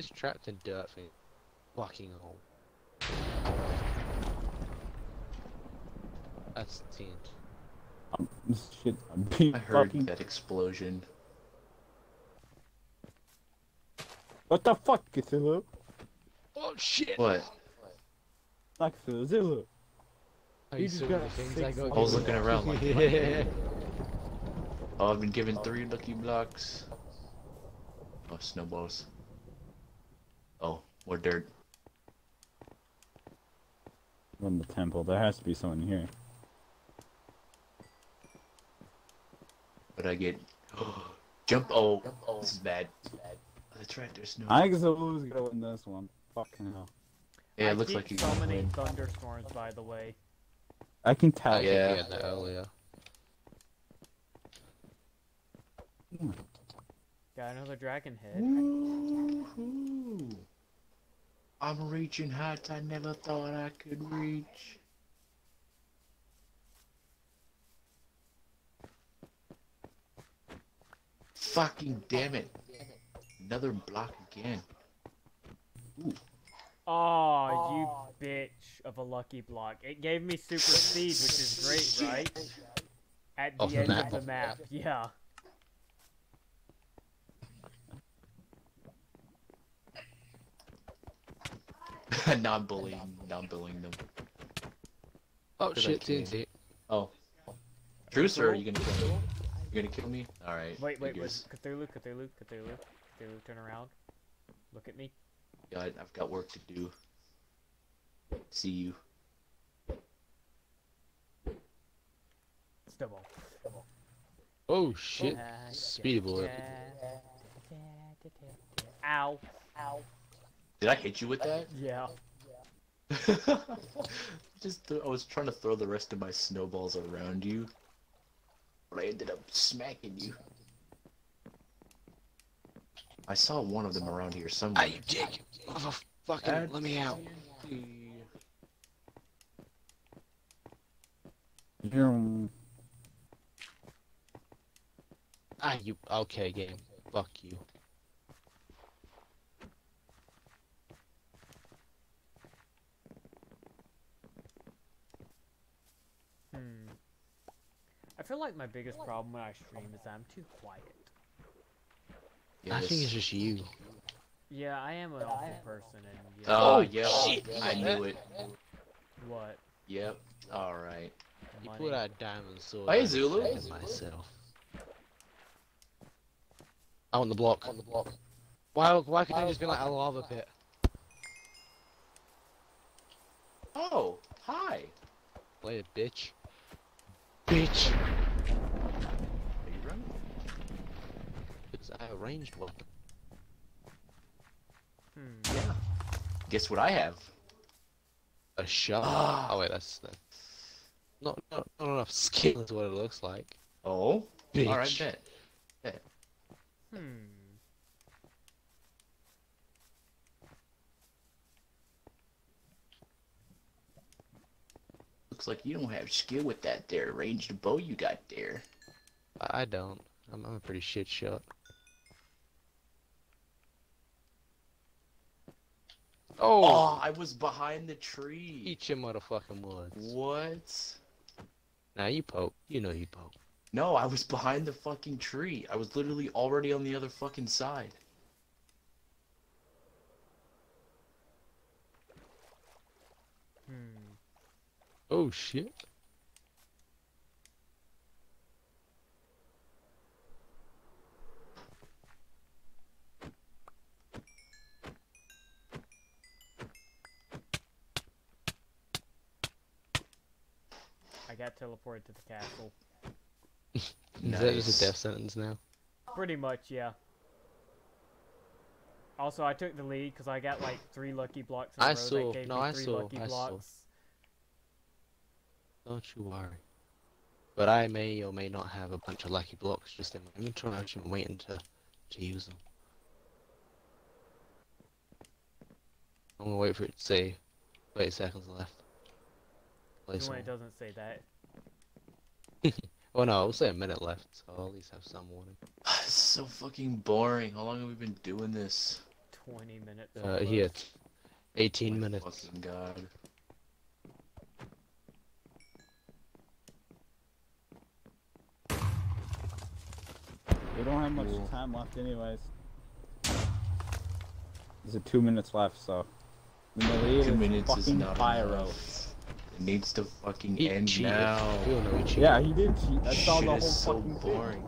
This trapped in dirt thing. Fucking hole. That's the end. Um, shit, I'm being I heard fucking. that explosion. What the fuck, Zilla? Oh shit! What? Like Zilla. Are You you just got six I go I I was looking around like, yeah. [laughs] oh, I've been given three lucky blocks. Oh, snowballs. Oh, more dirt. Run the temple. There has to be someone here. But I get [gasps] jump. Oh, jump this is bad. That's right. There's no. I think Zilla's gonna win this one. Fucking hell. Yeah, I it looks like he's summoning gonna win. thunderstorms. By the way, I can tell. I Yeah. yeah. had that earlier. got another dragon head. Woo-hoo. I'm reaching heights I never thought I could reach. Fucking damn it. Another block again. Oh, you bitch of a lucky block. It gave me super speed, which is great, right? [laughs] At the Off the edge map. of the map, yeah. [laughs] not bullying, not bullying them. Oh Good shit. TNT. Oh. Truce or are you gonna kill me? You gonna kill me? Alright. Wait, wait, wait. figures. Cthulhu, Cthulhu, Cthulhu, Cthulhu, turn around. Look at me. Yeah, I- I've got work to do. See you. Stubble. Oh shit. Speedy bullet. Ow. Ow. Did I hit you with that? [laughs] Yeah. [laughs] Just th- I was trying to throw the rest of my snowballs around you, but I ended up smacking you. I saw one of them around here somewhere. Ah, you dick. Motherfucking, let me out. Vroom. Ah, you. Okay, game. Fuck you. Hmm. I feel like my biggest problem when I stream is that I'm too quiet. I think it's just you. Yeah, I am an awful person, and yeah. Oh, Oh, yeah, shit. I knew it. what? Yep. All right. You Money? put out diamond sword. Hey, I'm Zulu. defending myself. Oh, I want the block. On the block. Why? Why couldn't I just be like a lava pit? Oh, hi. Later, bitch. Bitch. Are you running? Because I have a ranged weapon. Hmm. Yeah. Guess what I have? A shot. [gasps] Oh wait, that's that. Not, not not enough skill is what it looks like. Oh. Bitch. All right, bet. Hmm. Looks like you don't have skill with that there ranged bow you got there. I, don't. I'm, I'm a pretty shit shot. Oh, Oh, I was behind the tree. eat your motherfucking woods. What? Now you poke. You know you poke. No, I was behind the fucking tree. I was literally already on the other fucking side. Hmm. Oh shit. I got teleported to the castle. [laughs] Is that just a death sentence now? Pretty much, yeah. Also, I took the lead because I got like three lucky blocks in a I row saw- that gave no, me I three saw- lucky I saw. Blocks. Don't you worry. But I may or may not have a bunch of lucky blocks just in my inventory. I'm just waiting to to use them. I'm gonna wait for it to say 30 seconds left. Place Even when it doesn't say that. [laughs] Oh no, we'll say a minute left, so I'll at least have some warning. [sighs] This is so fucking boring. How long have we been doing this? 20 minutes. Uh, almost. here, 18 My minutes. Fucking god. We don't have much Cool. time left, anyways. There's a two minutes left, so. The lead Two is minutes is fucking not pyro. enough. It needs to fucking He end cheated. now. We all know he. Yeah, he did cheat. That's all Shit the whole is so fucking thing. boring.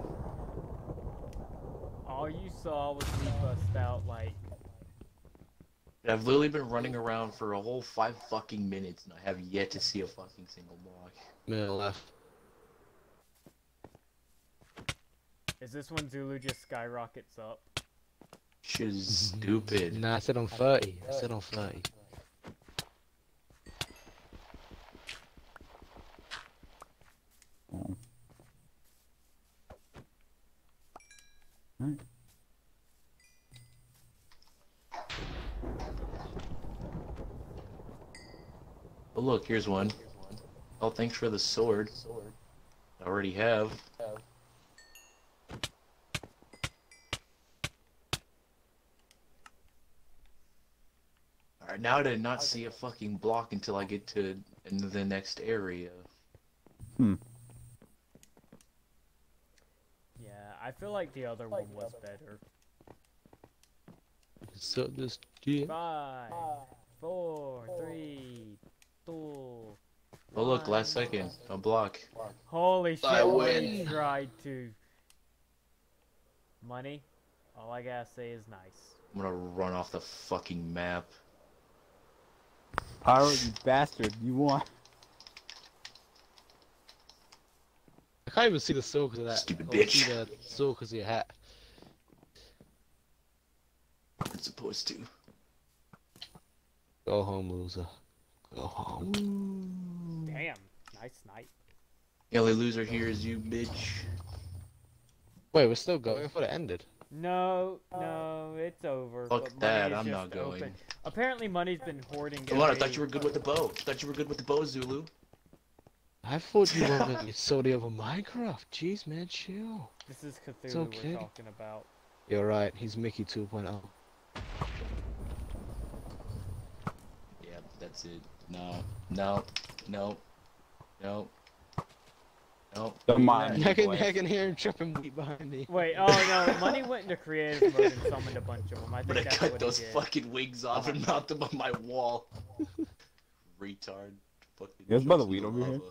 All you saw was me bust out like I've literally been running around for a whole five fucking minutes and I have yet to see a fucking single block. Minute left. Is this when Zulu just skyrockets up? Shit is [laughs] stupid. Nah, I said on 30. I said on 30. Oh. Alright. Oh look, here's one. Oh, thanks for the sword. I already have. Now to did not see a fucking block until I get to into the next area. Hmm. Yeah, I feel like the other one was better. So this yeah. Five, four, three, two. Oh look, last second, a block. Holy shit! I we win. tried to. Money. All I gotta say is nice. I'm gonna run off the fucking map. Pyro, you bastard. You won. I can't even see the soul because of that. Stupid I only bitch. see the soul because of your hat. I'm supposed to. Go home, loser. Go home. Damn, nice night. The only loser here is you, bitch. Wait, we're still going. I thought it ended. No, no, it's over. Fuck but money I'm just not going. open. Apparently, money's been hoarding. Come on, I thought you were good with the bow. I thought you were good with the bow, Zulu. I thought you wanted Sody over Minecraft. Jeez, man, chill. This is Cthulhu okay. we're talking about. You're right. He's Mickey oh. 2.0. Yeah, that's it. No, no, no, no, no. Don't mind me, I can, boy. I can hear him tripping beat behind me. Wait, oh no, money went into creative mode and summoned a bunch of them. I I'm think gonna that's cut what those fucking wigs off and mount them on my wall. Retard. Fucking. You guys by the chosen weed over here? lava.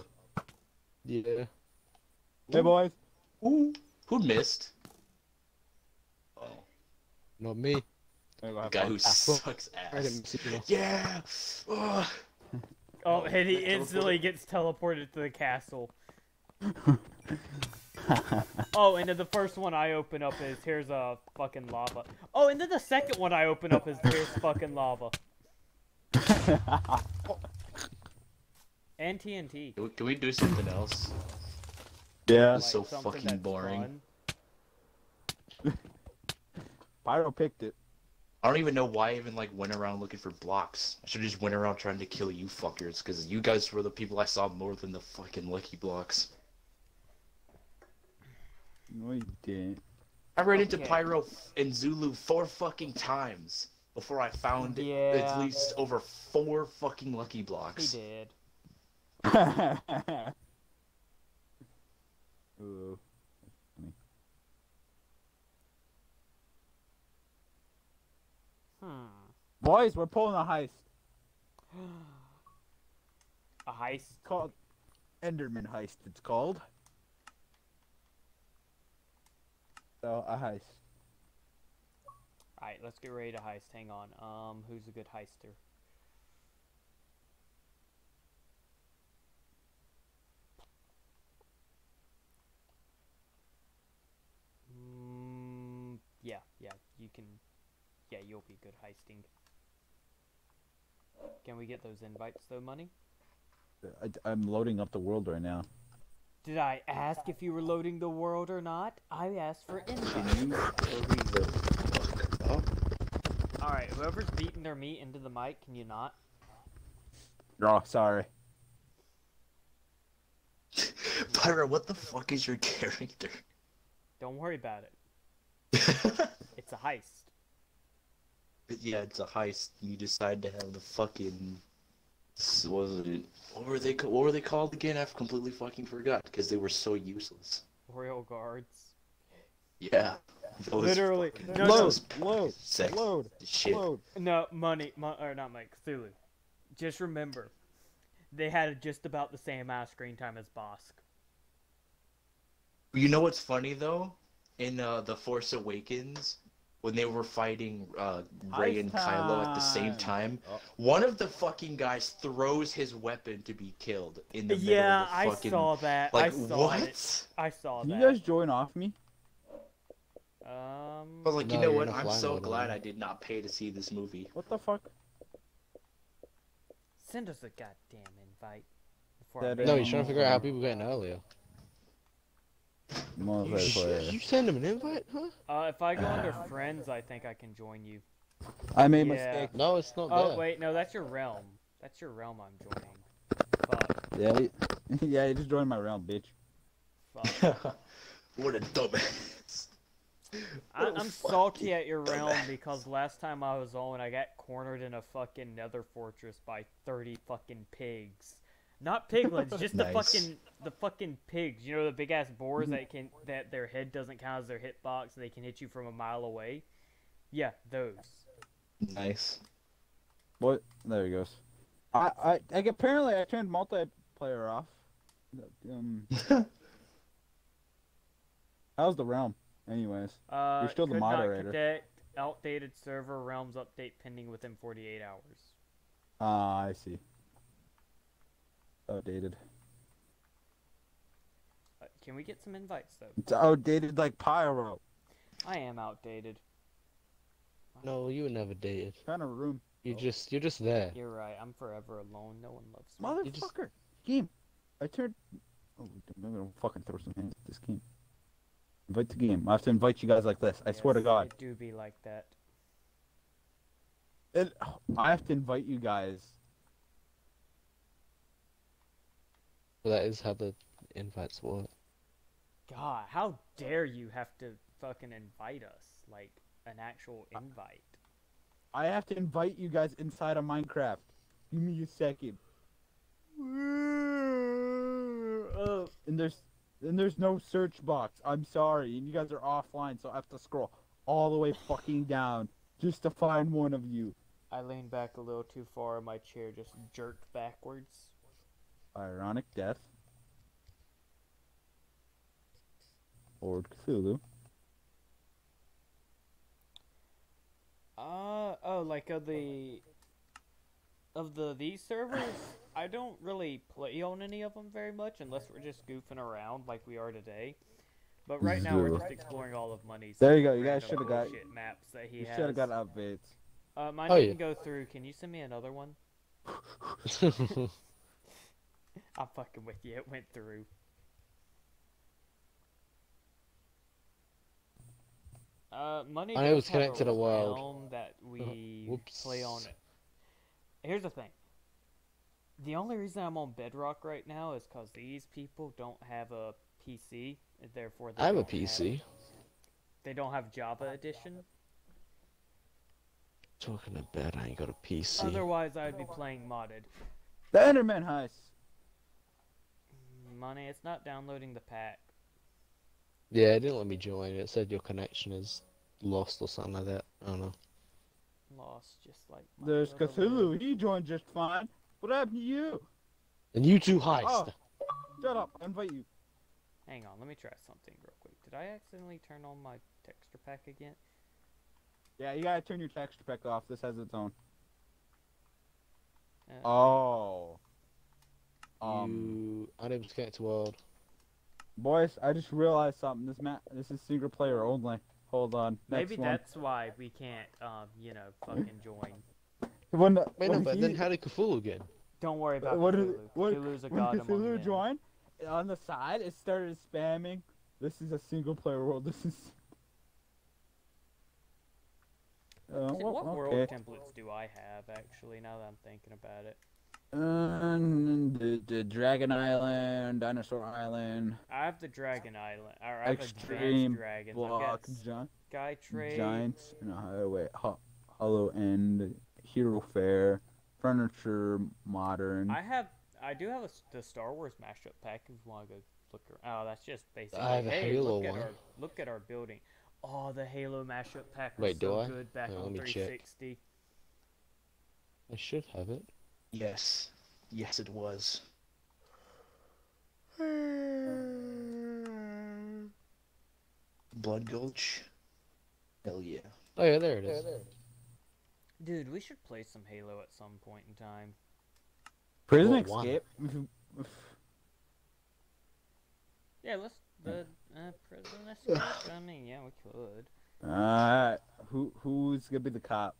Yeah. Hey, boys. Ooh. Who missed? Oh, Not me. There you go, the guy who ah, sucks ass. Yeah. Ugh. Oh, and he instantly gets teleported to the castle. Oh, and then the first one I open up is here's a fucking lava. Oh, and then the second one I open up is here's fucking lava. And TNT. Can we, do something else? yeah. That's so fucking boring. [laughs] Pyro picked it. I don't even know why I even like went around looking for blocks. I should just went around trying to kill you fuckers, because you guys were the people I saw more than the fucking lucky blocks. No, you didn't. I ran into Okay. Pyro and Zulu four fucking times before I found at Yeah. least over four fucking lucky blocks. He blocks. did. [laughs] Ooh. Hmm. Boys, we're pulling a heist. [gasps] A heist. It's called Enderman Heist. It's called. So a heist. Alright, let's get ready to heist. Hang on. Um, who's a good heister? Mm, yeah, yeah, you can. Yeah, you'll be good heisting. Can we get those invites though, money? I, am loading up the world right now. Did I ask if you were loading the world or not? I asked for invites. Can you hurry the fuck? Alright, whoever's beating their meat into the mic, can you not? Oh, sorry. [laughs] Pyro, what the fuck is your character? Don't worry about it. [laughs] It's a heist. yeah, it's a heist. You decide to have the fucking. S- What was it? What were they? What were they called again? I've completely fucking forgot because they were so useless. Royal guards. Yeah. Those Literally. fucking No, no. load, sex load, shit. load. No, money, mo- or not Mike, Cthulhu. Just remember, they had just about the same amount of screen time as Bossk. You know what's funny though? In uh, the Force Awakens, when they were fighting uh, Rey and Kylo at the same time. time, Oh. one of the fucking guys throws his weapon to be killed in the middle Yeah, of the fucking. Yeah, I saw that. Like I saw what? it. I saw Can that. you guys join off me? Um. But like, No, you know what? in a I'm so glad now. I did not pay to see this movie. What the fuck? Send us a goddamn invite. Before That I is- No, make- he's trying to figure out how people got in earlier. You, Multiplayer. you send him an invite, huh? Uh, if I go under friends, I think I can join you. I made a Yeah. mistake. No, it's not Oh there. wait, no, that's your realm. That's your realm I'm joining. Fuck. Yeah, you- [laughs] yeah, you just joined my realm, bitch. Fuck. [laughs] what a dumbass. I, I'm salty at your realm because last time I was on, I got cornered in a fucking nether fortress by 30 fucking pigs. Not piglins, just the [laughs] fucking the fucking pigs. You know the big ass boars that can that their head doesn't count as their hitbox and they can hit you from a mile away. Yeah, those. Nice. What? There he goes. I, I, I apparently I turned multiplayer off. Um, [laughs] how's the realm? Anyways, Uh, You're still the moderator. outdated server realms update pending within 48 hours. ah, I see. Outdated. Uh, can we get some invites though? It's outdated like Pyro. I am outdated. No, you were never dated. Kind of room. You Oh. just, you're just there. You're right. I'm forever alone. No one loves me. You just- Motherfucker. Game. I turned. Oh, I'm gonna fucking throw some hands at this game. Invite the game. I have to invite you guys like this. I swear to God. It do be like that. It, I have to invite you guys. But that is how the invites work. God, how dare you have to fucking invite us? Like an actual invite. I have to invite you guys inside of Minecraft. Give me a second. [laughs] And there's and there's no search box. I'm sorry. And you guys are offline, so I have to scroll all the way fucking down just to find one of you. I leaned back a little too far and my chair just jerked backwards. Ironic death. Lord Cthulhu. Uh oh, like of the of the these servers, [coughs] I don't really play on any of them very much unless we're just goofing around like we are today. But right now we're just exploring all of money's. There you go, you guys shoulda got- maps that he You has. should have got updates. Uh, mine Oh, didn't yeah. go through. Can you send me another one? [laughs] [laughs] I'm fucking with you. It went through. Uh, money. I know does it's have a connected to Wild. realm that we whoops. play on. Here's the thing. The only reason I'm on Bedrock right now is because these people don't have a PC, and therefore they I have a don't have- PC. they don't have Java Edition. Talking about I ain't got a PC. Otherwise, I'd be playing modded. The Enderman heist. Money. It's not downloading the pack. Yeah, it didn't let me join. It said your connection is lost or something like that. I don't know. Lost, just like. my There's brother Cthulhu. He joined just fine. What happened to you? And you two heist. Oh. Shut up. I invite you. Hang on, let me try something real quick. Did I accidentally turn on my texture pack again? Yeah, you gotta turn your texture pack off. This has its own. Uh, Oh. Um, you unable to connect to world. boys, I just realized something. This map, this is single player only. Hold on. Next Maybe one. that's why we can't, um, you know, fucking join. When, Wait, no, when but he- then how did Cthulhu get? in? Don't worry about what, Cthulhu. did- what, Cthulhu's a when god among Cthulhu men. joined, on the side, it started spamming. This is a single player world. This is. Uh, T- well, what world templates do I have, actually, now that I'm thinking about it? And the, the Dragon Island, Dinosaur Island, I have the Dragon Island. Or I have Extreme Advanced Dragons. I've got Block, Gi- Sky Trade. Giants, no, uh, wait, Ho- Hollow End, Hero Fair, Furniture Modern. I have. I do have a s the Star Wars mashup pack. If you want to go look around. Oh, that's just basically. I have a Halo look at one. our look at our building. Oh, the Halo mashup pack was Wait, do I? good back Hang on, on let me check. I should have it. Yes. Yes, it was. Blood Gulch. Hell yeah. Oh yeah, there it is. Dude, we should play some Halo at some point in time. Prison Well. Escape. [laughs] Yeah, let's the uh, prison escape. I mean, yeah, we could. uh, who who's gonna be the cop?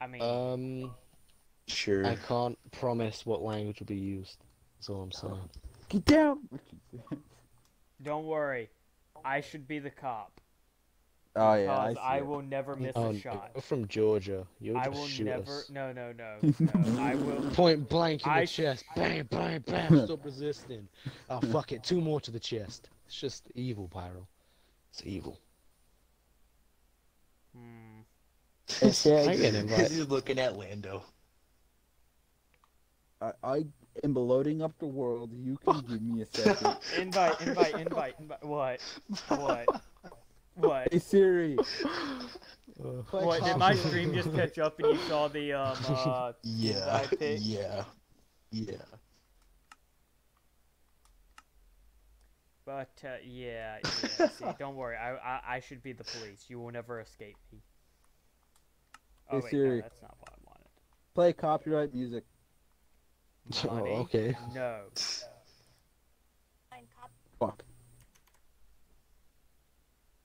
I mean, Um, Sure. I can't promise what language will be used. That's all I'm saying. Get down. don't worry. I should be the cop. Oh yeah, I, I, will never miss Oh, a shot. You're from Georgia. You'll I just will shoot never. us. No, no, no, [laughs] no. I will. Point blank in I the sh- chest. Bang, bang, bang. [laughs] Stop resisting. Oh, fuck it. Two more to the chest. It's just evil, Pyro. It's evil. Hmm. I get an invite. [laughs] He's looking at Lando. I, I am loading up the world. You can [laughs] give me a second. Invite, invite, invite, invite. What? What? What? hey Siri. Uh, What? Did my stream just catch up and you saw the um uh [laughs] Yeah. invite? Yeah. Yeah. But uh, yeah, yeah. See, [laughs] don't worry. I, I I should be the police. You will never escape me. Oh Hey, wait, Siri. no, that's not what I wanted. Play copyright music. Oh, okay. No. Fuck.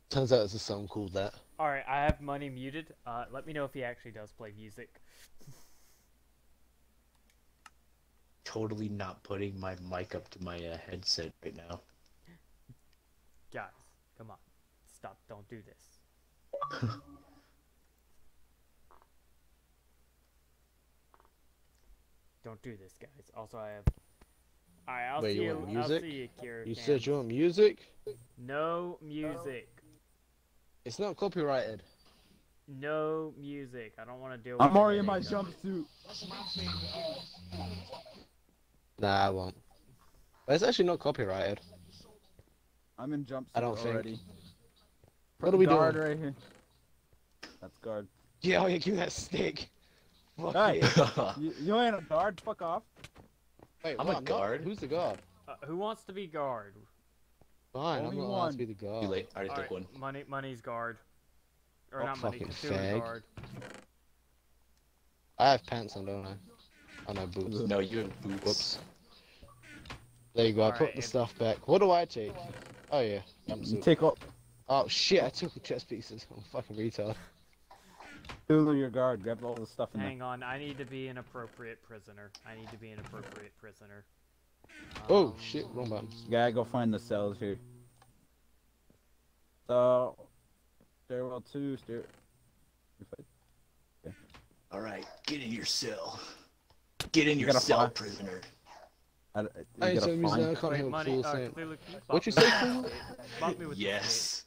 Turns out it's a song called that. All right, I have money muted. Uh, let me know if he actually does play music. Totally not putting my mic up to my uh, headset right now. Guys, come on, stop! Don't do this. [laughs] Don't do this, guys. Also, I have. Alright, I'll Wait, see you you. want I'll see you, Kira. You Cam. said you want music? No music. It's not copyrighted. No music. I don't want to deal with I'm already in my anything. jumpsuit. Nah, I won't. But it's actually not copyrighted. I'm in jumpsuit I don't think. already. What are we guard doing? right here. That's guard. Yeah, oh yeah, give me that stick. Fuck Hey. yeah. [laughs] You, you ain't a guard. Fuck off. Wait, I'm what? a not- guard. Who's the guard? Uh, who wants to be guard? Fine, Only I'm not allowed one. to be the guard. Too late. I already Alright, took one. money, money's guard. Or Oh, not money, fucking Cthulhu fag. guard. I have pants on, don't I? Oh no, boots. No, you have boots. Whoops. There you go. I put Alright, the if- stuff back. What do I take? Oh yeah, You take off. Oh shit, I took the chest pieces. I'm fucking retard. Hulu your guard. Grab all the stuff in there. Hang on, I need to be an appropriate prisoner. I need to be an appropriate prisoner. Oh Um, shit, wrong button. Gotta go find the cells here. So, stairwell two, stair. if I- All right, get in your cell. Get in You your cell, fly. prisoner. I, you I ain't gotta saying I can't Wait, hear what money, Fool's uh, saying. Cthulhu, can you What bump you me say, with Fool? the stick? Bump me with the Yes.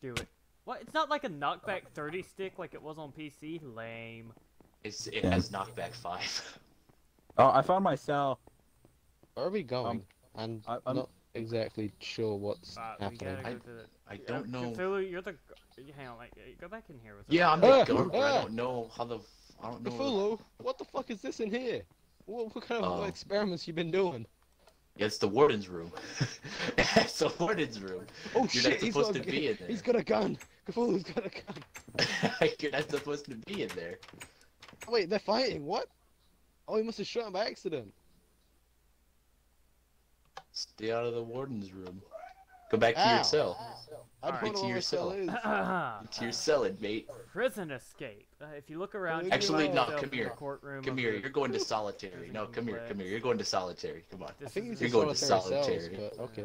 Do it. What? It's not like a knockback 30 stick like it was on PC? Lame. It's it Yeah. has knockback five. Oh, I found my cell. Where are we going? I'm I- I'm- not exactly sure what's Uh, we happening. gotta I- the... I Uh, don't know. Cthulhu, you're the... Hang on, like, uh, go back in here with Yeah. I'm the guard, but I ah. don't know how the. I don't know. Cthulhu, what the fuck is this in here? What, what kind of Oh. experiments you been doing? Yeah, it's the warden's room. [laughs] it's the warden's room. Oh You're shit, not he's supposed to be in there. he's got a gun. Cthulhu's got a gun. [laughs] You're not supposed to be in there. Wait, they're fighting. What? Oh, he must have shot him by accident. Stay out of the warden's room. Go back to Ow. your cell. I Alright. don't To where my cell yourself. [clears throat] To your cell, inmate. Prison escape. Uh, if you look around, Actually, find no, come here. Courtroom Come here. You're going to solitary. No, come here. Come here. You're going to solitary. Come on. This I think You're in going to solitary cells, but okay.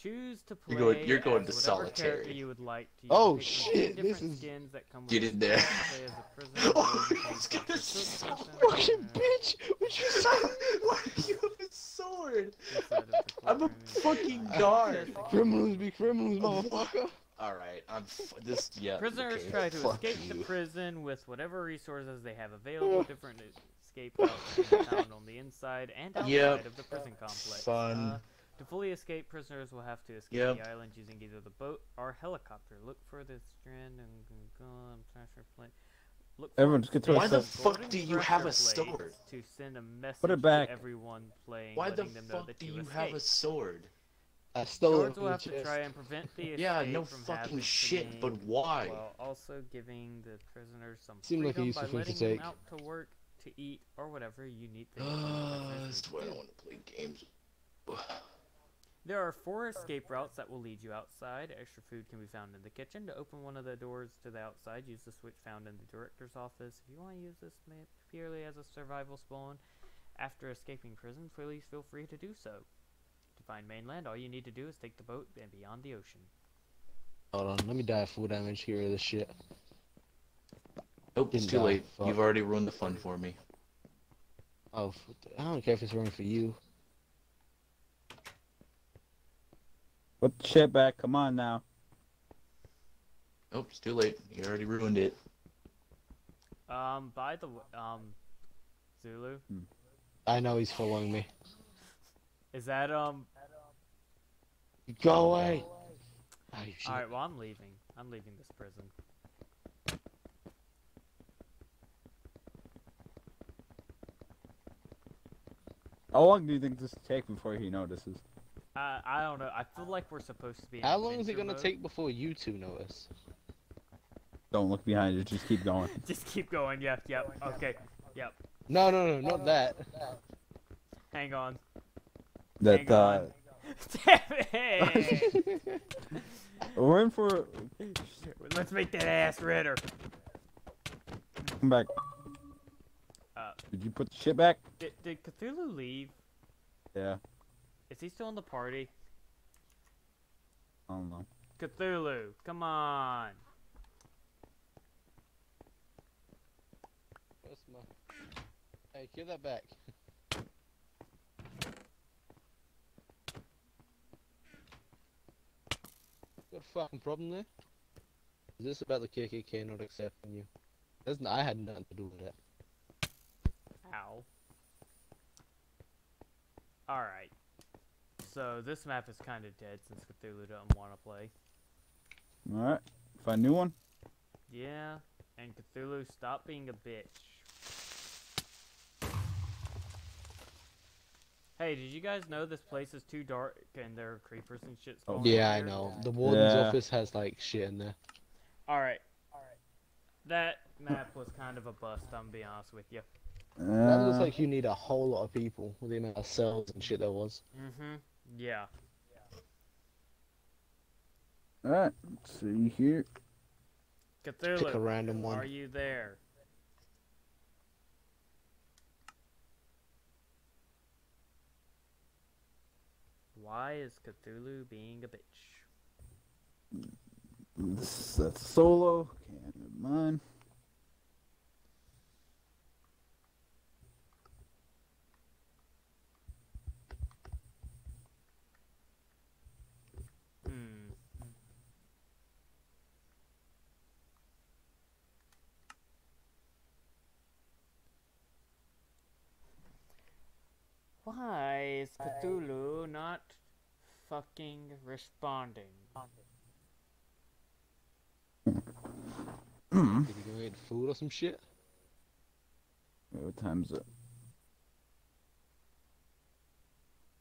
Choose to play. You're going- you're going as to whatever character solitary. you would like to. Oh, shit, this is- skins that come Get in there. game. Play as a [laughs] prisoner, Oh, a he's gonna cook, Fucking bitch! What you [laughs] say? [laughs] Why do you have a sword? inside of the I'm a fucking guard. Criminals be criminals, motherfucker. All right, I'm f- this. Yeah. Prisoners okay, try to fuck escape the prison with whatever resources they have available. Different escape routes found on the inside and outside Yep. of the prison complex. Fun. Uh, to fully escape, prisoners will have to escape Yep. the island using either the boat or helicopter. Look for the strand and um, pressure plate. Look for Everyone just get to Why the fuck do you have a sword? To send a message Put it back. to everyone playing, Why the letting them know fuck that do you, you have a sword? I stole it will the have to try and prevent the escape [laughs] Yeah, no from fucking hazards to shit. But why? while also giving the prisoners some Seemed like a freedom useful by thing to letting them take. out to work, to eat, or whatever you need [sighs] things from the Uh, that's why I don't want to play games. [sighs] There are four escape routes that will lead you outside. Extra food can be found in the kitchen. To open one of the doors to the outside, use the switch found in the director's office. If you want to use this map purely as a survival spawn after escaping prison, please feel free to do so. To find mainland, all you need to do is take the boat and beyond the ocean. Hold on, let me die full damage here of this shit. Nope, it's too late. fuck. You've already ruined the fun for me. Oh, I don't care if it's running for you. Put the shit back. Come on now. Nope, it's too late. You already ruined it. Um, by the way, um, Zulu, I know he's following me. is that um? Go away! Oh. All right, well I'm leaving. I'm leaving this prison. How long do you think this will take before he notices? I I don't know. I feel like we're supposed to be. How long is it gonna mode. take before you two notice? Don't look behind you. Just keep going. [laughs] Just keep going. Yep. Yep. Okay. Yep. No, no, no, not that. Hang on. That Hang uh, on. [laughs] Damn it! [laughs] we're in for. Let's make that ass redder. Come back. Uh, Did you put the shit back? did, did Cthulhu leave? Yeah. Is he still in the party? I don't know. Cthulhu, come on. Where's my... Hey, give that back. Got a fucking problem there? Is this about the KKK not accepting you? Doesn't I had nothing to do with that. Ow. Alright. So this map is kind of dead since Cthulhu doesn't want to play. All right. Find a new one. Yeah, and Cthulhu, stop being a bitch. Hey, did you guys know this place is too dark and there are creepers and shit Oh. spawning Yeah, I know. The warden's Yeah. office has like shit in there. Alright. Alright. That map was kind of a bust, I'm be honest with you. That looks Uh, like you need a whole lot of people with the amount of cells and shit there was. Mm-hmm. Yeah. All right. Let's see here. Pick a random one. are you there? Why is Cthulhu being a bitch? This that's solo. Can't never mind. Hmm. Why is Cthulhu not fucking responding? Hmm. Did you go get food or some shit? What time's it?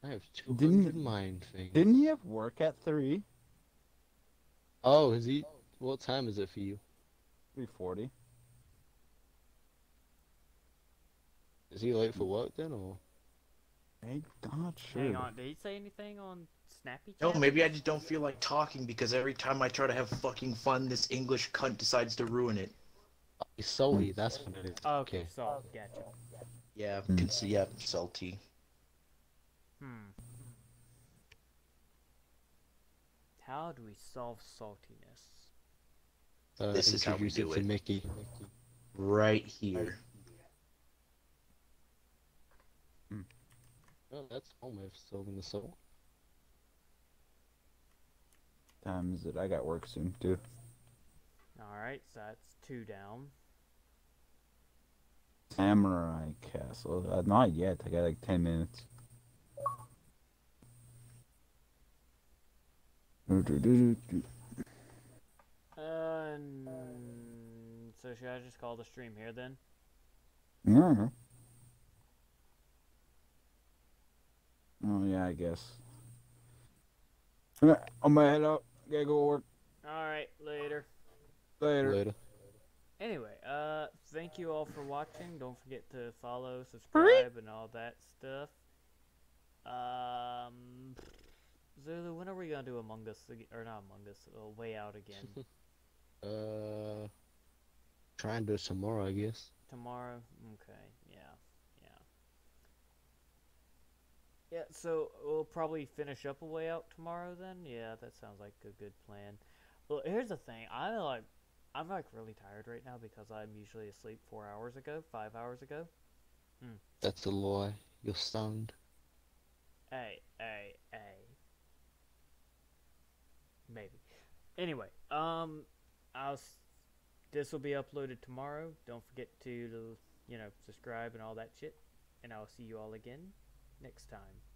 I have 200 Didn't- mind things. Didn't he have work at three? Oh, is he? What time is it for you? Three forty. Is he late for work then, or? I'm not sure. Hang on, did he say anything on Snappy No, maybe I just don't feel like talking because every time I try to have fucking fun, this English cunt decides to ruin it. He's salty. That's what it is. Okay, so gotcha. Yeah, Hmm. can see. Yeah, salty. Hmm. How do we solve saltiness? Uh, This is how we introduce do to it. Mickey. Right here. Well, that's home if solving the soul. Time is it? I got work soon too. Alright, so that's two down. Samurai Castle. Uh, not yet. I got like ten minutes. Do-do-do-do-do. Uh, so should I just call the stream here then? Yeah. Oh yeah, I guess. I'm gonna head out. Gotta go work Alright, later. later. Later. Anyway, uh, thank you all for watching. Don't forget to follow, subscribe, and all that stuff. Um, Zulu, when are we gonna do Among Us ag- or not Among Us? Uh, Way Out again [laughs] Uh, try and do it tomorrow, I guess. tomorrow? Okay, yeah, yeah, yeah. So we'll probably finish up a Way Out tomorrow then. Yeah, that sounds like a good plan. Well, here's the thing. I'm like, I'm like really tired right now because I'm usually asleep four hours ago, five hours ago. That's a lie. You're stoned. Hey, hey, hey. Maybe. Anyway, um, I'll. This will be uploaded tomorrow. Don't forget to, you know, subscribe and all that shit. And I'll see you all again next time.